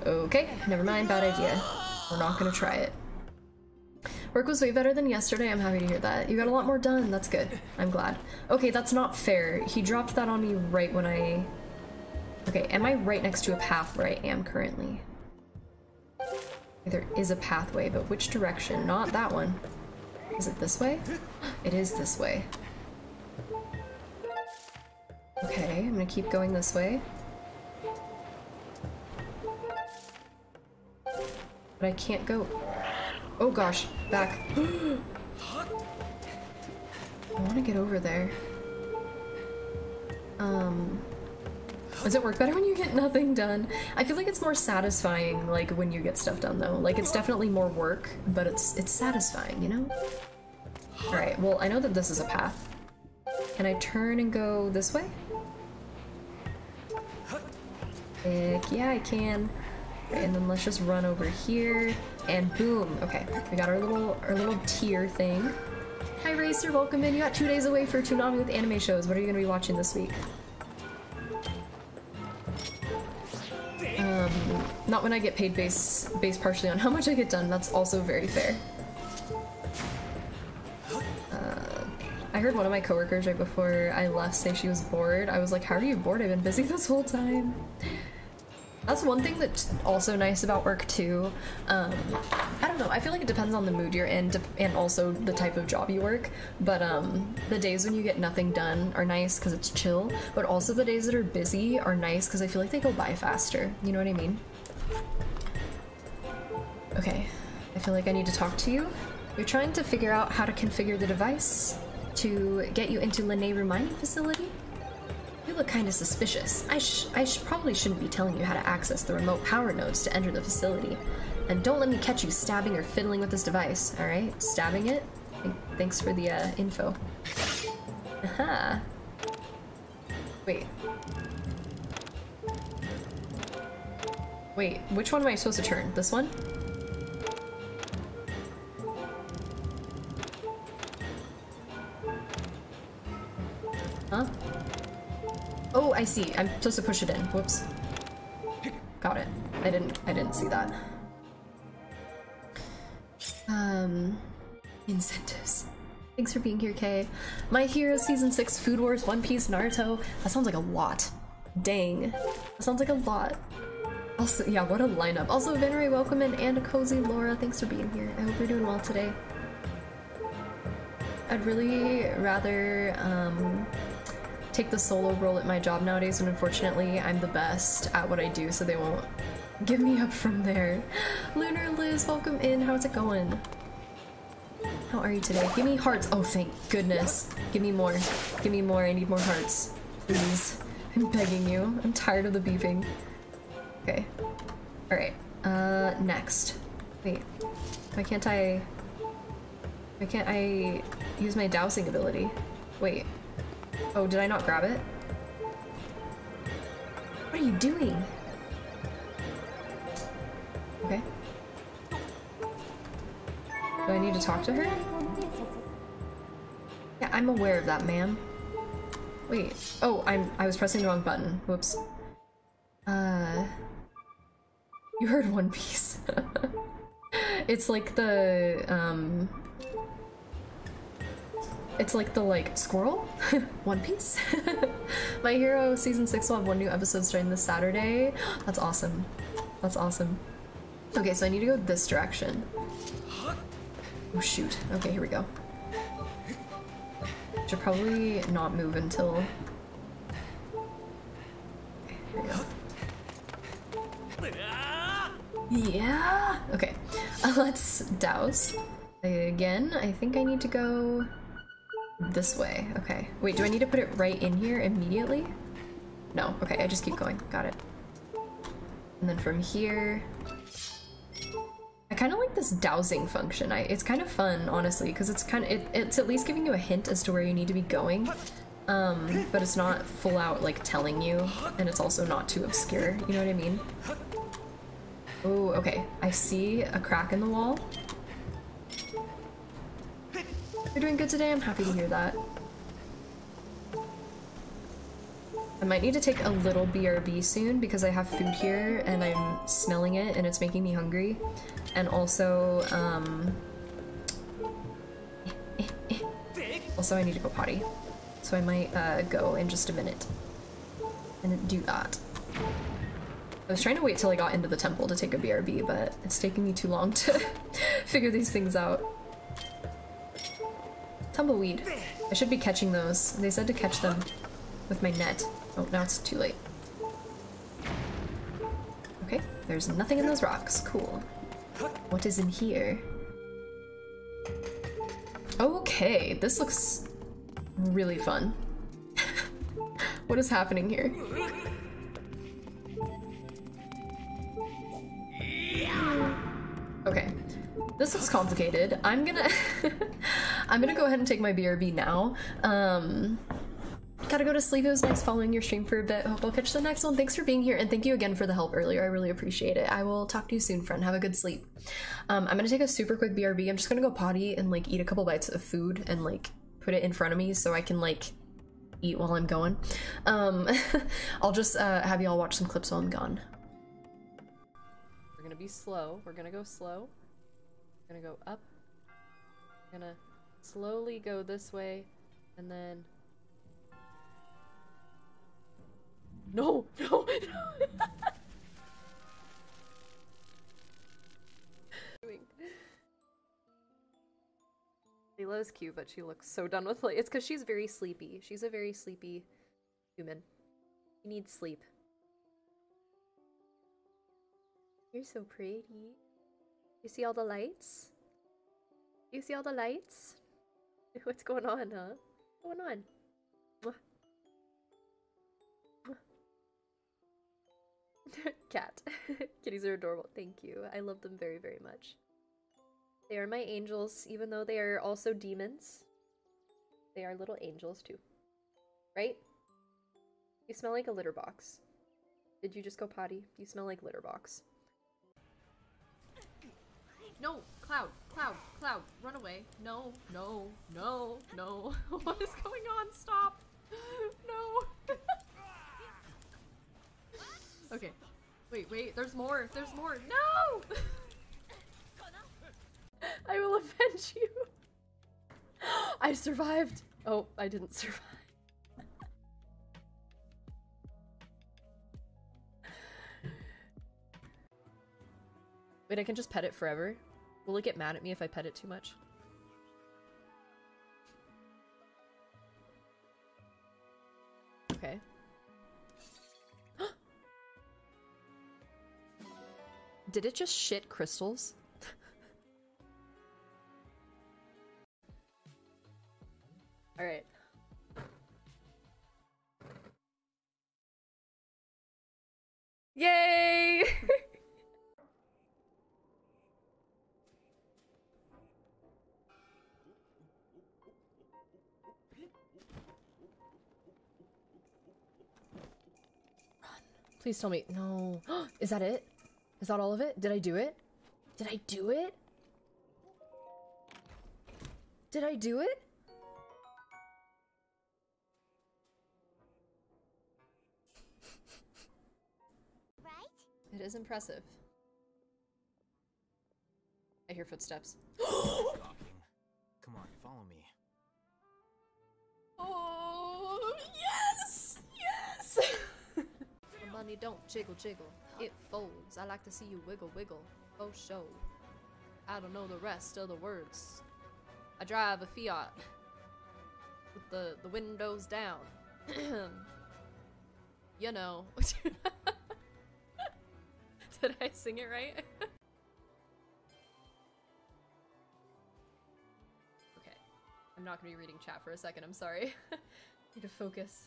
Okay, never mind, bad idea. We're not gonna try it. Work was way better than yesterday, I'm happy to hear that. You got a lot more done, that's good. I'm glad. Okay, that's not fair. He dropped that on me right when I... Okay, am I right next to a path where I am currently? There is a pathway, but which direction? Not that one. Is it this way? It is this way. Okay, I'm gonna keep going this way. But I can't go. Oh gosh, back. I want to get over there. Um, does it work better when you get nothing done? I feel like it's more satisfying, like, when you get stuff done, though. Like, it's definitely more work, but it's it's satisfying, you know? Alright, well, I know that this is a path. Can I turn and go this way? Heck yeah, I can. And then let's just run over here, and boom. Okay, we got our little our little tier thing. Hi Racer, welcome in. You got two days away for Toonami with anime shows. What are you gonna be watching this week? Not when I get paid base based partially on how much I get done. That's also very fair. Uh, I heard one of my coworkers right before I left say she was bored. I was like, "How are you bored? I've been busy this whole time." That's one thing that's also nice about work too. Um, I don't know. I feel like it depends on the mood you're in, and also the type of job you work. But um, the days when you get nothing done are nice because it's chill. But also the days that are busy are nice because I feel like they go by faster. You know what I mean? Okay. I feel like I need to talk to you. You're trying to figure out how to configure the device to get you into Lanayru mining facility. You look kind of suspicious. I, sh I sh probably shouldn't be telling you how to access the remote power nodes to enter the facility. And don't let me catch you stabbing or fiddling with this device, alright? Stabbing it? Th thanks for the uh, info. Aha. Wait. Wait, which one am I supposed to turn? This one? Huh? Oh, I see. I'm supposed to push it in. Whoops. Got it. I didn't I didn't see that. Um incentives. Thanks for being here, Kay. My Hero Season 6, Food Wars, One Piece, Naruto. That sounds like a lot. Dang. That sounds like a lot. Also, yeah, what a lineup. Also, Venerate, welcome in, and cozy Laura. Thanks for being here. I hope you're doing well today. I'd really rather um, take the solo role at my job nowadays, and unfortunately, I'm the best at what I do, so they won't give me up from there. Lunar Liz, welcome in. How's it going? How are you today? Give me hearts. Oh, thank goodness. Give me more. Give me more. I need more hearts. Please. I'm begging you. I'm tired of the beeping. Okay. Alright. Uh, next. Wait. Why can't I... Why can't I use my dowsing ability? Wait. Oh, did I not grab it? What are you doing? Okay. Do I need to talk to her? Yeah, I'm aware of that, ma'am. Wait. Oh, I'm I was pressing the wrong button. Whoops. Uh You heard One Piece. it's like the um it's like the like squirrel? One piece? My hero season 6 will have one new episode starting this saturday. That's awesome. That's awesome. Okay so i need to go this direction. Oh shoot. Okay here we go. Should probably not move until yeah. Okay. Uh, let's douse. Again i think i need to go this way. Okay. Wait, do I need to put it right in here immediately? No. Okay, I just keep going. Got it. And then from here... I kind of like this dowsing function. I, it's kind of fun, honestly, because it's kind of it, it's at least giving you a hint as to where you need to be going. Um, but it's not full out like telling you, and it's also not too obscure. You know what I mean? Oh, okay. I see a crack in the wall. You're doing good today? I'm happy to hear that. I might need to take a little BRB soon because I have food here and I'm smelling it and it's making me hungry. And also, um... Also, I need to go potty. So I might uh, go in just a minute and do that. I was trying to wait till I got into the temple to take a BRB, but it's taking me too long to figure these things out. Tumbleweed. I should be catching those. They said to catch them with my net. Oh, now it's too late. Okay, there's nothing in those rocks. Cool. What is in here? Okay, this looks really fun. what is happening here? Okay, this looks complicated. I'm gonna I'm gonna go ahead and take my BRB now. Um gotta go to sleep. It was nice following your stream for a bit. Hope I'll catch the next one. Thanks for being here and thank you again for the help earlier. I really appreciate it. I will talk to you soon, friend. Have a good sleep. Um, I'm gonna take a super quick BRB. I'm just gonna go potty and like eat a couple bites of food and like put it in front of me so I can like eat while I'm going. Um, I'll just uh, have you all watch some clips while I'm gone. We're gonna be slow. We're gonna go slow. Gonna go up. We're gonna slowly go this way, and then. No, no, no. Layla's cute, but she looks so done with life. It's because she's very sleepy. She's a very sleepy human. She needs sleep. You're so pretty. You see all the lights? You see all the lights? What's going on, huh? What's going on? Cat. Kitties are adorable. Thank you. I love them very, very much. They are my angels, even though they are also demons. They are little angels too. Right? You smell like a litter box. Did you just go potty? You smell like litter box. No, Cloud, Cloud, Cloud, run away. No, no, no, no. what is going on? Stop. No. okay. Wait, wait, there's more. There's more. No! I will avenge you. I survived. Oh, I didn't survive. Wait, I can just pet it forever? Will it get mad at me if I pet it too much? Okay. Did it just shit crystals? Alright. Yay! Please tell me. No. Is that it? Is that all of it? Did I do it? Did I do it? Did I do it? Right? It is impressive. I hear footsteps. Come on, follow me. Oh, yes! Yes! don't jiggle jiggle, it folds. I like to see you wiggle wiggle. Oh, show. I don't know the rest of the words. I drive a Fiat with the, the windows down. you know. Did I sing it right? okay. I'm not gonna be reading chat for a second, I'm sorry. Need to focus.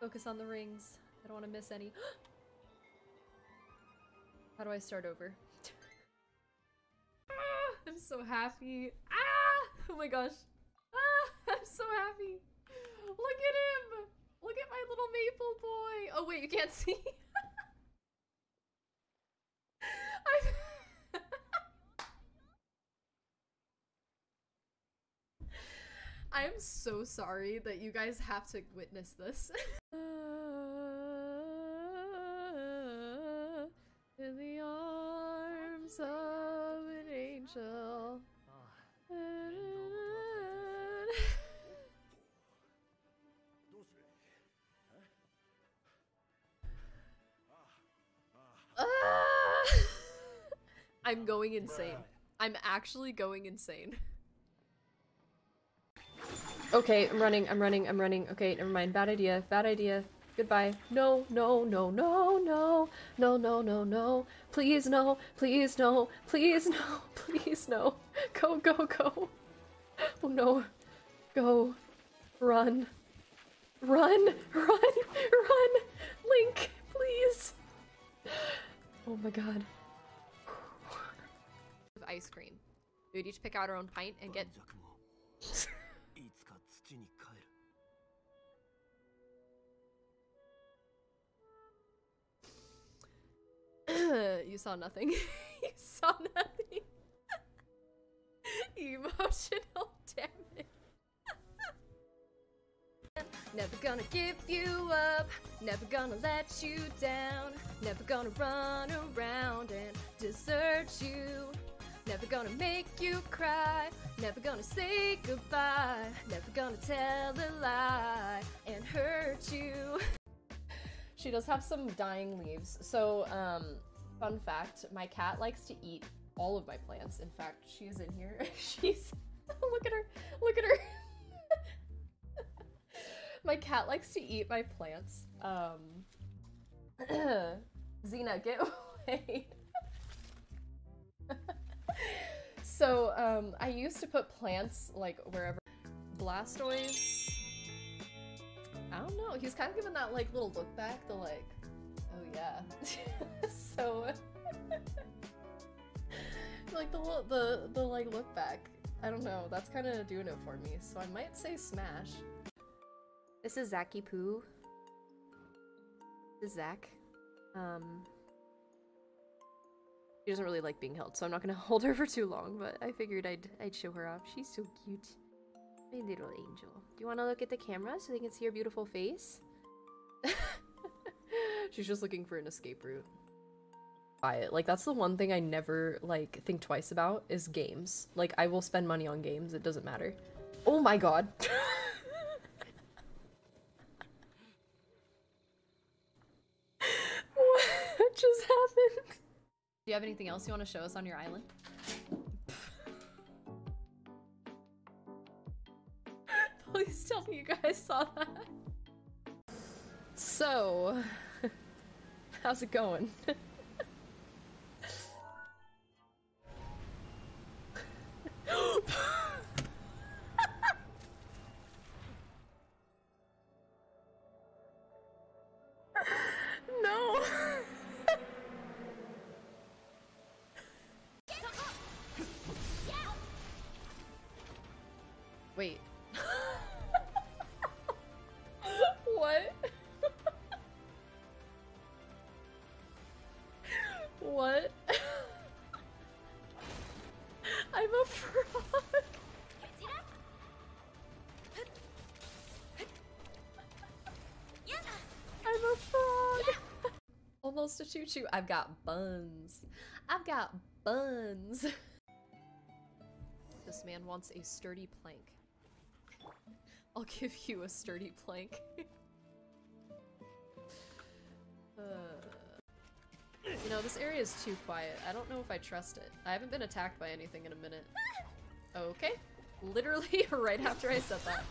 Focus on the rings. I don't want to miss any. How do I start over? ah, I'm so happy. Ah! Oh my gosh. Ah! I'm so happy. Look at him! Look at my little maple boy! Oh wait, you can't see? I'm I'm so sorry that you guys have to witness this. Of an angel. I'm going insane. I'm actually going insane. Okay, I'm running, I'm running, I'm running. Okay, never mind. Bad idea, bad idea. Goodbye. No, no, no, no, no, no, no, no, no. Please no, please no, please no, please no. Go, go, go. Oh no. Go. Run. Run, run, run. Link, please. Oh my god. Ice cream. We'd each pick out our own pint and get you saw nothing. you saw nothing. Emotional damage. Never gonna give you up, never gonna let you down, never gonna run around and desert you. Never gonna make you cry, never gonna say goodbye, never gonna tell a lie and hurt you. She does have some dying leaves. So, um, fun fact, my cat likes to eat all of my plants. In fact, she's in here. She's look at her. Look at her. my cat likes to eat my plants. Um Xena, get away. so, um I used to put plants like wherever Blastoise I don't know. He's kind of giving that like little look back, the like, oh yeah. so like the the the like look back. I don't know. That's kind of doing it for me. So I might say smash. This is Zaki Poo. This is Zach. Um. She doesn't really like being held, so I'm not gonna hold her for too long. But I figured I'd I'd show her off. She's so cute. My little angel. Do you want to look at the camera so they can see your beautiful face? She's just looking for an escape route. Buy it. Like that's the one thing I never like think twice about is games. Like I will spend money on games. It doesn't matter. Oh my god. what just happened? Do you have anything else you want to show us on your island? Please tell me you guys saw that. So, how's it going? Almost a choo choo. I've got buns. I've got buns. This man wants a sturdy plank. I'll give you a sturdy plank. Uh, you know, this area is too quiet. I don't know if I trust it. I haven't been attacked by anything in a minute. Okay. Literally right after I said that.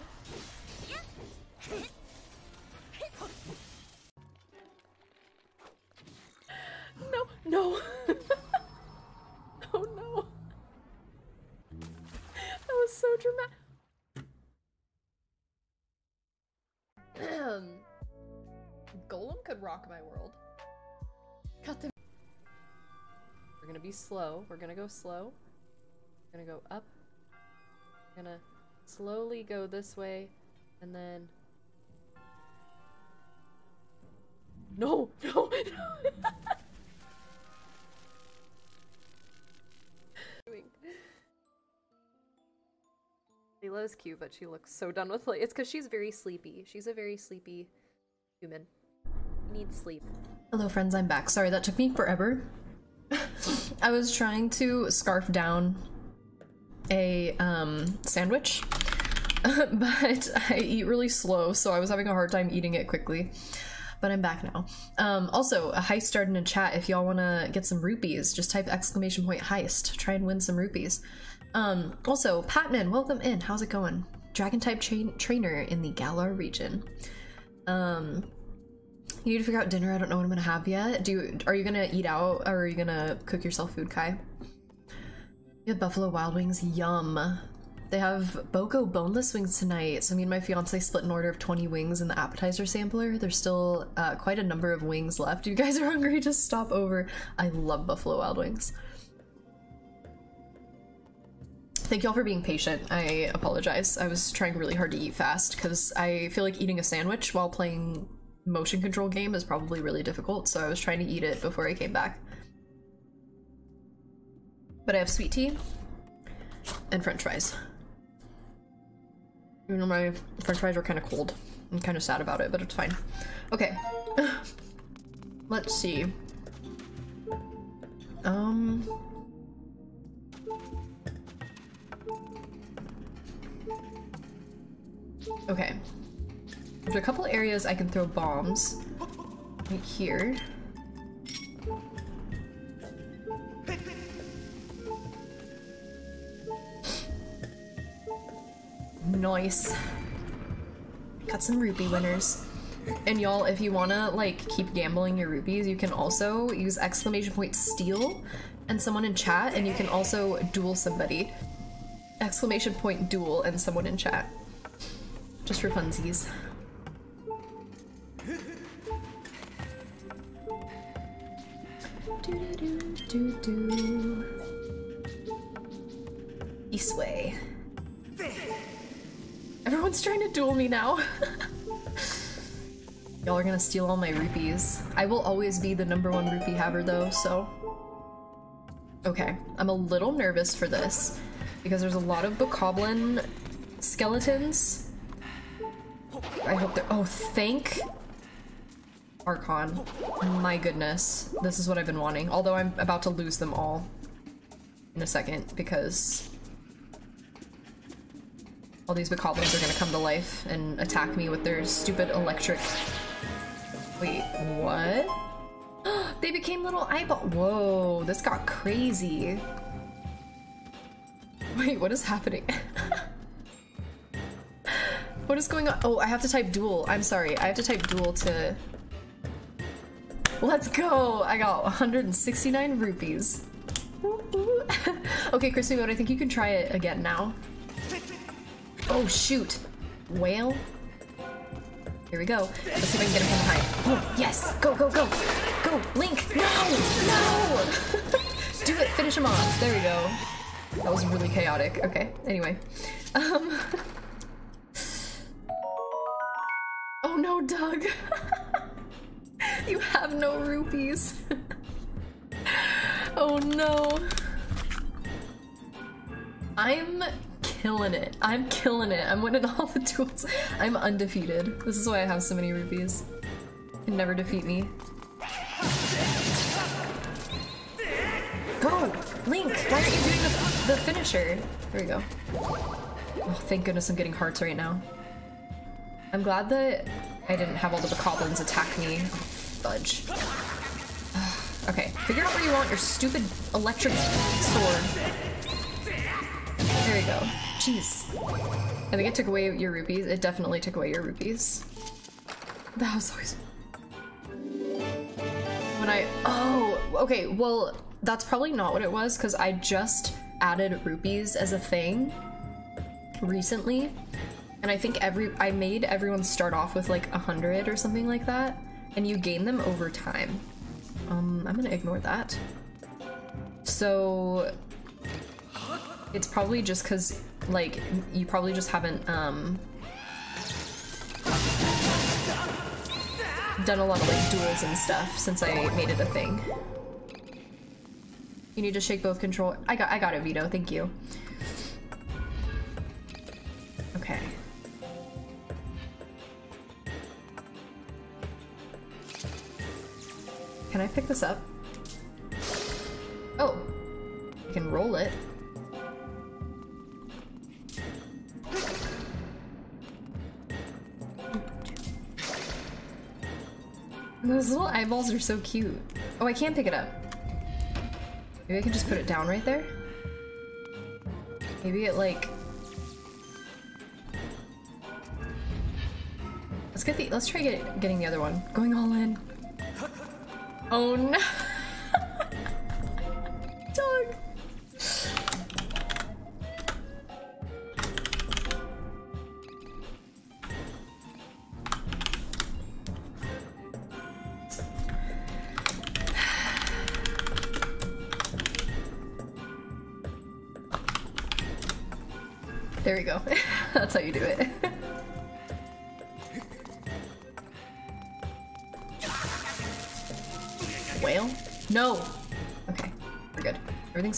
No, no. oh no. That was so dramatic. Golem could rock my world. Cut them. We're gonna be slow. We're gonna go slow. We're gonna go up. We're gonna slowly go this way, and then. No, no, no. Layla's cute, but she looks so done with life. It's because she's very sleepy. She's a very sleepy human. Needs sleep. Hello, friends, I'm back. Sorry, that took me forever. I was trying to scarf down a um, sandwich, but I eat really slow, so I was having a hard time eating it quickly. But I'm back now. Um, also, a heist started in chat. If y'all want to get some rupees, just type exclamation point heist. Try and win some rupees. Um, also, Patman, welcome in. How's it going? Dragon type tra- trainer in the Galar region. Um, you need to figure out dinner. I don't know what I'm gonna have yet. Do you, are you gonna eat out or are you gonna cook yourself food, Kai? You have Buffalo Wild Wings. Yum. They have BOGO boneless wings tonight. So me and my fiance split an order of 20 wings in the appetizer sampler. There's still uh, quite a number of wings left. If you guys are hungry, just stop over. I love Buffalo Wild Wings. Thank y'all for being patient. I apologize. I was trying really hard to eat fast because I feel like eating a sandwich while playing motion control game is probably really difficult, so I was trying to eat it before I came back. But I have sweet tea and french fries. Even though my french fries are kind of cold. I'm kind of sad about it, but it's fine. Okay. Let's see. Um. Okay. There's a couple areas I can throw bombs. Right here. Nice. Got some rupee winners. And y'all, if you wanna like keep gambling your rupees, you can also use exclamation point steal and someone in chat, and you can also duel somebody. Exclamation point duel and someone in chat. Just for funsies. Do do do. East way. Everyone's trying to duel me now. Y'all are gonna steal all my rupees. I will always be the number one rupee haver though, so. Okay, I'm a little nervous for this because there's a lot of bokoblin skeletons. I hope they're- oh, thank Archon. My goodness, this is what I've been wanting. Although I'm about to lose them all in a second because all these bokoblins are gonna come to life and attack me with their stupid electric. Wait, what? they became little eyeball. Whoa, this got crazy. Wait, what is happening? what is going on? Oh, I have to type duel. I'm sorry. I have to type duel to. Let's go! I got 169 rupees. okay, Crispy Mode, I think you can try it again now. Oh, shoot. Whale? Here we go. Let's see if I can get him from behind. Oh, yes! Go, go, go! Go! Link! No! No! Do it! Finish him off. There we go. That was really chaotic. Okay, anyway. Um... Oh no, Doug! you have no rupees. oh no. I'm killing it. I'm killing it. I'm winning all the duels. I'm undefeated. This is why I have so many rupees. You can never defeat me. Go! Link! Why aren't you doing the, the finisher? There we go. Oh, thank goodness I'm getting hearts right now. I'm glad that I didn't have all the goblins attack me. Fudge. okay, figure out where you want your stupid electric sword. There you go. Jeez. I think it took away your rupees. It definitely took away your rupees. That was always... When I... Oh, okay, well, that's probably not what it was, because I just added rupees as a thing recently. And I think every... I made everyone start off with like a hundred or something like that. And you gain them over time. Um, I'm gonna ignore that. So it's probably just because, like, you probably just haven't, um, done a lot of, like, duels and stuff since I made it a thing. You need to shake both control- I got- I got it, Vito, thank you. Can I pick this up? Oh. I can roll it. Those little eyeballs are so cute. Oh, I can't pick it up. Maybe I can just put it down right there? Maybe it like... Let's get the- let's try get, getting the other one. Going all in. Oh no!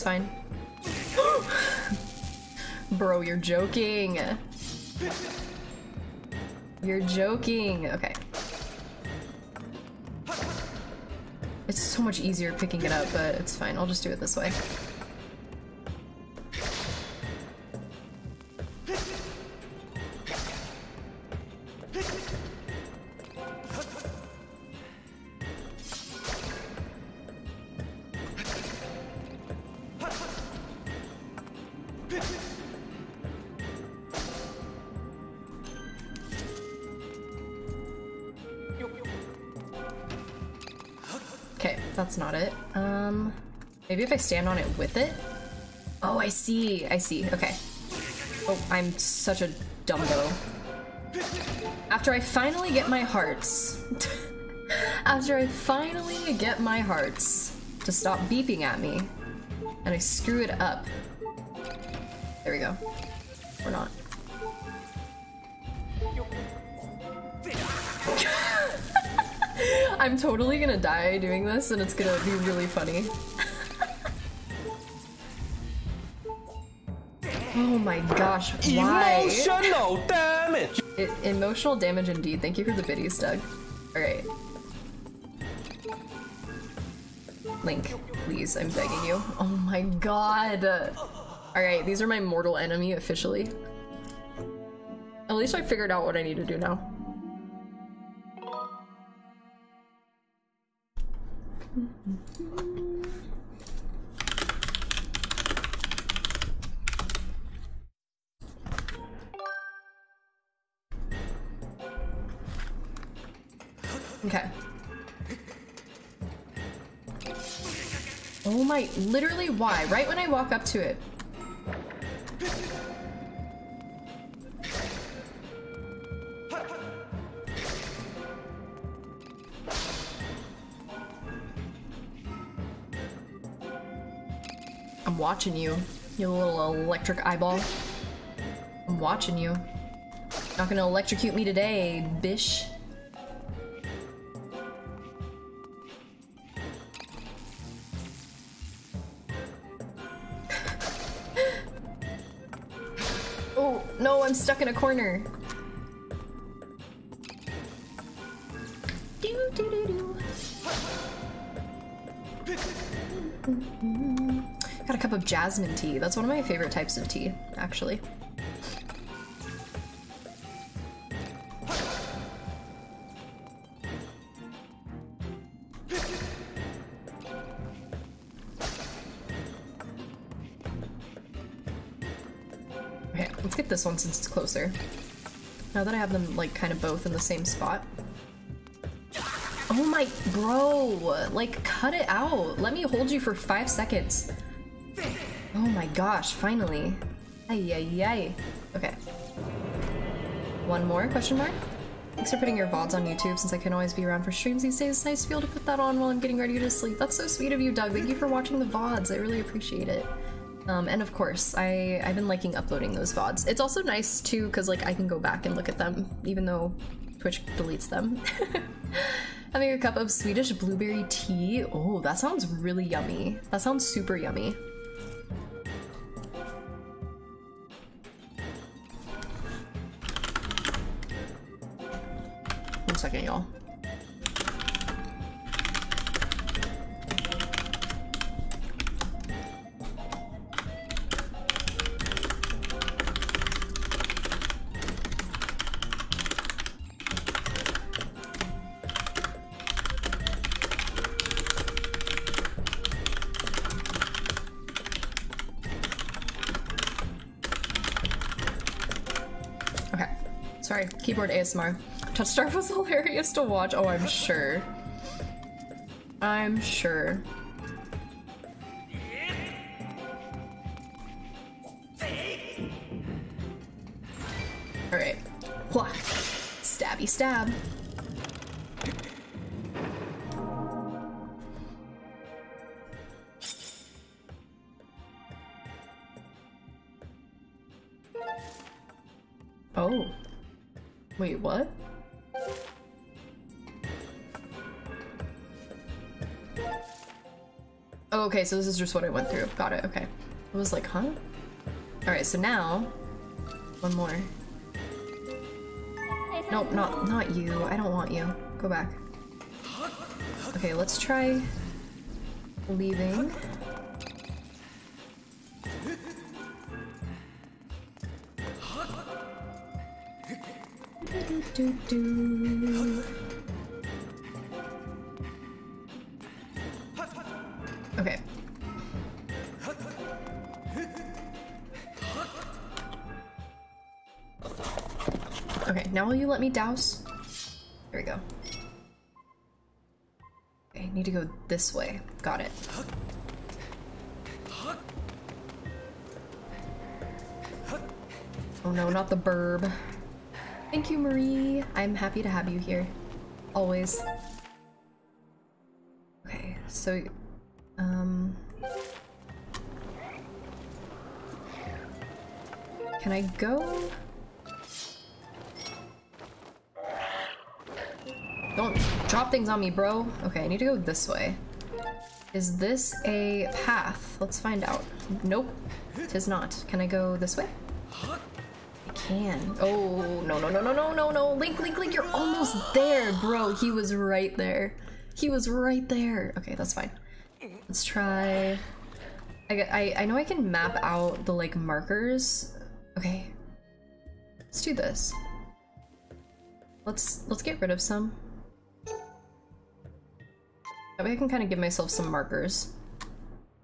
Fine. Bro, you're joking. You're joking. Okay. It's so much easier picking it up, but it's fine. I'll just do it this way. Stand on it with it? Oh, I see, I see, okay. Oh, I'm such a dumbo. After I finally get my hearts, after I finally get my hearts to stop beeping at me, and I screw it up. There we go. Or not. I'm totally gonna die doing this and it's gonna be really funny. Oh my gosh, why? Emotional damage! It, emotional damage indeed. Thank you for the biddies, Doug. Alright. Link, please, I'm begging you. Oh my god. Alright, these are my mortal enemy officially. At least I figured out what I need to do now. My, literally why? Right when I walk up to it. I'm watching you, you little electric eyeball. I'm watching you. Not gonna electrocute me today, bish. A corner. Do, do, do, do. Got a cup of jasmine tea. That's one of my favorite types of tea, actually. This one since it's closer. Now that I have them like kind of both in the same spot. Oh my, bro, like cut it out. Let me hold you for five seconds. Oh my gosh, finally. Ay, ay, ay. Okay. One more, question mark? Thanks for putting your VODs on YouTube since I can always be around for streams these days. It's nice to be able to put that on while I'm getting ready to sleep. That's so sweet of you, Doug. Thank you for watching the VODs. I really appreciate it. Um, and of course, I, I've been liking uploading those VODs. It's also nice too, because like I can go back and look at them, even though Twitch deletes them. Having a cup of Swedish blueberry tea. Oh, that sounds really yummy. That sounds super yummy. Sorry, keyboard ASMR. Touch Star was hilarious to watch. Oh, I'm sure. I'm sure. Alright. Stabby stab. Wait, what? Oh, okay, so this is just what I went through. Got it, okay. I was like, huh? Alright, so now, one more. Nope, not not you. I don't want you. Go back. Okay, let's try leaving. Do, do. Okay. Okay, now will you let me douse? There we go. Okay, need to go this way. Got it. Oh no, not the burb. Thank you, Marie. I'm happy to have you here. Always. Okay, so, um... Can I go? Don't drop things on me, bro. Okay, I need to go this way. Is this a path? Let's find out. Nope, tis not. Can I go this way? Can. Oh, no, no, no, no, no, no, no. Link, Link, Link, you're almost there, bro. He was right there. He was right there. Okay, that's fine. Let's try... I, I, I know I can map out the, like, markers. Okay. Let's do this. Let's, let's get rid of some. That way I can kind of give myself some markers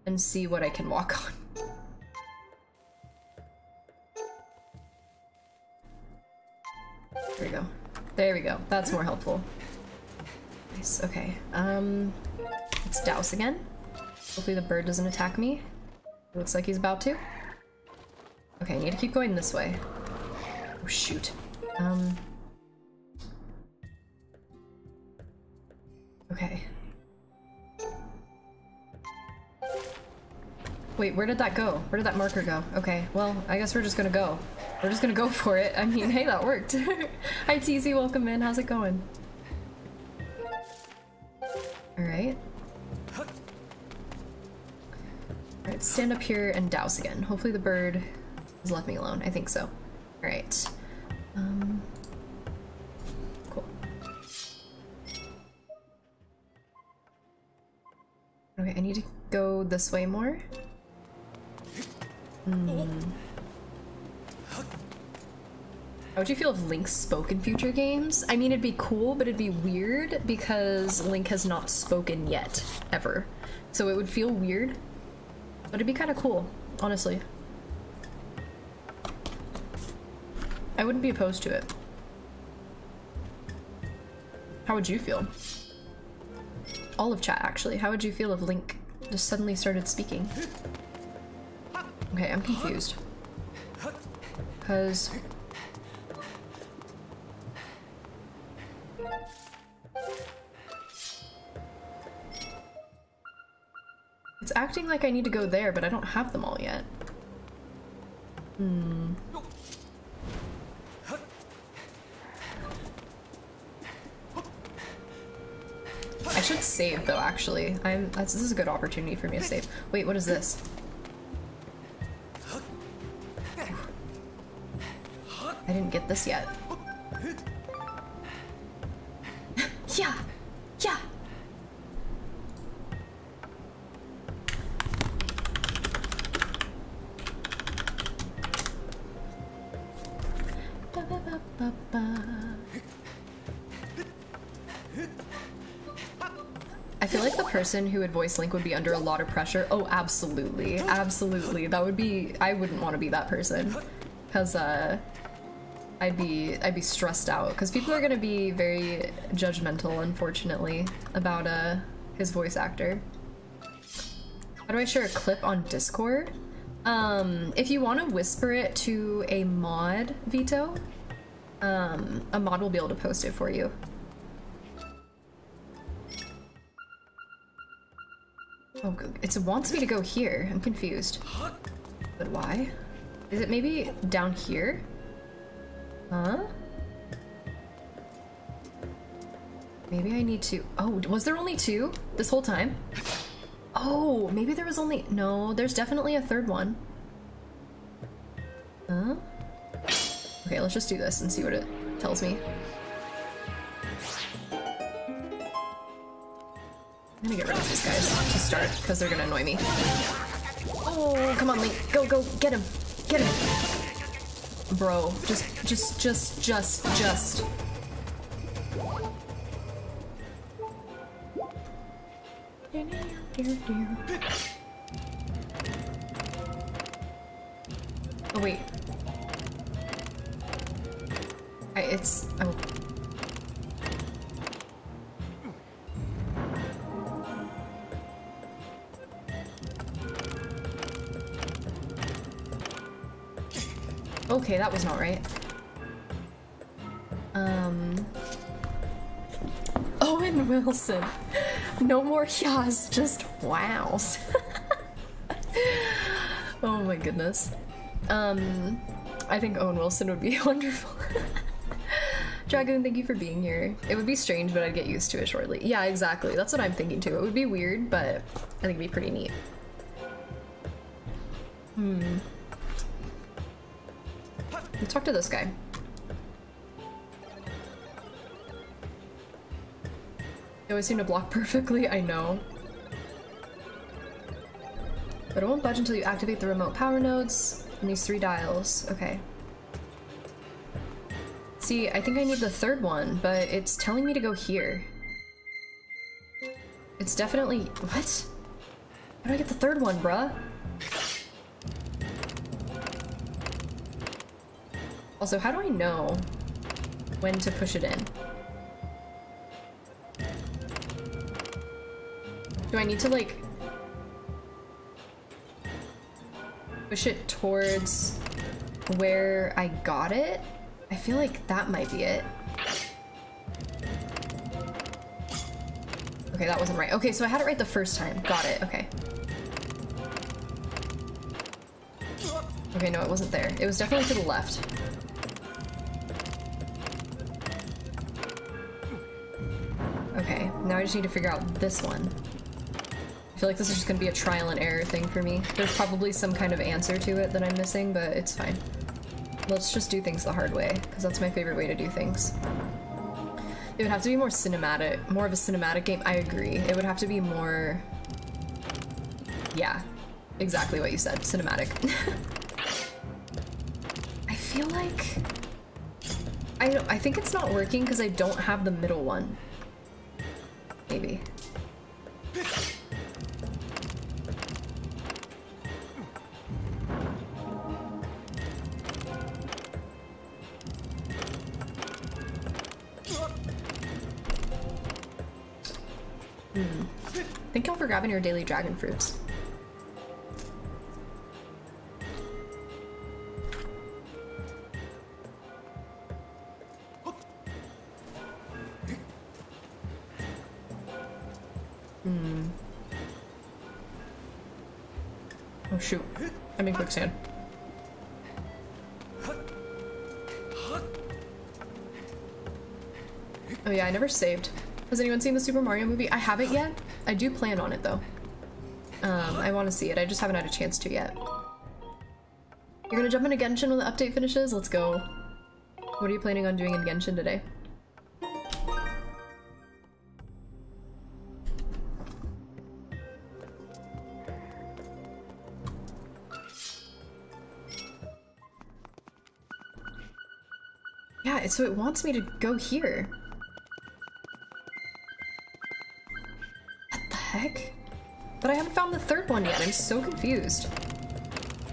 and see what I can walk on. There we go. That's more helpful. Nice. Okay. Um, let's douse again. Hopefully the bird doesn't attack me. It looks like he's about to. Okay, I need to keep going this way. Oh, shoot. Um... Okay. Wait, where did that go? Where did that marker go? Okay, well, I guess we're just gonna go. We're just gonna go for it. I mean, hey, that worked. Hi, TZ, welcome in. How's it going? Alright. Alright, stand up here and douse again. Hopefully the bird has left me alone. I think so. Alright. Um, cool. Okay, I need to go this way more. Hmm. How would you feel if Link spoke in future games? I mean, it'd be cool, but it'd be weird because Link has not spoken yet, ever. So it would feel weird, but it'd be kind of cool, honestly. I wouldn't be opposed to it. How would you feel? All of chat, actually. How would you feel if Link just suddenly started speaking? Okay, I'm confused. Because... It's acting like I need to go there, but I don't have them all yet. Hmm. I should save though, actually. I'm this is a good opportunity for me to save. Wait, what is this? I didn't get this yet. yeah! Yeah! I feel like the person who would voice Link would be under a lot of pressure. Oh, absolutely. Absolutely. That would be I wouldn't want to be that person. Cuz uh I'd be I'd be stressed out cuz people are going to be very judgmental unfortunately about uh his voice actor. How do I share a clip on Discord? Um if you want to whisper it to a mod, Vito, um a mod will be able to post it for you. Oh, it wants me to go here. I'm confused. But why? Is it maybe down here? Huh? Maybe I need to... Oh, was there only two this whole time? Oh, maybe there was only... No, there's definitely a third one. Huh? Okay, let's just do this and see what it tells me. I'm gonna get rid of these guys to start, because they're gonna annoy me. Oh, come on, Link. Go, go, get him. Get him. Bro, just, just, just, just, just. Oh, wait. I, it's, oh. Okay, that was not right. Um. Owen Wilson. No more yas, just wows. oh my goodness. Um, I think Owen Wilson would be wonderful. Dragoon, thank you for being here. It would be strange, but I'd get used to it shortly. Yeah, exactly. That's what I'm thinking too. It would be weird, but I think it'd be pretty neat. Hmm. Talk to this guy. You always seem to block perfectly, I know. But it won't budge until you activate the remote power nodes and these three dials. Okay. See, I think I need the third one, but it's telling me to go here. It's definitely- what? How do I get the third one, bruh? Also, how do I know when to push it in? Do I need to, like, push it towards where I got it? I feel like that might be it. Okay, that wasn't right. Okay, so I had it right the first time. Got it, okay. Okay, no, it wasn't there. It was definitely to the left. Now I just need to figure out this one. I feel like this is just gonna be a trial and error thing for me. There's probably some kind of answer to it that I'm missing, but it's fine. Let's just do things the hard way, because that's my favorite way to do things. It would have to be more cinematic, more of a cinematic game. I agree. It would have to be more... Yeah, exactly what you said, cinematic. I feel like... I, I think it's not working because I don't have the middle one. Maybe. Hmm. Thank y'all for grabbing your daily dragon fruits. Quicksand. Oh yeah, I never saved. Has anyone seen the Super Mario movie? I haven't yet. I do plan on it though. Um, I want to see it. I just haven't had a chance to yet. You're gonna jump into Genshin when the update finishes? Let's go. What are you planning on doing in Genshin today? So it wants me to go here. What the heck? But I haven't found the third one yet. I'm so confused.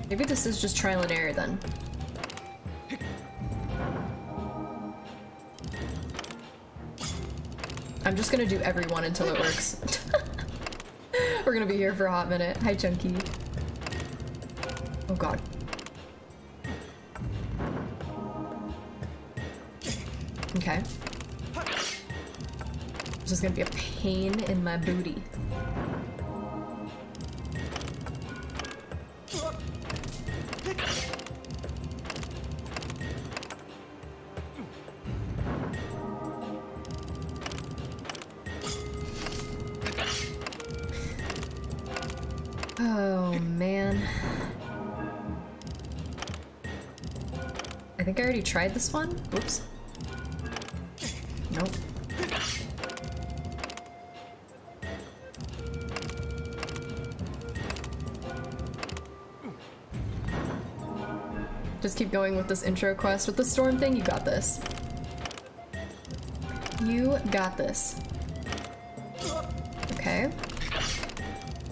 Maybe this is just trial and error then. I'm just gonna do every one until it works. We're gonna be here for a hot minute. Hi, Chunky. Oh god. Okay. This is gonna be a pain in my booty. Oh man. I think I already tried this one. Oops. Just keep going with this intro quest. With the storm thing, you got this. You got this. Okay.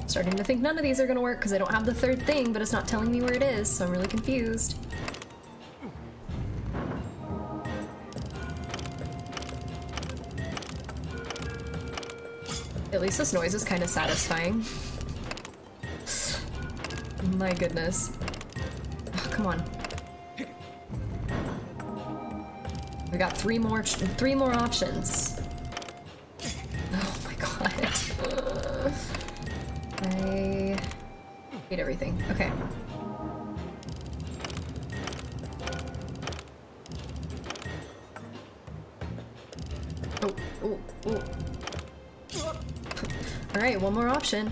Starting to think none of these are gonna work because I don't have the third thing, but it's not telling me where it is, so I'm really confused. At least this noise is kind of satisfying. My goodness. Oh, come on. Got three more three more options. Oh my god. I hate everything. Okay. Oh, oh, oh. All right, one more option.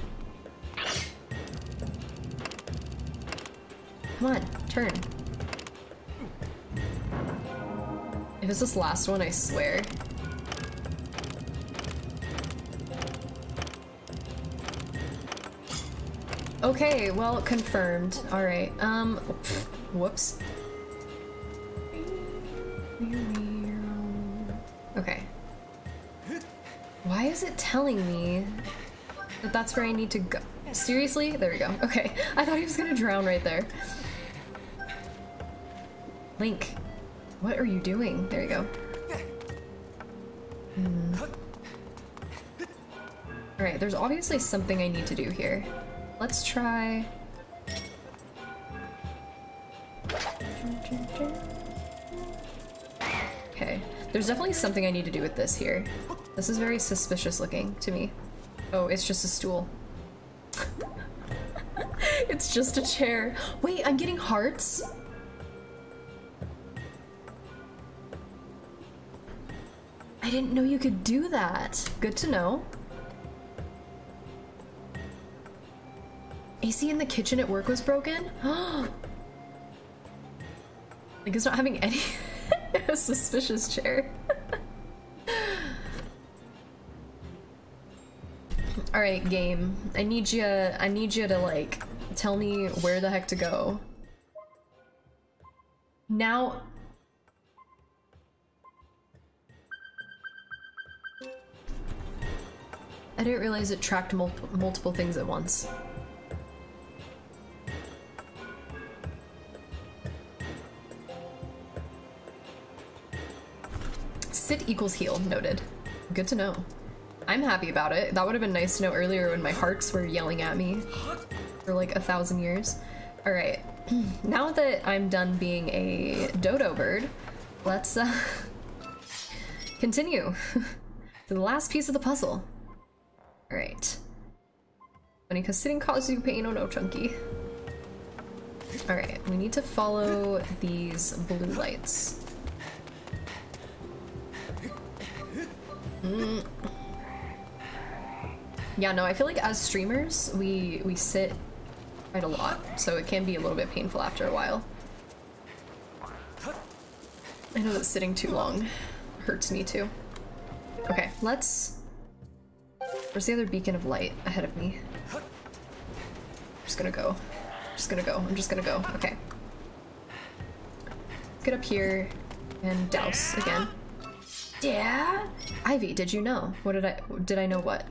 It's this last one, I swear. Okay, well, confirmed. Alright, um, whoops. Okay. Why is it telling me that that's where I need to go? Seriously? There we go. Okay, I thought he was gonna drown right there. Link, what are you doing? There you go. Hmm. Alright, there's obviously something I need to do here. Let's try... Okay, there's definitely something I need to do with this here. This is very suspicious looking to me. Oh, it's just a stool. it's just a chair. Wait, I'm getting hearts? I didn't know you could do that. Good to know. AC in the kitchen at work was broken? like it's not having any suspicious chair. Alright, game. I need you I need you to like tell me where the heck to go. Now I didn't realize it tracked mul multiple things at once. Sit equals heal, noted. Good to know. I'm happy about it. That would have been nice to know earlier when my hearts were yelling at me for like a thousand years. Alright, now that I'm done being a dodo bird, let's uh, continue to the last piece of the puzzle. Alright. Funny, because sitting causes you pain, oh no, Chunky. Alright, we need to follow these blue lights. Mm. Yeah, no, I feel like as streamers, we, we sit quite a lot, so it can be a little bit painful after a while. I know that sitting too long hurts me too. Okay, let's Where's the other beacon of light ahead of me? I'm just gonna go. I'm just gonna go. I'm just gonna go. Okay. Get up here and douse again. Yeah? Ivy, did you know? What did I- did I know what?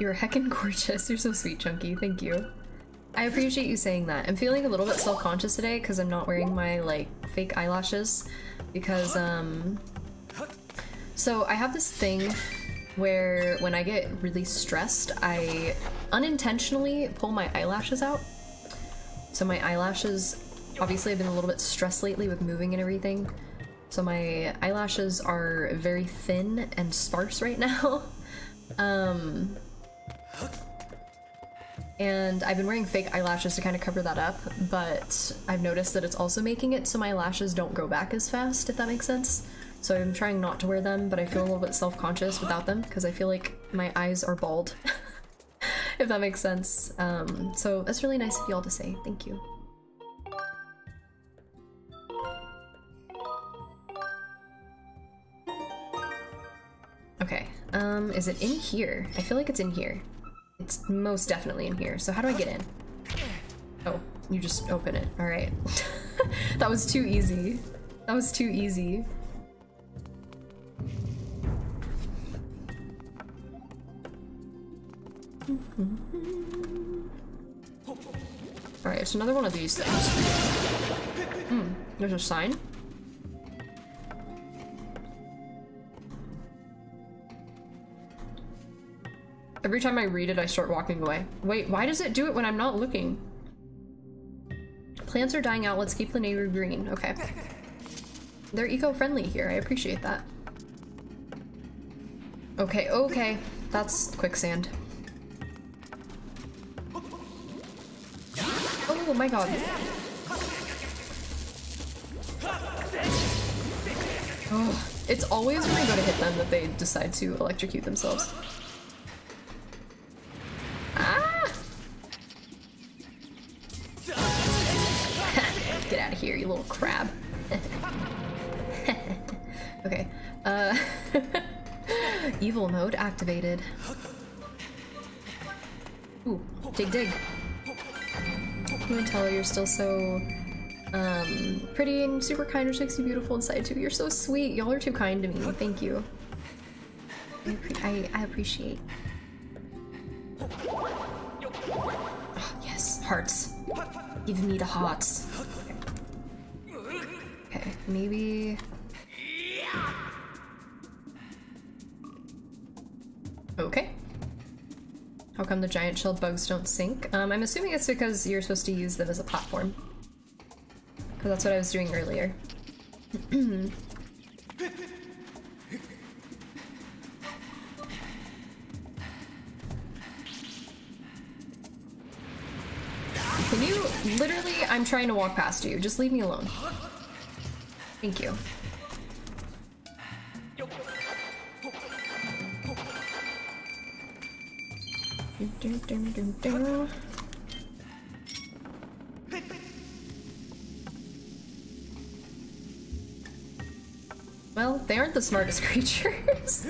You're heckin' gorgeous. You're so sweet, Chunky. Thank you. I appreciate you saying that. I'm feeling a little bit self-conscious today because I'm not wearing my, like, fake eyelashes. Because, um... So, I have this thing where when I get really stressed, I unintentionally pull my eyelashes out. So my eyelashes... Obviously, I've been a little bit stressed lately with moving and everything. So my eyelashes are very thin and sparse right now. um, and I've been wearing fake eyelashes to kind of cover that up, but I've noticed that it's also making it so my lashes don't grow back as fast, if that makes sense. So I'm trying not to wear them, but I feel a little bit self-conscious without them because I feel like my eyes are bald, if that makes sense. Um, so that's really nice of y'all to say. Thank you. Okay, um, is it in here? I feel like it's in here. It's most definitely in here. So how do I get in? Oh, you just open it. All right. that was too easy. That was too easy. All right, it's another one of these things. Hmm, there's a sign. Every time I read it, I start walking away. Wait, why does it do it when I'm not looking? Plants are dying out, let's keep the neighbor green. Okay. They're eco-friendly here, I appreciate that. Okay, okay. That's quicksand. Oh my god. Oh, it's always when I go to hit them that they decide to electrocute themselves. Ah! Get out of here, you little crab. okay. Uh Evil mode activated. Ooh, dig dig. You and tell you're still so um pretty and super kind, which makes you beautiful inside too. You're so sweet. Y'all are too kind to me. Thank you. I, I, I appreciate. Yes, hearts. Give me the hearts. Okay. maybe. Okay. How come the giant shelled bugs don't sink? Um, I'm assuming it's because you're supposed to use them as a platform. Because that's what I was doing earlier. Can you literally? I'm trying to walk past you. Just leave me alone. Thank you. Well, they aren't the smartest creatures.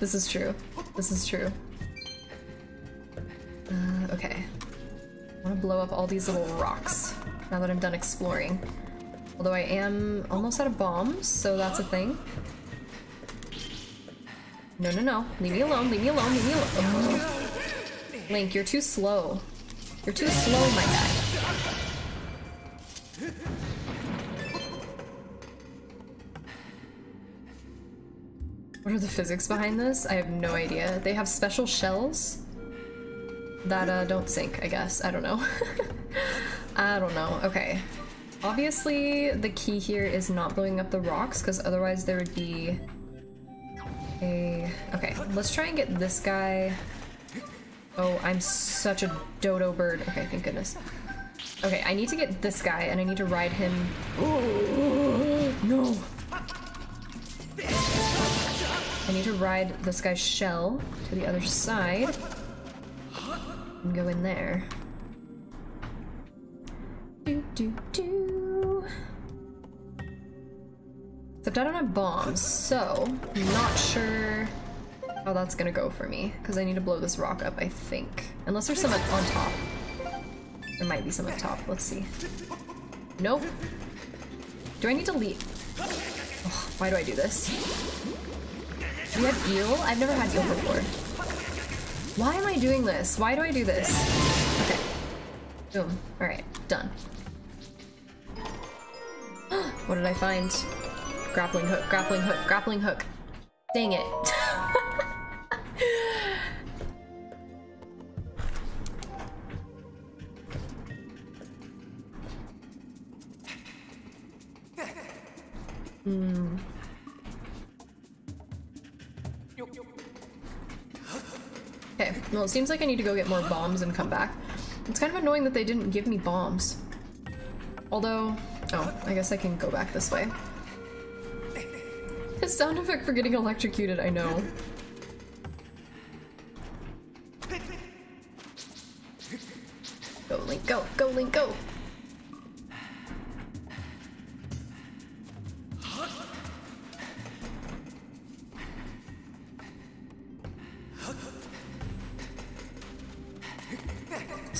this is true. This is true. Uh, okay. I want to blow up all these little rocks now that I'm done exploring. Although I am almost out of bombs, so that's a thing. No, no, no. Leave me alone, leave me alone, leave me alone. Ugh. Link, you're too slow. You're too slow, my guy. What are the physics behind this? I have no idea. They have special shells that uh, don't sink, I guess. I don't know. I don't know. Okay. Obviously, the key here is not blowing up the rocks, because otherwise there would be a... Okay, let's try and get this guy... Oh, I'm such a dodo bird. Okay, thank goodness. Okay, I need to get this guy, and I need to ride him... No! I need to ride this guy's shell to the other side and go in there. Do do do. Except I don't have bombs, so I'm not sure how that's gonna go for me because I need to blow this rock up. I think, unless there's some on top. There might be some on top. Let's see. Nope. Do I need to? Ugh, why do I do this? Do you have eel? I've never had eel before. Why am I doing this? Why do I do this? Okay. Boom. Alright, done. what did I find? Grappling hook, grappling hook, grappling hook. Dang it. Hmm. Okay, well it seems like I need to go get more bombs and come back. It's kind of annoying that they didn't give me bombs. Although, oh, I guess I can go back this way. His sound effect for getting electrocuted, I know. Go Link, go, go Link, go!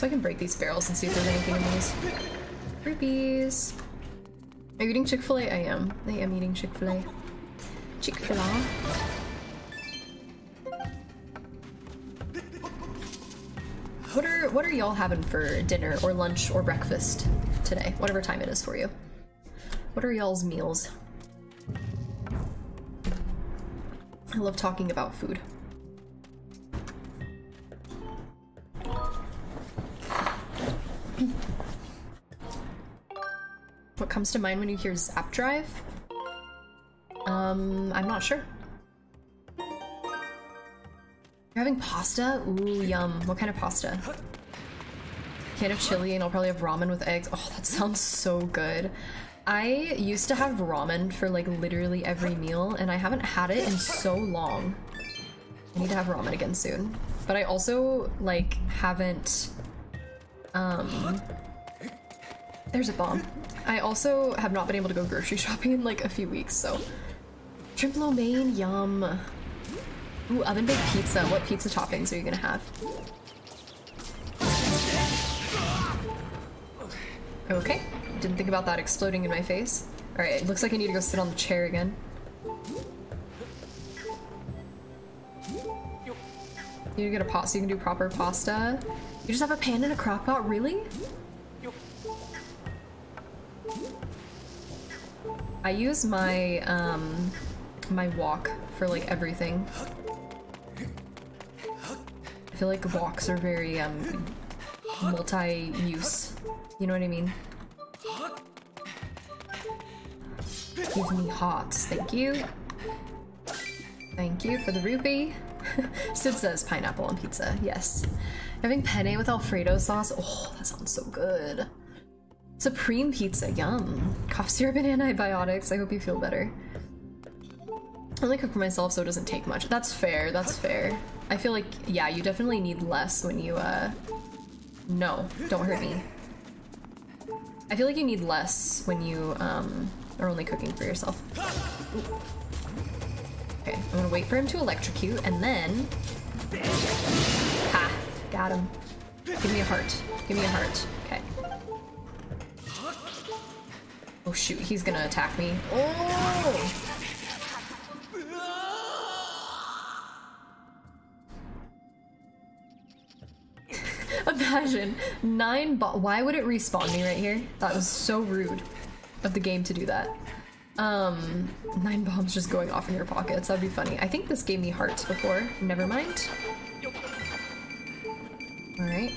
So I can break these barrels and see if there's anything in these. Rupees. Are you eating Chick-fil-A? I am. I am eating Chick-fil-A. Chick-fil-A. What are what are y'all having for dinner or lunch or breakfast today? Whatever time it is for you. What are y'all's meals? I love talking about food. What comes to mind when you hear Zap Drive? Um, I'm not sure. You're having pasta? Ooh, yum. What kind of pasta? Can of chili and I'll probably have ramen with eggs. Oh, that sounds so good. I used to have ramen for like literally every meal and I haven't had it in so long. I need to have ramen again soon. But I also like haven't um there's a bomb. I also have not been able to go grocery shopping in like a few weeks, so shrimp lo mein, yum. Ooh, oven baked pizza. What pizza toppings are you gonna have? Okay, didn't think about that exploding in my face. Alright, it looks like I need to go sit on the chair again. You need to get a pot so you can do proper pasta. You just have a pan and a crock pot, really? I use my um my wok for like everything. I feel like woks are very um multi-use. You know what I mean? Give me hots, thank you. Thank you for the rupee. Sid says pineapple on pizza, yes. Having penne with Alfredo sauce, oh, that sounds so good. Supreme pizza, yum. Cough syrup and antibiotics, I hope you feel better. I only cook for myself so it doesn't take much. That's fair, that's fair. I feel like, yeah, you definitely need less when you, uh... No, don't hurt me. I feel like you need less when you, um, are only cooking for yourself. Ooh. Okay, I'm gonna wait for him to electrocute, and then... Ha! Got him. Give me a heart. Give me a heart. Okay. Oh shoot, he's gonna attack me. Oh! Imagine nine bo- Why would it respawn me right here? That was so rude of the game to do that. Um, nine bombs just going off in your pockets. That'd be funny. I think this gave me hearts before. Never mind. All right.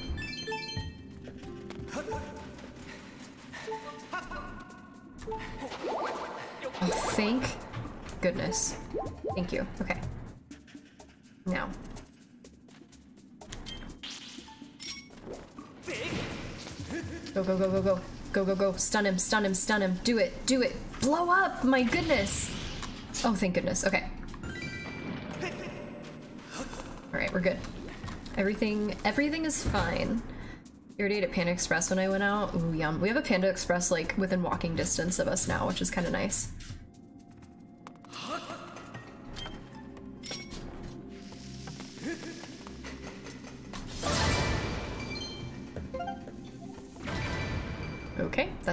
Thank goodness. Thank you. Okay. Now. Go, go, go, go, go. Go, go, go. Stun him, stun him, stun him. Do it, do it. Blow up! My goodness. Oh, thank goodness. Okay. Alright, we're good. Everything, everything is fine. Ate at Panda Express when I went out. Ooh, yum. We have a Panda Express, like, within walking distance of us now, which is kind of nice.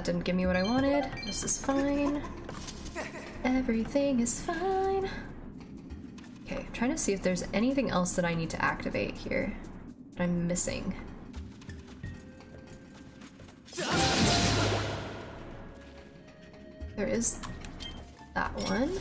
That didn't give me what I wanted. This is fine. Everything is fine. Okay, I'm trying to see if there's anything else that I need to activate here that I'm missing. There is that one.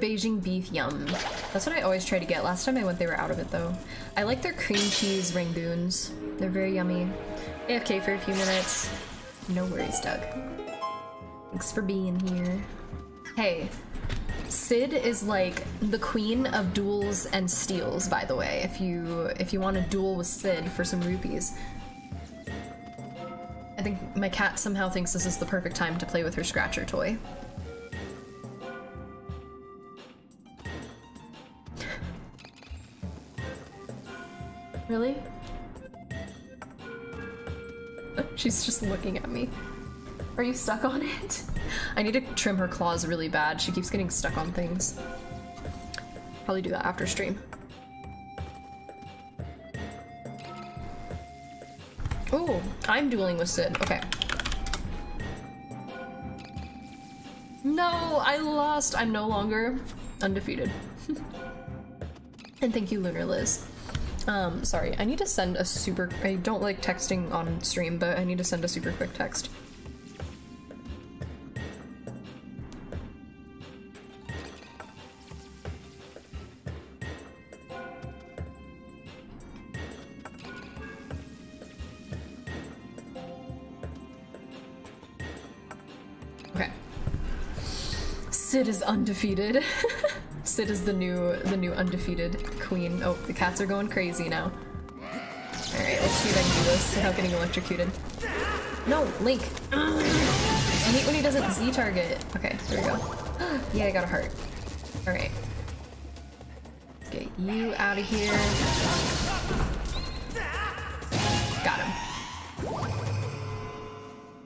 Beijing beef yum. That's what I always try to get. Last time I went, they were out of it though. I like their cream cheese rangoons. They're very yummy. AFK for a few minutes. No worries, Doug. Thanks for being here. Hey, Sid is like the queen of duels and steals, by the way. If you if you want to duel with Sid for some rupees. I think my cat somehow thinks this is the perfect time to play with her scratcher toy. Really? She's just looking at me. Are you stuck on it? I need to trim her claws really bad. She keeps getting stuck on things. Probably do that after stream. Oh, I'm dueling with Sid. Okay. No, I lost. I'm no longer undefeated. and thank you, Lunar Liz. Um, sorry, I need to send a super. I don't like texting on stream, but I need to send a super quick text. Okay. Sid is undefeated. Sid is the new the new undefeated queen. Oh, the cats are going crazy now. Alright, let's see if I can do this without getting electrocuted. No, Link! I hate when he doesn't Z target. Okay, there we go. yeah, I got a heart. Alright. Get you out of here. Got him.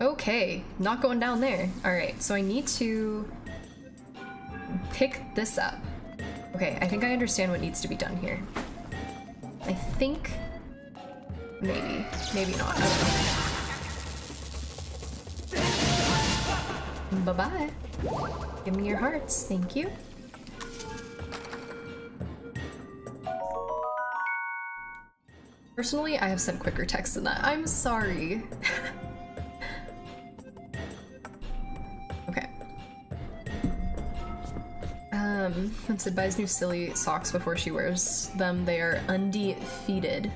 Okay, not going down there. Alright, so I need to pick this up. Okay, I think I understand what needs to be done here. I think... Maybe. Maybe not. Bye-bye. Give me your hearts. Thank you. Personally, I have sent quicker texts than that. I'm sorry. Um, Sid buys new silly socks before she wears them. They are undefeated.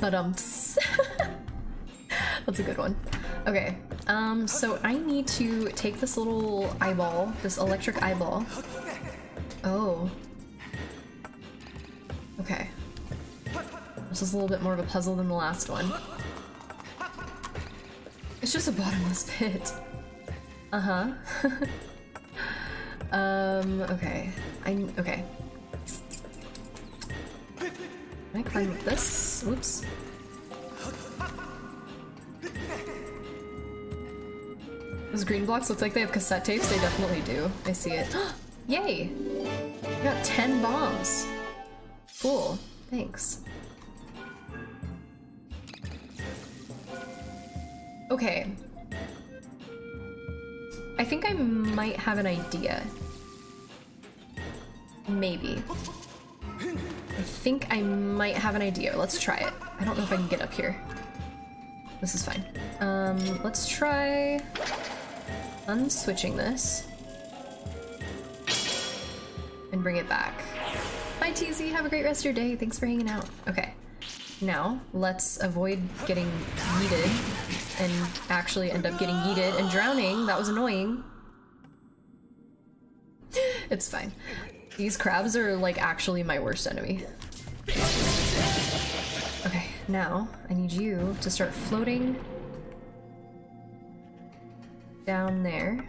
But um, that's a good one. Okay, um, so I need to take this little eyeball, this electric eyeball. Oh. Okay. This is a little bit more of a puzzle than the last one. It's just a bottomless pit. Uh-huh. um, okay. I, okay. Can I climb this? Whoops. Those green blocks look like they have cassette tapes? They definitely do. I see it. Yay! I got 10 bombs. Cool. Thanks. Okay. I think I might have an idea. Maybe. I think I might have an idea. Let's try it. I don't know if I can get up here. This is fine. Um, let's try unswitching this and bring it back. Bye, TZ. Have a great rest of your day. Thanks for hanging out. Okay. Now, let's avoid getting yeeted and actually end up getting yeeted and drowning. That was annoying. It's fine. These crabs are like actually my worst enemy. Okay, now I need you to start floating down there.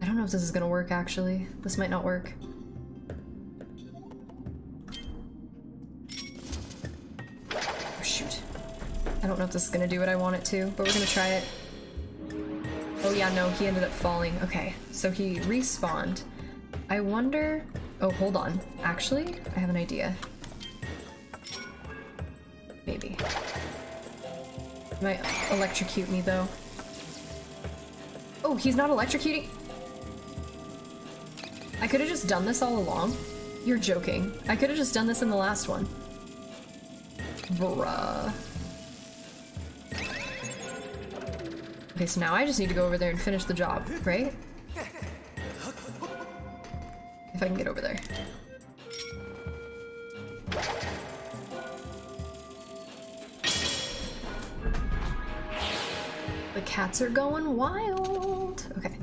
I don't know if this is gonna work actually. This might not work. Oh, shoot. I don't know if this is gonna do what I want it to, but we're gonna try it. Oh yeah, no, he ended up falling. Okay, so he respawned. I wonder... Oh, hold on. Actually, I have an idea. Maybe. Might electrocute me, though. Oh, he's not electrocuting? I could have just done this all along. You're joking. I could have just done this in the last one. Bruh. Okay, so now I just need to go over there and finish the job, right? If I can get over there. The cats are going wild. Okay.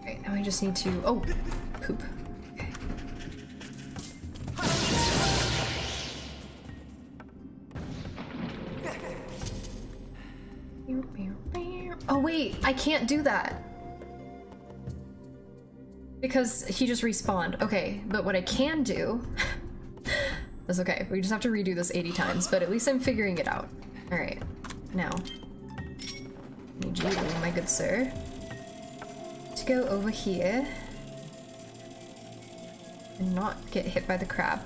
Alright, now I just need to- oh! Poop. Wait, I can't do that. Because he just respawned. Okay, but what I can do That's okay. We just have to redo this 80 times, but at least I'm figuring it out. Alright, now. Need you, my good sir, to go over here and not get hit by the crab.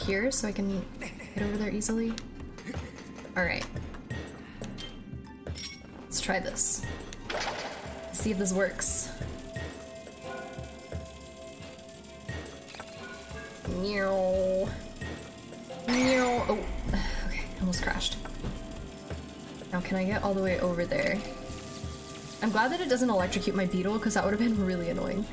Here so I can get over there easily? Alright. Let's try this. See if this works. Meow. Meow. Oh, okay, almost crashed. Now can I get all the way over there? I'm glad that it doesn't electrocute my beetle because that would have been really annoying.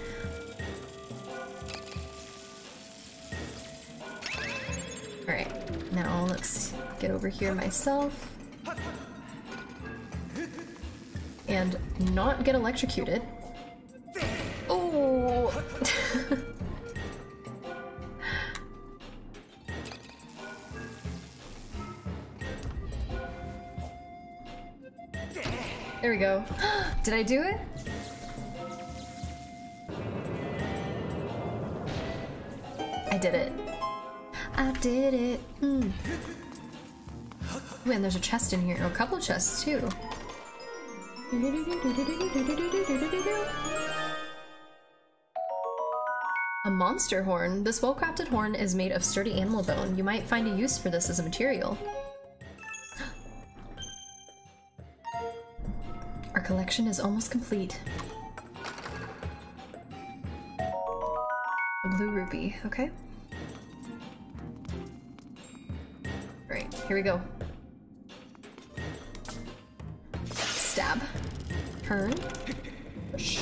Get over here myself. And not get electrocuted. Oh! there we go. Did I do it? I did it. I did it. And there's a chest in here. Oh, a couple chests too. A monster horn. This well-crafted horn is made of sturdy animal bone. You might find a use for this as a material. Our collection is almost complete. A blue ruby, okay. Right, here we go. Push.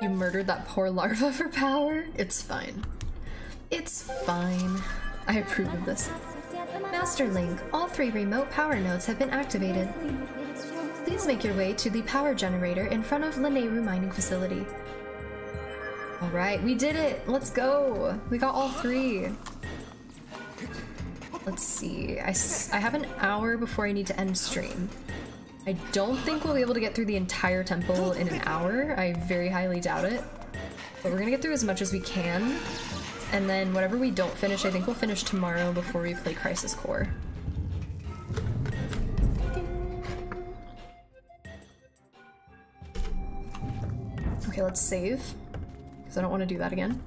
You murdered that poor larva for power? It's fine. It's fine. I approve of this. Master Link, all three remote power nodes have been activated. Please make your way to the power generator in front of Laneru Mining Facility. Alright, we did it! Let's go! We got all three! Let's see. I, I have an hour before I need to end stream. I don't think we'll be able to get through the entire temple in an hour. I very highly doubt it. But we're gonna get through as much as we can. And then whatever we don't finish, I think we'll finish tomorrow before we play Crisis Core. Okay, let's save. Because I don't want to do that again.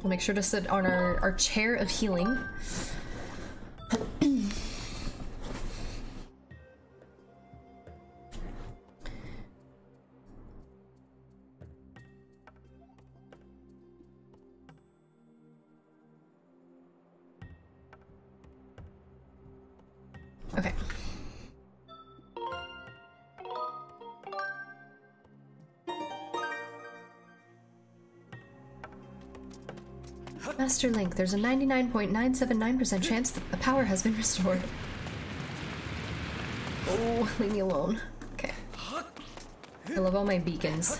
We'll make sure to sit on our, our chair of healing. Master Link, there's a 99.979% chance that the power has been restored. Oh, leave me alone. Okay. I love all my beacons.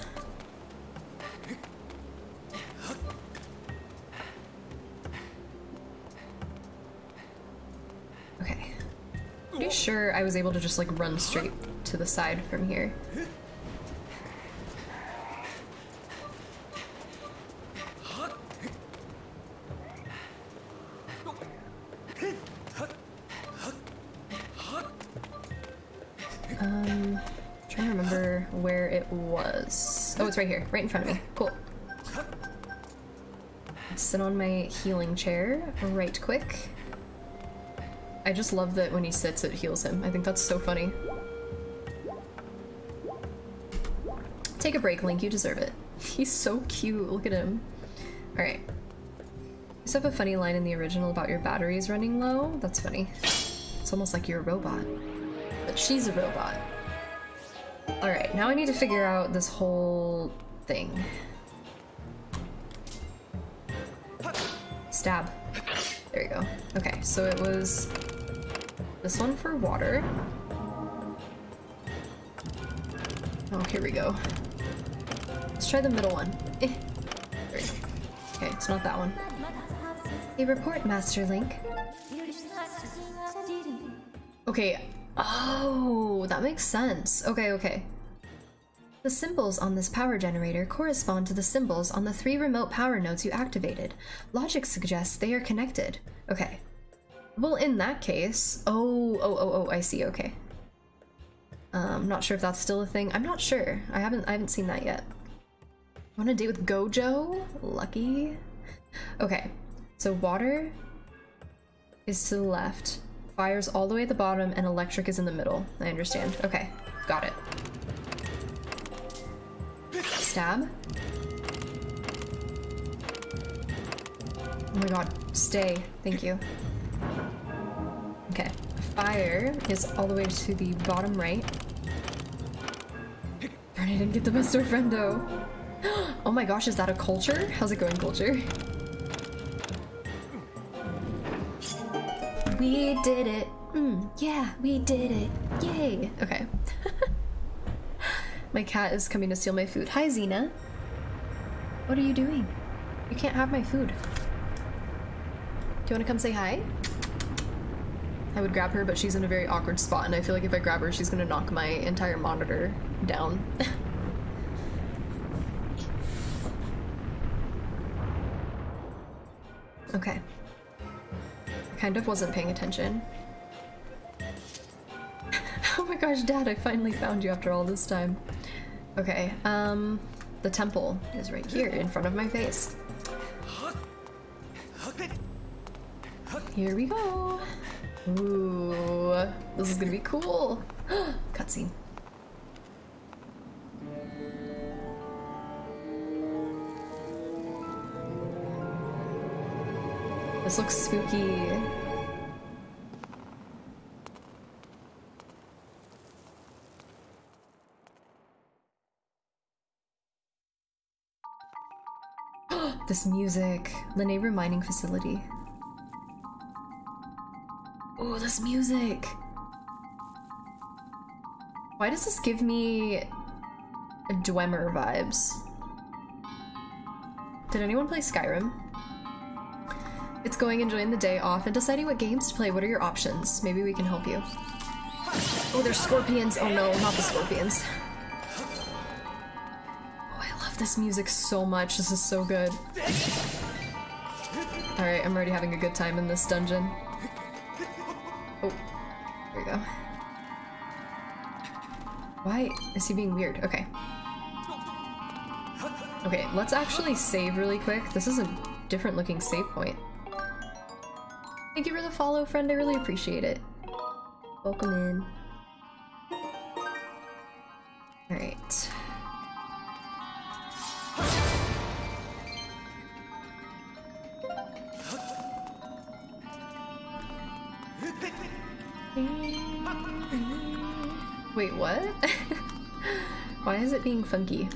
Okay. Pretty sure I was able to just like run straight to the side from here. It's right here, right in front of me. Cool. Sit on my healing chair right quick. I just love that when he sits, it heals him. I think that's so funny. Take a break, Link. You deserve it. He's so cute. Look at him. Alright. You to have a funny line in the original about your batteries running low. That's funny. It's almost like you're a robot. But she's a robot. Alright, now I need to figure out this whole thing. Stab. There you go. Okay, so it was this one for water. Oh, here we go. Let's try the middle one. Eh. Okay, it's not that one. A report, Master Link. Okay. Oh, that makes sense. Okay, okay. The symbols on this power generator correspond to the symbols on the three remote power nodes you activated. Logic suggests they are connected. Okay. Well, in that case, oh, oh, oh, oh, I see. Okay. Um, I'm not sure if that's still a thing. I'm not sure. I haven't, I haven't seen that yet. Want to date with Gojo? Lucky. Okay. So water is to the left, fire's all the way at the bottom, and electric is in the middle. I understand. Okay, got it. Stab. Oh my god, stay. Thank you. Okay. Fire is all the way to the bottom right. Darn, I didn't get the best of friend though. Oh my gosh, is that a culture? How's it going, culture? We did it. Mm, yeah, we did it. Yay. Okay. My cat is coming to steal my food. Hi, Xena. What are you doing? You can't have my food. Do you want to come say hi? I would grab her, but she's in a very awkward spot, and I feel like if I grab her, she's gonna knock my entire monitor down. okay. I kind of wasn't paying attention. oh my gosh, Dad, I finally found you after all this time. Okay, um, the temple is right here in front of my face. Here we go. Ooh, this is gonna be cool. Cutscene. This looks spooky. This music. the Lanayru Mining Facility. Oh, this music. Why does this give me Dwemer vibes? Did anyone play Skyrim? It's going enjoying the day off and deciding what games to play. What are your options? Maybe we can help you. Oh, there's scorpions. Oh no, not the scorpions. This music so much. This is so good. Alright, I'm already having a good time in this dungeon. Oh, there we go. Why is he being weird? Okay. Okay, let's actually save really quick. This is a different looking save point. Thank you for the follow, friend. I really appreciate it. Welcome in. Alright. Being funky?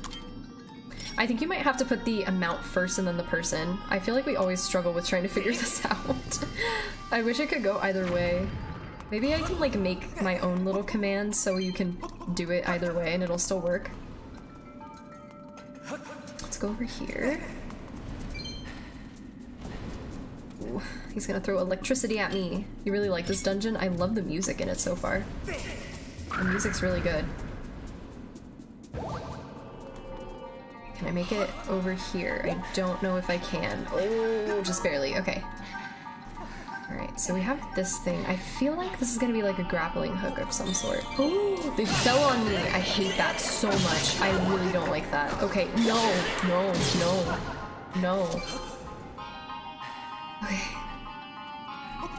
I think you might have to put the amount first and then the person. I feel like we always struggle with trying to figure this out. I wish it could go either way. Maybe I can like make my own little command so you can do it either way and it'll still work. Let's go over here. Ooh, he's gonna throw electricity at me. You really like this dungeon? I love the music in it so far. The music's really good. Can I make it over here? I don't know if I can. Oh, just barely. Okay. Alright, so we have this thing. I feel like this is gonna be like a grappling hook of some sort. Oh, they fell on me. I hate that so much. I really don't like that. Okay, no, no, no, no. Okay.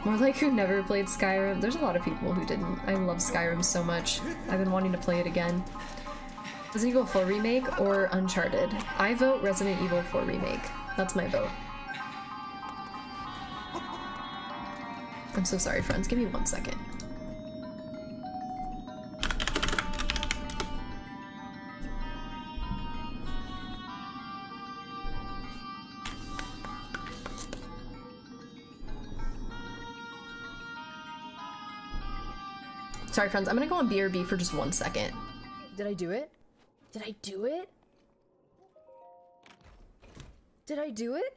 More like who never played Skyrim. There's a lot of people who didn't. I love Skyrim so much. I've been wanting to play it again. Resident Evil 4 Remake or Uncharted? I vote Resident Evil 4 Remake. That's my vote. I'm so sorry, friends. Give me one second. Sorry, friends. I'm gonna go on BRB for just one second. Did I do it? Did I do it? Did I do it?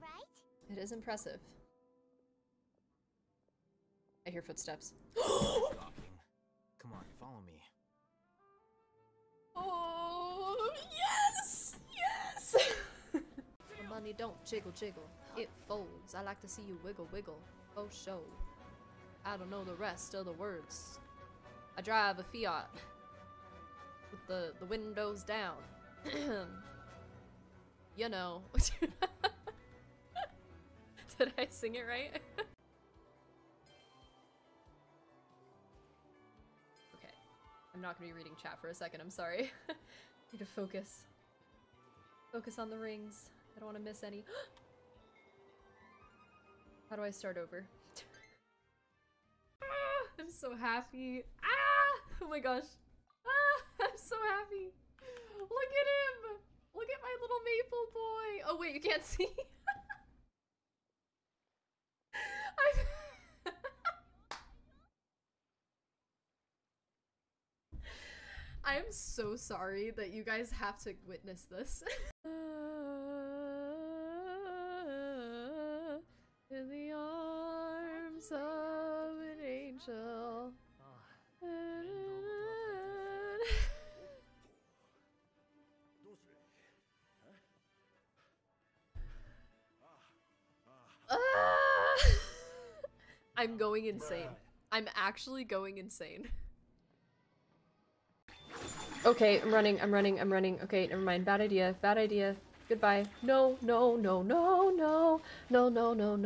Right? It is impressive. I hear footsteps. Come on, follow me. Oh, yes! Yes! the money don't jiggle jiggle, it folds. I like to see you wiggle wiggle. Oh, show. I don't know the rest of the words. I drive a Fiat with the, the windows down. you know. Did I sing it right? okay. I'm not gonna be reading chat for a second, I'm sorry. Need to focus. Focus on the rings. I don't want to miss any. How do I start over? ah, I'm so happy. Ah! Oh my gosh. Ah! I'm so happy. Look at him! Look at my little maple boy! Oh wait, you can't see? I'm I'm so sorry that you guys have to witness this. I'm going insane. I'm actually going insane. Okay, I'm running, I'm running, I'm running. Okay, never mind. Bad idea, bad idea. Goodbye. No, no, no, no, no, no, no, no, no.